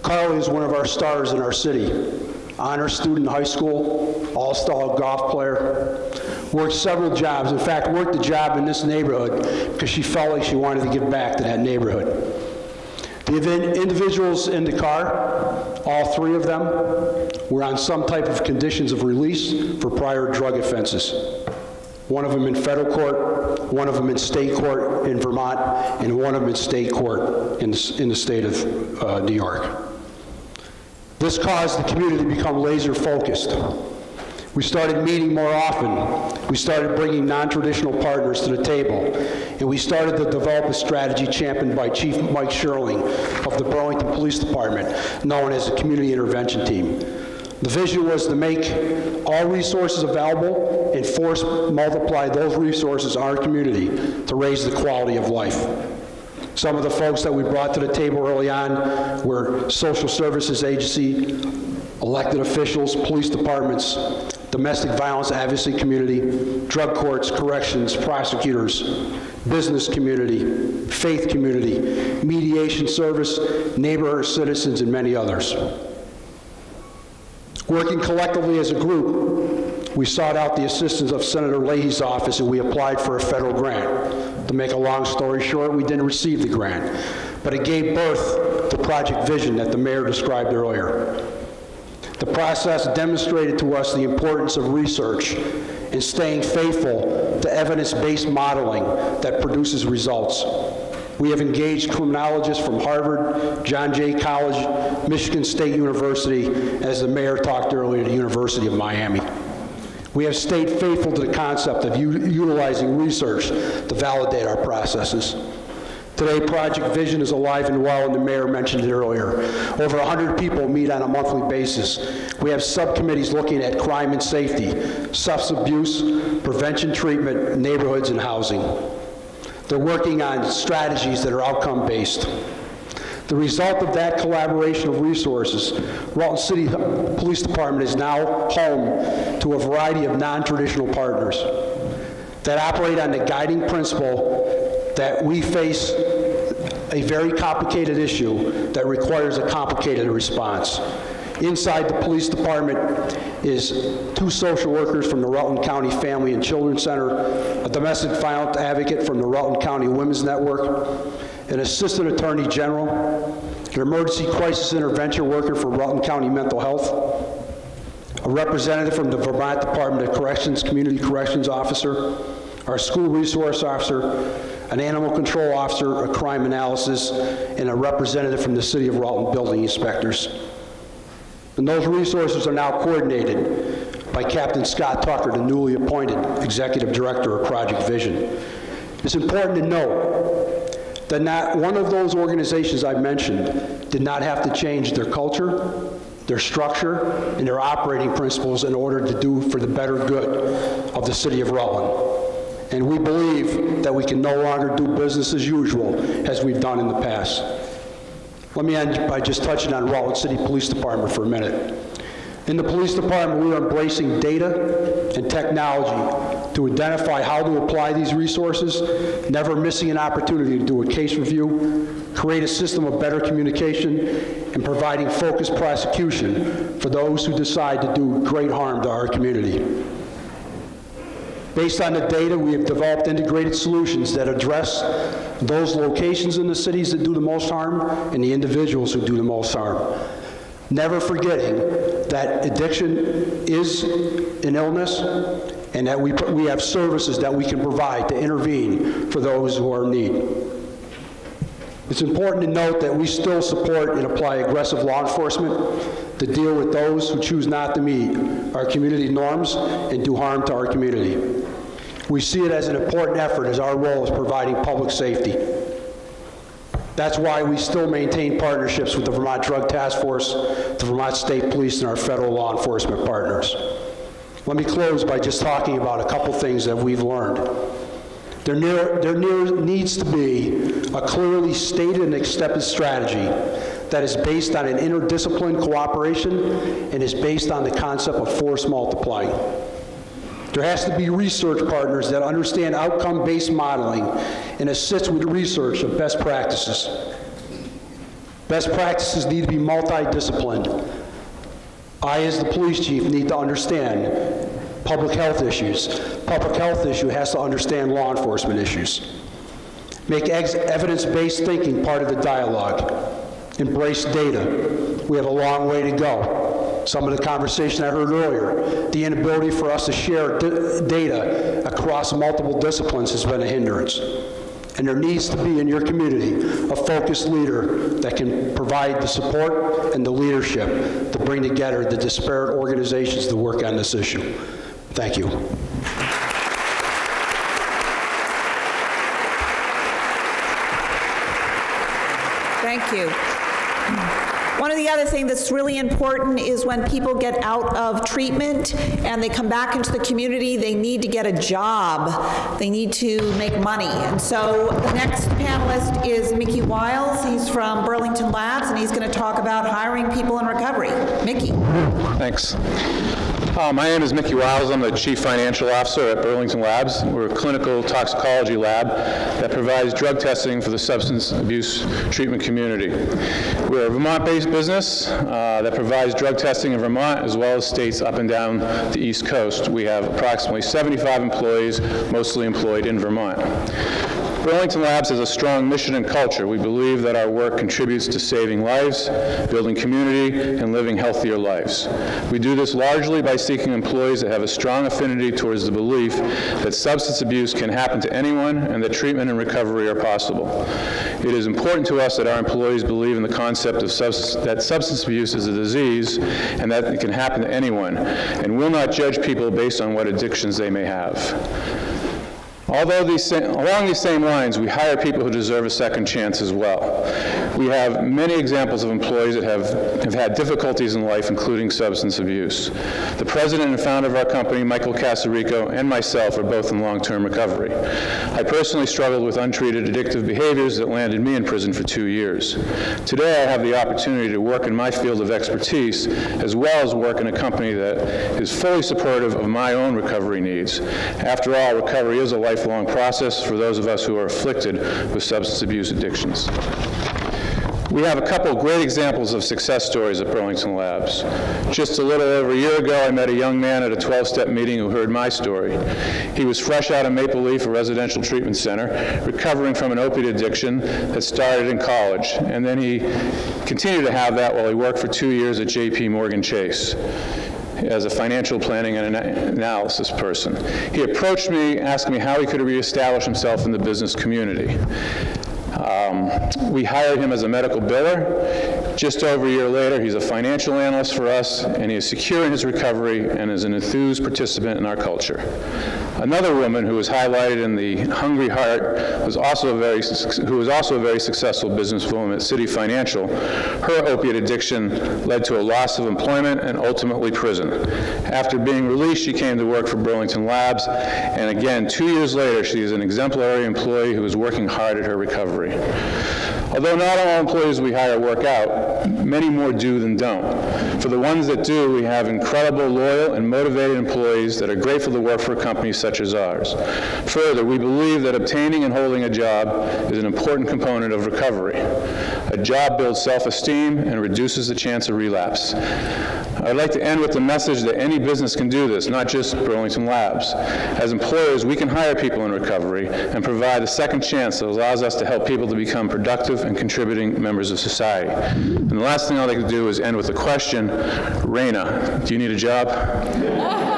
S14: Carly is one of our stars in our city. Honor student in high school, all-star golf player, worked several jobs. In fact, worked a job in this neighborhood because she felt like she wanted to give back to that neighborhood. The individuals in the car, all three of them, were on some type of conditions of release for prior drug offenses. One of them in federal court, one of them in state court in Vermont, and one of them in state court in the, in the state of uh, New York. This caused the community to become laser focused. We started meeting more often. We started bringing non-traditional partners to the table. And we started to develop a strategy championed by Chief Mike Schirling of the Burlington Police Department, known as the Community Intervention Team. The vision was to make all resources available and force multiply those resources in our community to raise the quality of life. Some of the folks that we brought to the table early on were social services agency, elected officials, police departments, domestic violence advocacy community, drug courts, corrections, prosecutors, business community, faith community, mediation service, neighborhood citizens, and many others. Working collectively as a group, we sought out the assistance of Senator Leahy's office and we applied for a federal grant. To make a long story short, we didn't receive the grant, but it gave birth to Project Vision that the mayor described earlier. The process demonstrated to us the importance of research and staying faithful to evidence-based modeling that produces results. We have engaged criminologists from Harvard, John Jay College, Michigan State University, as the mayor talked earlier, the University of Miami. We have stayed faithful to the concept of utilizing research to validate our processes. Today, Project Vision is alive and well, and the mayor mentioned it earlier. Over 100 people meet on a monthly basis. We have subcommittees looking at crime and safety, substance abuse, prevention treatment, neighborhoods, and housing. They're working on strategies that are outcome-based. The result of that collaboration of resources, Rutland City Police Department is now home to a variety of non-traditional partners that operate on the guiding principle that we face a very complicated issue that requires a complicated response. Inside the police department is two social workers from the Rutland County Family and Children's Center, a domestic violence advocate from the Rutland County Women's Network, an assistant attorney general, an emergency crisis intervention worker for Rutland County Mental Health, a representative from the Vermont Department of Corrections, Community Corrections Officer, our school resource officer, an animal control officer, a crime analysis, and a representative from the City of Rutland Building Inspectors. And those resources are now coordinated by Captain Scott Tucker, the newly appointed Executive Director of Project Vision. It's important to note that not one of those organizations I mentioned did not have to change their culture, their structure, and their operating principles in order to do for the better good of the city of Rutland. And we believe that we can no longer do business as usual as we've done in the past. Let me end by just touching on Rutland City Police Department for a minute. In the police department, we are embracing data and technology to identify how to apply these resources, never missing an opportunity to do a case review, create a system of better communication, and providing focused prosecution for those who decide to do great harm to our community. Based on the data, we have developed integrated solutions that address those locations in the cities that do the most harm and the individuals who do the most harm. Never forgetting that addiction is an illness and that we, we have services that we can provide to intervene for those who are in need. It's important to note that we still support and apply aggressive law enforcement to deal with those who choose not to meet our community norms and do harm to our community. We see it as an important effort as our role is providing public safety. That's why we still maintain partnerships with the Vermont Drug Task Force, the Vermont State Police, and our federal law enforcement partners. Let me close by just talking about a couple things that we've learned. There, near, there near needs to be a clearly stated and accepted strategy that is based on an interdisciplinary cooperation and is based on the concept of force multiplying. There has to be research partners that understand outcome-based modeling and assist with research of best practices. Best practices need to be multidisciplined. I, as the police chief, need to understand public health issues. Public health issue has to understand law enforcement issues. Make evidence-based thinking part of the dialogue. Embrace data. We have a long way to go. Some of the conversation I heard earlier, the inability for us to share data across multiple disciplines has been a hindrance. And there needs to be in your community a focused leader that can provide the support and the leadership to bring together the disparate organizations to work on this issue. Thank you.
S7: Thank you. Of the other things that's really important is when people get out of treatment and they come back into the community, they need to get a job. They need to make money. And so the next panelist is Mickey Wiles. He's from Burlington Labs, and he's going to talk about hiring people in recovery. Mickey.
S15: Thanks. Uh, my name is Mickey Wiles. I'm the Chief Financial Officer at Burlington Labs. We're a clinical toxicology lab that provides drug testing for the substance abuse treatment community. We're a Vermont-based business uh, that provides drug testing in Vermont as well as states up and down the East Coast. We have approximately 75 employees, mostly employed in Vermont. Burlington Labs has a strong mission and culture. We believe that our work contributes to saving lives, building community, and living healthier lives. We do this largely by seeking employees that have a strong affinity towards the belief that substance abuse can happen to anyone and that treatment and recovery are possible. It is important to us that our employees believe in the concept of that substance abuse is a disease and that it can happen to anyone, and will not judge people based on what addictions they may have. Although these, along these same lines, we hire people who deserve a second chance as well. We have many examples of employees that have, have had difficulties in life, including substance abuse. The president and founder of our company, Michael Casarico, and myself are both in long-term recovery. I personally struggled with untreated addictive behaviors that landed me in prison for two years. Today, I have the opportunity to work in my field of expertise, as well as work in a company that is fully supportive of my own recovery needs. After all, recovery is a lifelong process for those of us who are afflicted with substance abuse addictions. We have a couple great examples of success stories at Burlington Labs. Just a little over a year ago, I met a young man at a 12-step meeting who heard my story. He was fresh out of Maple Leaf, a residential treatment center, recovering from an opiate addiction that started in college. And then he continued to have that while he worked for two years at J.P. Morgan Chase as a financial planning and analysis person. He approached me, asking me how he could reestablish himself in the business community. Um, we hired him as a medical biller. Just over a year later, he's a financial analyst for us, and he is secure in his recovery and is an enthused participant in our culture. Another woman who was highlighted in the Hungry Heart was also a very, who was also a very successful businesswoman at CitiFinancial. Her opiate addiction led to a loss of employment and ultimately prison. After being released, she came to work for Burlington Labs, and again, two years later, she is an exemplary employee who is working hard at her recovery. Although not all employees we hire work out, many more do than don't. For the ones that do, we have incredible, loyal, and motivated employees that are grateful to work for a company such as ours. Further, we believe that obtaining and holding a job is an important component of recovery. A job builds self-esteem and reduces the chance of relapse. I'd like to end with the message that any business can do this, not just Burlington Labs. As employers, we can hire people in recovery and provide a second chance that allows us to help people to become productive and contributing members of society. And the last thing I'd like to do is end with a question. Raina, do you need a job? [laughs]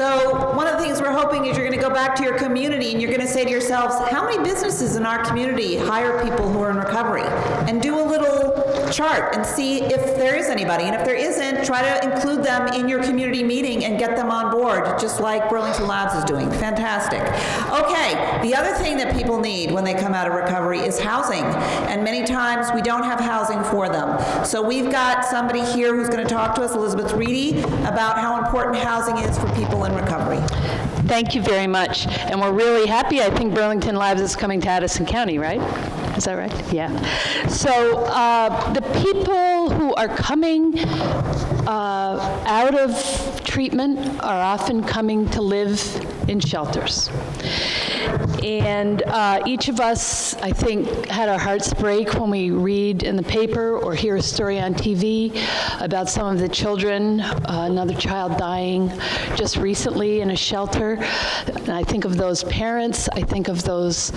S7: So one of the things we're hoping is you're going to go back to your community and you're going to say to yourselves, how many businesses in our community hire people who are in recovery? And do a little chart and see if there is anybody. And if there isn't, try to include them in your community meeting and get them on board, just like Burlington Labs is doing. Fantastic. Okay, the other thing that people need when they come out of recovery is housing. And many times we don't have housing for them. So we've got somebody here who's going to talk to us, Elizabeth Ready, about how important housing is for people in recovery.
S16: Thank you very much. And we're really happy. I think Burlington Labs is coming to Addison County, right? Is that right? Yeah. So uh, the people who are coming uh, out of treatment are often coming to live in shelters. And uh, each of us, I think, had our hearts break when we read in the paper or hear a story on TV about some of the children, uh, another child dying just recently in a shelter. And I think of those parents, I think of those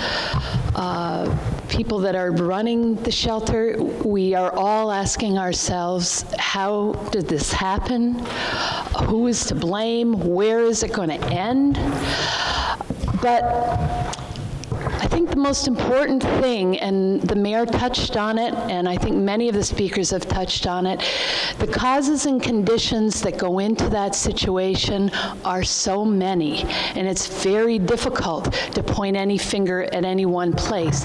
S16: uh, people that are running the shelter. We are all asking ourselves, how did this happen? Who is to blame? Where is it going to end? But I think the most important thing, and the mayor touched on it, and I think many of the speakers have touched on it, the causes and conditions that go into that situation are so many, and it's very difficult to point any finger at any one place.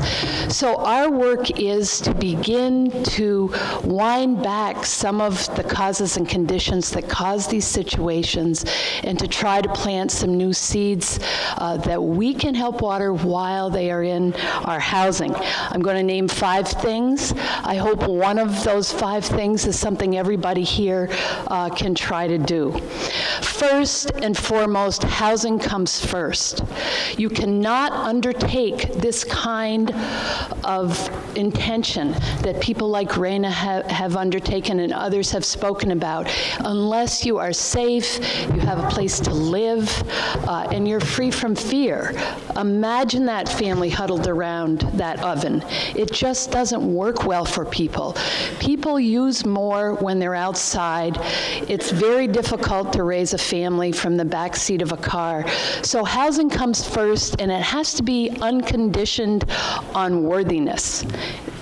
S16: So our work is to begin to wind back some of the causes and conditions that cause these situations and to try to plant some new seeds uh, that we can help water while they are in our housing. I'm going to name five things. I hope one of those five things is something everybody here uh, can try to do. First and foremost, housing comes first. You cannot undertake this kind of intention that people like Raina have, have undertaken and others have spoken about unless you are safe, you have a place to live, uh, and you're free from fear. Imagine that family huddled around that oven. It just doesn't work well for people. People use more when they're outside. It's very difficult to raise a family from the back seat of a car. So housing comes first, and it has to be unconditioned on worthiness.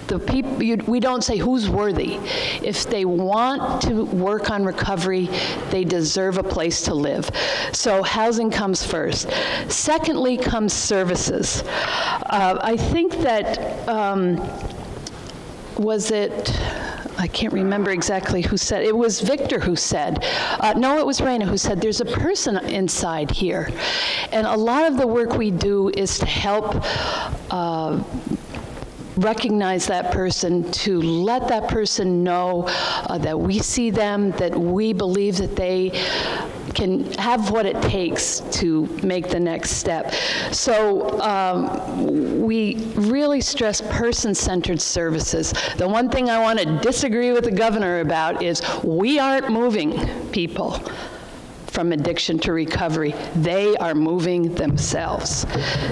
S16: The people, we don't say who's worthy. If they want to work on recovery, they deserve a place to live. So housing comes first. Secondly comes services. Uh, I think that, um, was it, I can't remember exactly who said, it was Victor who said, uh, no, it was Raina who said, there's a person inside here. And a lot of the work we do is to help uh, recognize that person, to let that person know uh, that we see them, that we believe that they can have what it takes to make the next step. So um, we really stress person-centered services. The one thing I want to disagree with the governor about is we aren't moving people from addiction to recovery. They are moving themselves.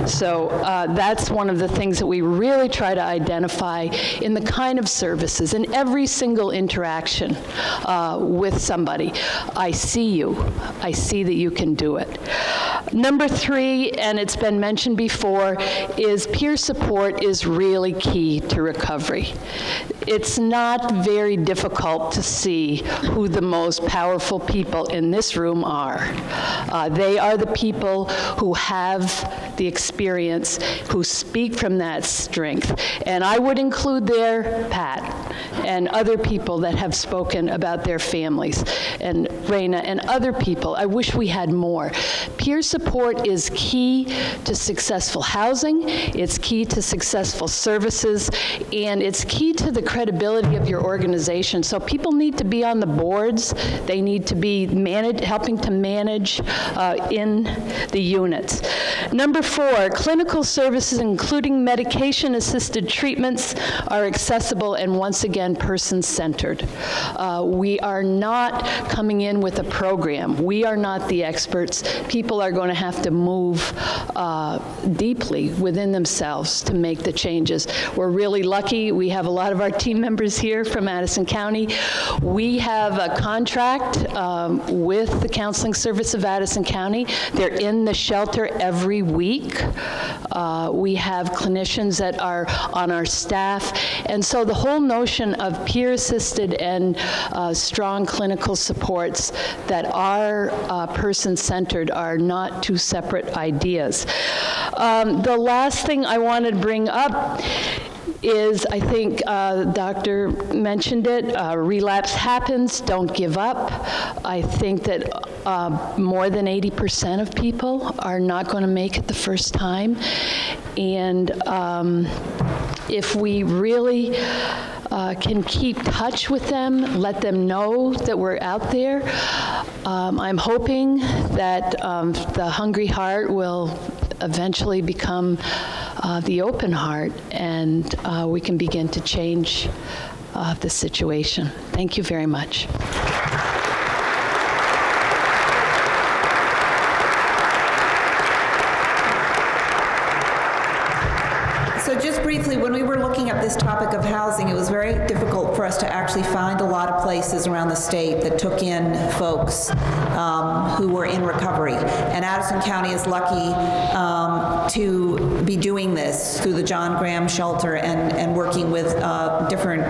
S16: So uh, that's one of the things that we really try to identify in the kind of services, in every single interaction uh, with somebody. I see you. I see that you can do it. Number three, and it's been mentioned before, is peer support is really key to recovery. It's not very difficult to see who the most powerful people in this room are. Uh, they are the people who have the experience, who speak from that strength. And I would include there Pat and other people that have spoken about their families, and Raina and other people. I wish we had more. Peer support is key to successful housing, it's key to successful services, and it's key to the credibility of your organization. So people need to be on the boards, they need to be managed, helping to manage uh, in the units. Number four, clinical services, including medication-assisted treatments, are accessible and once again person-centered. Uh, we are not coming in with a program. We are not the experts. People are going to have to move uh, deeply within themselves to make the changes. We're really lucky. We have a lot of our team members here from Addison County. We have a contract um, with the Counseling Service of Addison County. They're in the shelter every week. Uh, we have clinicians that are on our staff. And so the whole notion of peer-assisted and uh, strong clinical supports that are uh, person-centered are not two separate ideas. Um, the last thing I want to bring up is, I think uh, Doctor mentioned it, uh, relapse happens, don't give up. I think that uh, more than 80% of people are not going to make it the first time. And um, if we really uh, can keep touch with them, let them know that we're out there. Um, I'm hoping that um, the hungry heart will eventually become uh, the open heart and uh, we can begin to change uh, the situation. Thank you very much.
S7: So just briefly, when we were looking at this topic of housing, it was very difficult for us to actually find a lot of places around the state that took in folks um, who were in recovery. And Addison County is lucky um, to be doing this through the John Graham Shelter and, and working with uh, different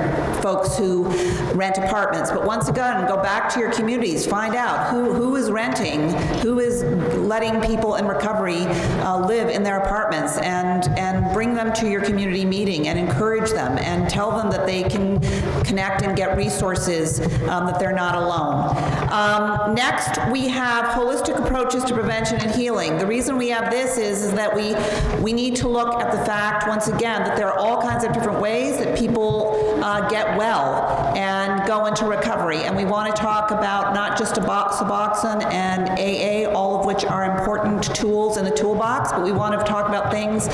S7: folks who rent apartments. But once again, go back to your communities, find out who, who is renting, who is letting people in recovery uh, live in their apartments, and, and bring them to your community meeting and encourage them and tell them that they can connect and get resources, um, that they're not alone. Um, next, we have holistic approaches to prevention and healing. The reason we have this is, is that we, we need to look at the fact, once again, that there are all kinds of different ways that people uh, get well and go into recovery. And we want to talk about not just Suboxone and AA, all of which are important tools in the toolbox, but we want to talk about things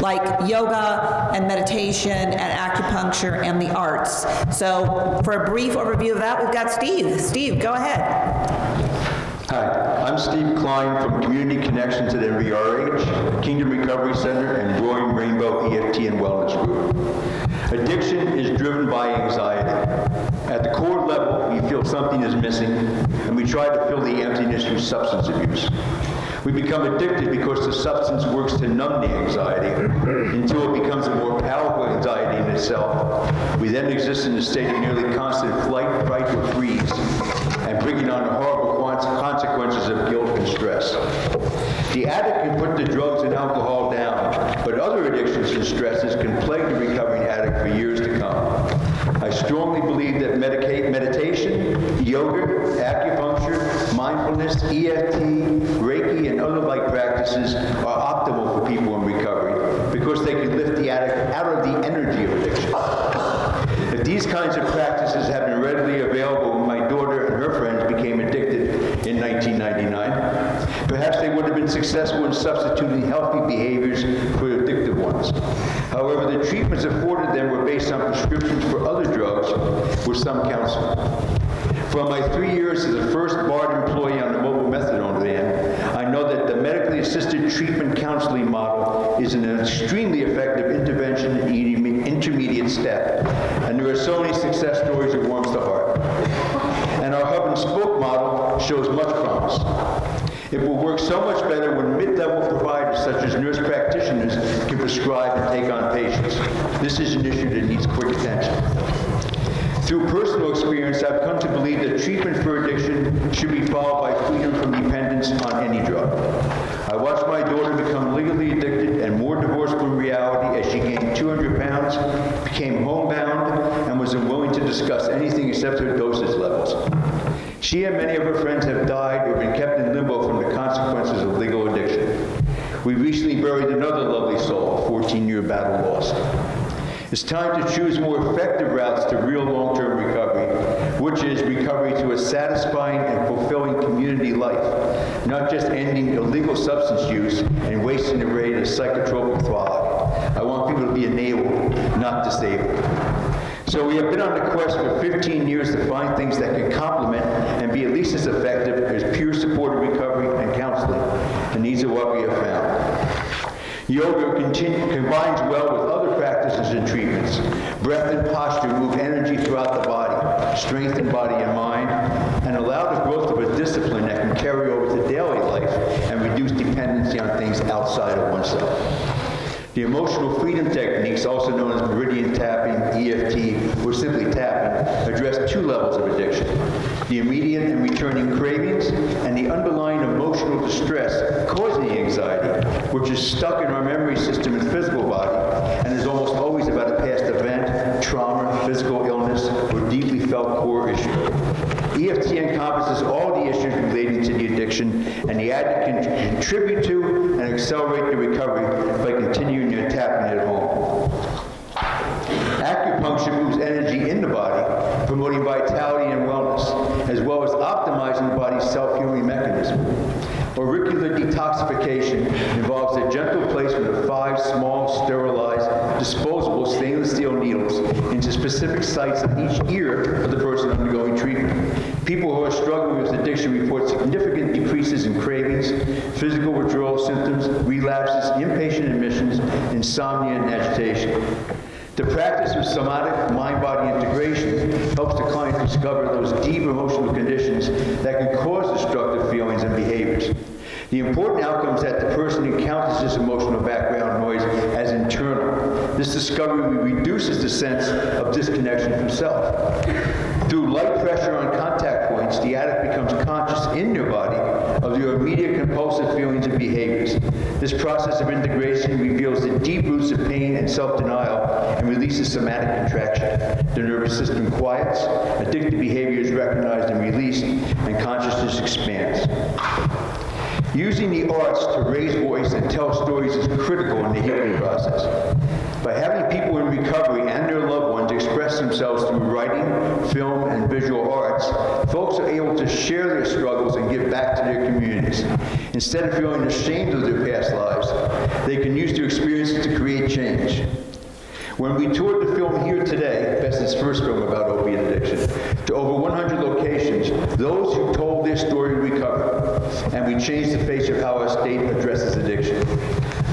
S7: like yoga and meditation and acupuncture and the arts. So for a brief overview of that, we've got Steve. Steve, go ahead.
S17: Hi, I'm Steve Klein from Community Connections at NVRH, Kingdom Recovery Center, and Growing Rainbow EFT and Wellness Group. Addiction is driven by anxiety. At the core level, we feel something is missing, and we try to fill the emptiness through substance abuse. We become addicted because the substance works to numb the anxiety until it becomes a more powerful anxiety in itself. We then exist in a state of nearly constant flight, fright, or freeze, and bringing on the horrible consequences of guilt and stress. The addict can put the drugs and alcohol down, but other addictions and stresses can plague the recovering addict for years to come. I strongly believe that meditation, yoga, acupuncture, mindfulness, EFT, are optimal for people in recovery because they can lift the addict out of the energy of addiction. If These kinds of practices have been readily available when my daughter and her friends became addicted in 1999. Perhaps they would have been successful in substituting healthy behaviors for addictive ones. However, the treatments afforded them were based on prescriptions for other drugs with some counseling. From my three It's time to choose more effective routes to real long-term recovery, which is recovery to a satisfying and fulfilling community life, not just ending illegal substance use and wasting away in a psychotropic thrive. I want people to be enabled, not disabled. So we have been on the quest for 15 years to find things that can complement and be at least as effective as pure supported recovery and counseling. And these are what we have found. Yoga combines well with treatments. Breath and posture move energy throughout the body, strengthen body and mind, and allow the growth of a discipline that can carry over to daily life and reduce dependency on things outside of oneself. The emotional freedom techniques, also known as meridian tapping, EFT, or simply tapping, address two levels of addiction. The immediate each year for the person undergoing treatment. People who are struggling with addiction report significant decreases in cravings, physical withdrawal symptoms, relapses, inpatient admissions, insomnia, and agitation. The practice of somatic mind-body integration helps the client discover those deep emotional conditions that can cause destructive feelings and behaviors. The important outcome is that the person encounters this emotional background noise as internal. This discovery the sense of disconnection from self. Through light pressure on contact points, the addict becomes conscious in your body of your immediate compulsive feelings and behaviors. This process of integration reveals the deep roots of pain and self-denial and releases somatic contraction. The nervous system quiets, addictive behavior is recognized and released, and consciousness expands. Using Instead of feeling ashamed of their past lives, they can use their experiences to create change. When we toured the film Here Today, Bessett's first film about opiate addiction, to over 100 locations, those who told their story recovered, and we changed the face of how our state addresses addiction.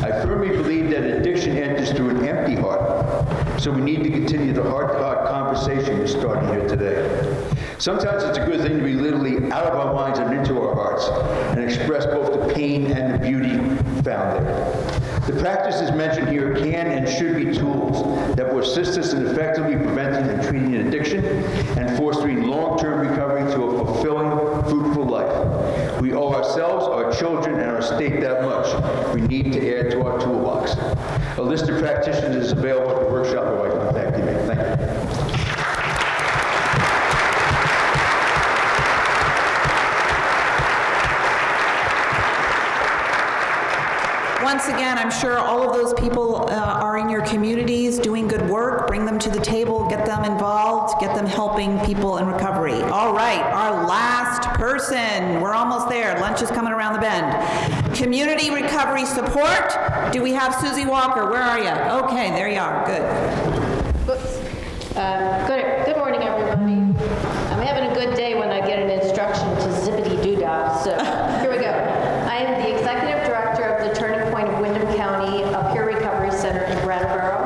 S17: I firmly believe that addiction enters through an empty heart, so we need to continue the heart-to-heart conversation we're starting here today. Sometimes it's a good thing to be literally out of our minds and into our hearts and express both the pain and the beauty found there. The practices mentioned here can and should be tools that will assist us in effectively preventing and treating addiction and fostering long-term recovery to a fulfilling, fruitful life. We owe ourselves, our children, and our state that much. We need to add to our toolbox. A list of practitioners is available at the workshop or by contacting me. Thank you.
S7: Once again, I'm sure all of those people uh, are in your communities doing good work. Bring them to the table, get them involved, get them helping people in recovery. All right, our last person. We're almost there. Lunch is coming around the bend. Community recovery support. Do we have Susie Walker? Where are you? Okay, there you are. Good.
S18: Uh, Good, good morning, everybody. I'm having a good day when I get an instruction to zippity doo dah, so here we go. I am the executive director of the Turning Point of Windham County, a peer recovery center in Brattleboro.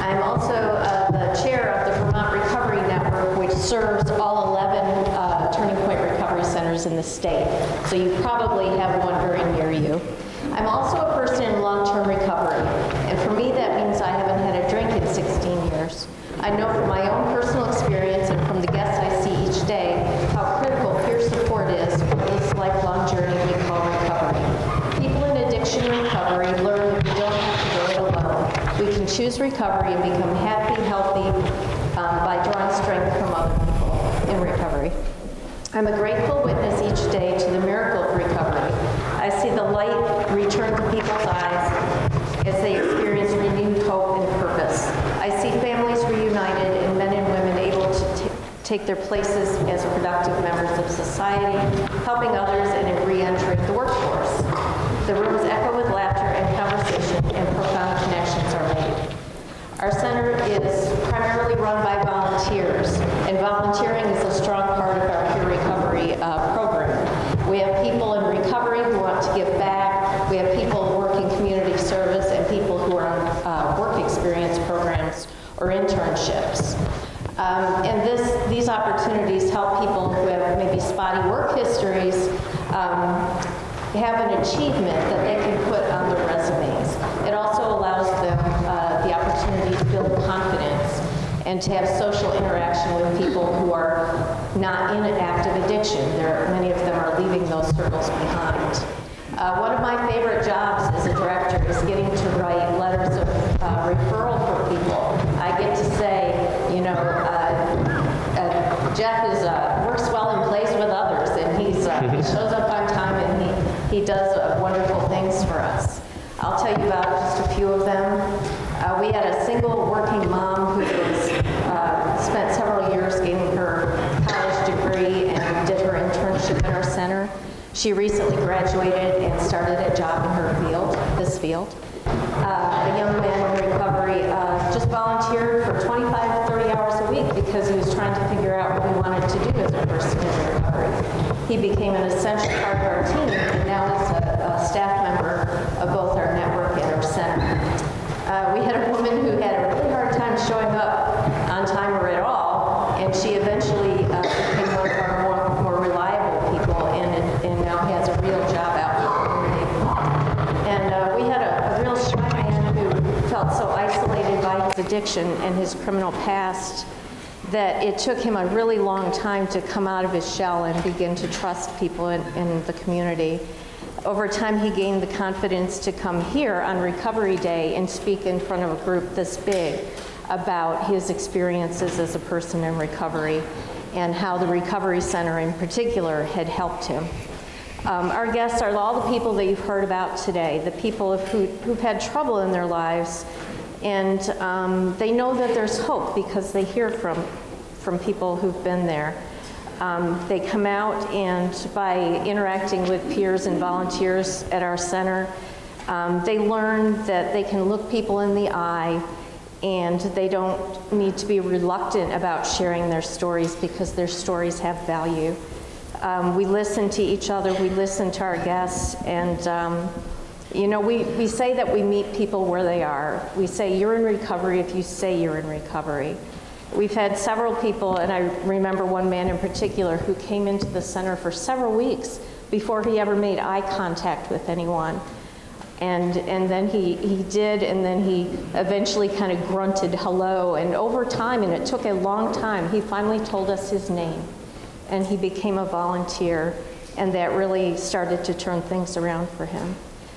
S18: I'm also uh, the chair of the Vermont Recovery Network, which serves all 11 uh, Turning Point Recovery Centers in the state. So you probably have one very near you. I'm also a person in long-term recovery, and for me, that means I haven't had a drink in 16 years. I know from my own personal experience and from the guests I see each day how critical peer support is for this lifelong journey we call recovery. People in addiction recovery learn that we don't have to go it alone. We can choose recovery and become happy, healthy um, by drawing strength from other people in recovery. I'm a grateful witness each day to the miracle of recovery. I see the light return to people's eyes as they experience renewed hope and purpose. I see families reunited and men and women able to ta- take their places as productive members of society, helping others and in re-entering the workforce. The rooms echo with laughter and conversation and profound connections are made. Our center is primarily run by volunteers, and volunteering is a strong part of our peer recovery uh, program. We have people in recovery who want to give back. We have people working community service and people who are on uh, work experience programs or internships. Um, and this, these opportunities help people who have maybe spotty work histories um, have an achievement that they can put on their resumes. It also allows them uh, the opportunity to build confidence and to have social interaction with people who are not in an active addiction. There, many of them are leaving those circles behind. Uh, one of my favorite jobs as a director is getting to write letters of uh, referral for people. I get to say, you know, uh, uh, Jeff is uh, works well in place with others, and he's uh, he [laughs] shows up on time, and he he does uh, wonderful things for us. I'll tell you about She recently graduated and started a job in her field, this field. Uh, a young man in recovery uh, just volunteered for 25, 30 hours a week because he was trying to figure out what he wanted to do as a person in recovery. He became an essential part of our team and now is a, a staff member of both our network and our center. Uh, we had a woman who had a really hard time showing up addiction and his criminal past that it took him a really long time to come out of his shell and begin to trust people in, in the community. Over time, he gained the confidence to come here on Recovery Day and speak in front of a group this big about his experiences as a person in recovery and how the Recovery Center in particular had helped him. Um, our guests are all the people that you've heard about today, the people who, who've had trouble in their lives, and um, they know that there's hope because they hear from, from people who've been there. Um, they come out and by interacting with peers and volunteers at our center, um, they learn that they can look people in the eye and they don't need to be reluctant about sharing their stories because their stories have value. Um, we listen to each other, we listen to our guests, and um, you know, we, we say that we meet people where they are. We say you're in recovery if you say you're in recovery. We've had several people, and I remember one man in particular who came into the center for several weeks before he ever made eye contact with anyone. And, and then he, he did, and then he eventually kind of grunted hello. And over time, and it took a long time, he finally told us his name. And he became a volunteer, and that really started to turn things around for him.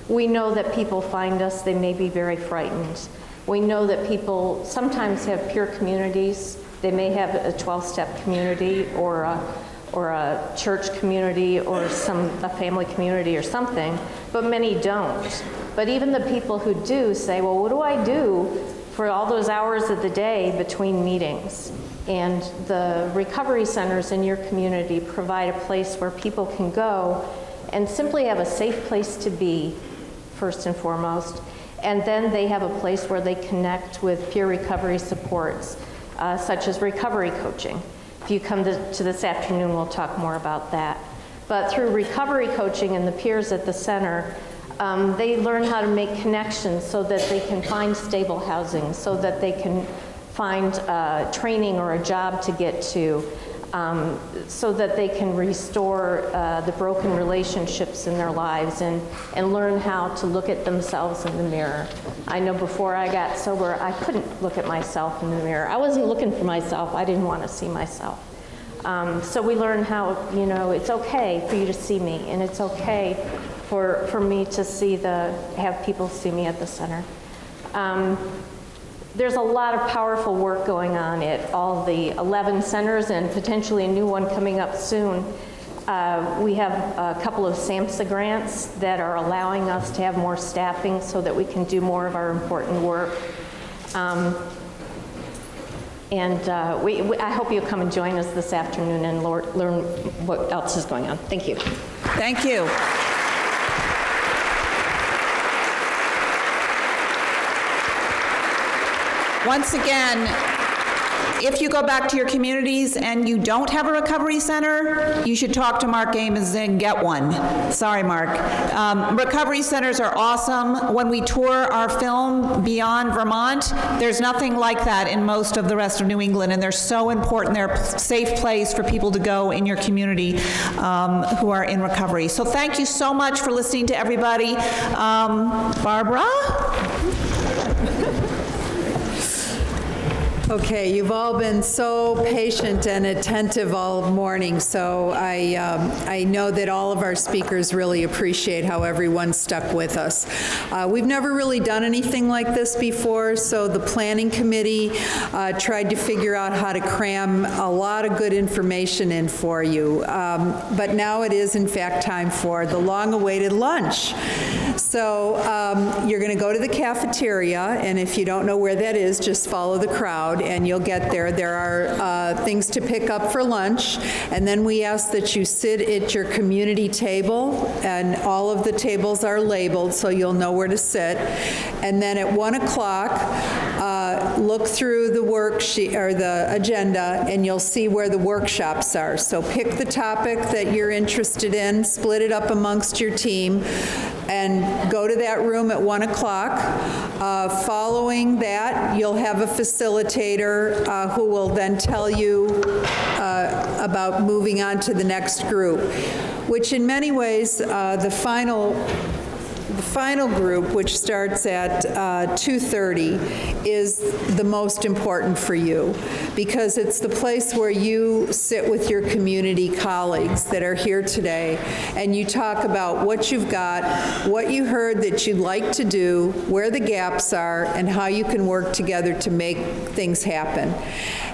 S18: We know that people find us, they may be very frightened. We know that people sometimes have peer communities. They may have a 12-step community or a, or a church community or some a family community or something, but many don't. But even the people who do say, well, what do I do for all those hours of the day between meetings. And the recovery centers in your community provide a place where people can go and simply have a safe place to be, first and foremost. And then they have a place where they connect with peer recovery supports, uh, such as recovery coaching. If you come to, to this afternoon, we'll talk more about that. But through recovery coaching and the peers at the center, um, they learn how to make connections so that they can find stable housing, so that they can find uh, training or a job to get to, um, so that they can restore uh, the broken relationships in their lives and, and learn how to look at themselves in the mirror. I know before I got sober, I couldn't look at myself in the mirror. I wasn't looking for myself, I didn't want to see myself. Um, so we learn how, you know, it's okay for you to see me, and it's okay for, for me to see the, have people see me at the center. Um, there's a lot of powerful work going on at all the 11 centers and potentially a new one coming up soon. Uh, we have a couple of SAMHSA grants that are allowing us to have more staffing so that we can do more of our important work. Um, and uh, we, we, I hope you'll come and join us this afternoon and learn what else is going on. Thank you.
S7: Thank you. Once again, if you go back to your communities and you don't have a recovery center, you should talk to Mark Ames and get one. Sorry, Mark. Um, recovery centers are awesome. When we tour our film Beyond Vermont, there's nothing like that in most of the rest of New England, and they're so important. They're a safe place for people to go in your community um, who are in recovery. So thank you so much for listening to everybody. Um, Barbara?
S1: Okay, you've all been so patient and attentive all morning, so I, um, I know that all of our speakers really appreciate how everyone stuck with us. Uh, we've never really done anything like this before, so the Planning Committee uh, tried to figure out how to cram a lot of good information in for you. Um, but now it is, in fact, time for the long-awaited lunch. So um, you're going to go to the cafeteria, and if you don't know where that is, just follow the crowd and you'll get there. There are uh, things to pick up for lunch, and then we ask that you sit at your community table, and all of the tables are labeled so you'll know where to sit. And then at 1 o'clock, uh, look through the worksheet or the agenda, and you'll see where the workshops are. So pick the topic that you're interested in, split it up amongst your team, and go to that room at 1 o'clock. Uh, following that, you'll have a facilitator uh, who will then tell you uh, about moving on to the next group, which in many ways, uh, the final the final group, which starts at uh, 2.30, is the most important for you because it's the place where you sit with your community colleagues that are here today and you talk about what you've got, what you heard that you'd like to do, where the gaps are, and how you can work together to make things happen.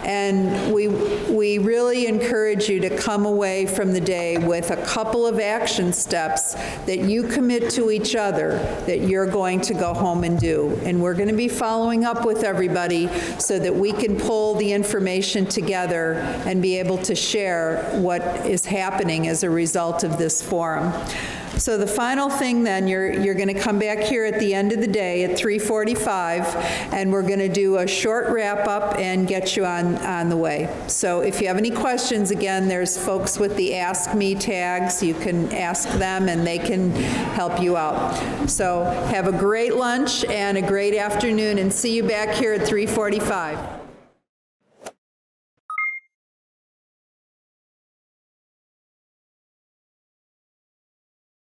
S1: And we, we really encourage you to come away from the day with a couple of action steps that you commit to each other that you're going to go home and do. And we're going to be following up with everybody so that we can pull the information together and be able to share what is happening as a result of this forum. So the final thing then, you're, you're going to come back here at the end of the day at 3:45, and we're going to do a short wrap-up and get you on, on the way. So if you have any questions, again, there's folks with the Ask Me tags. You can ask them, and they can help you out. So have a great lunch and a great afternoon, and see you back here at 3:45.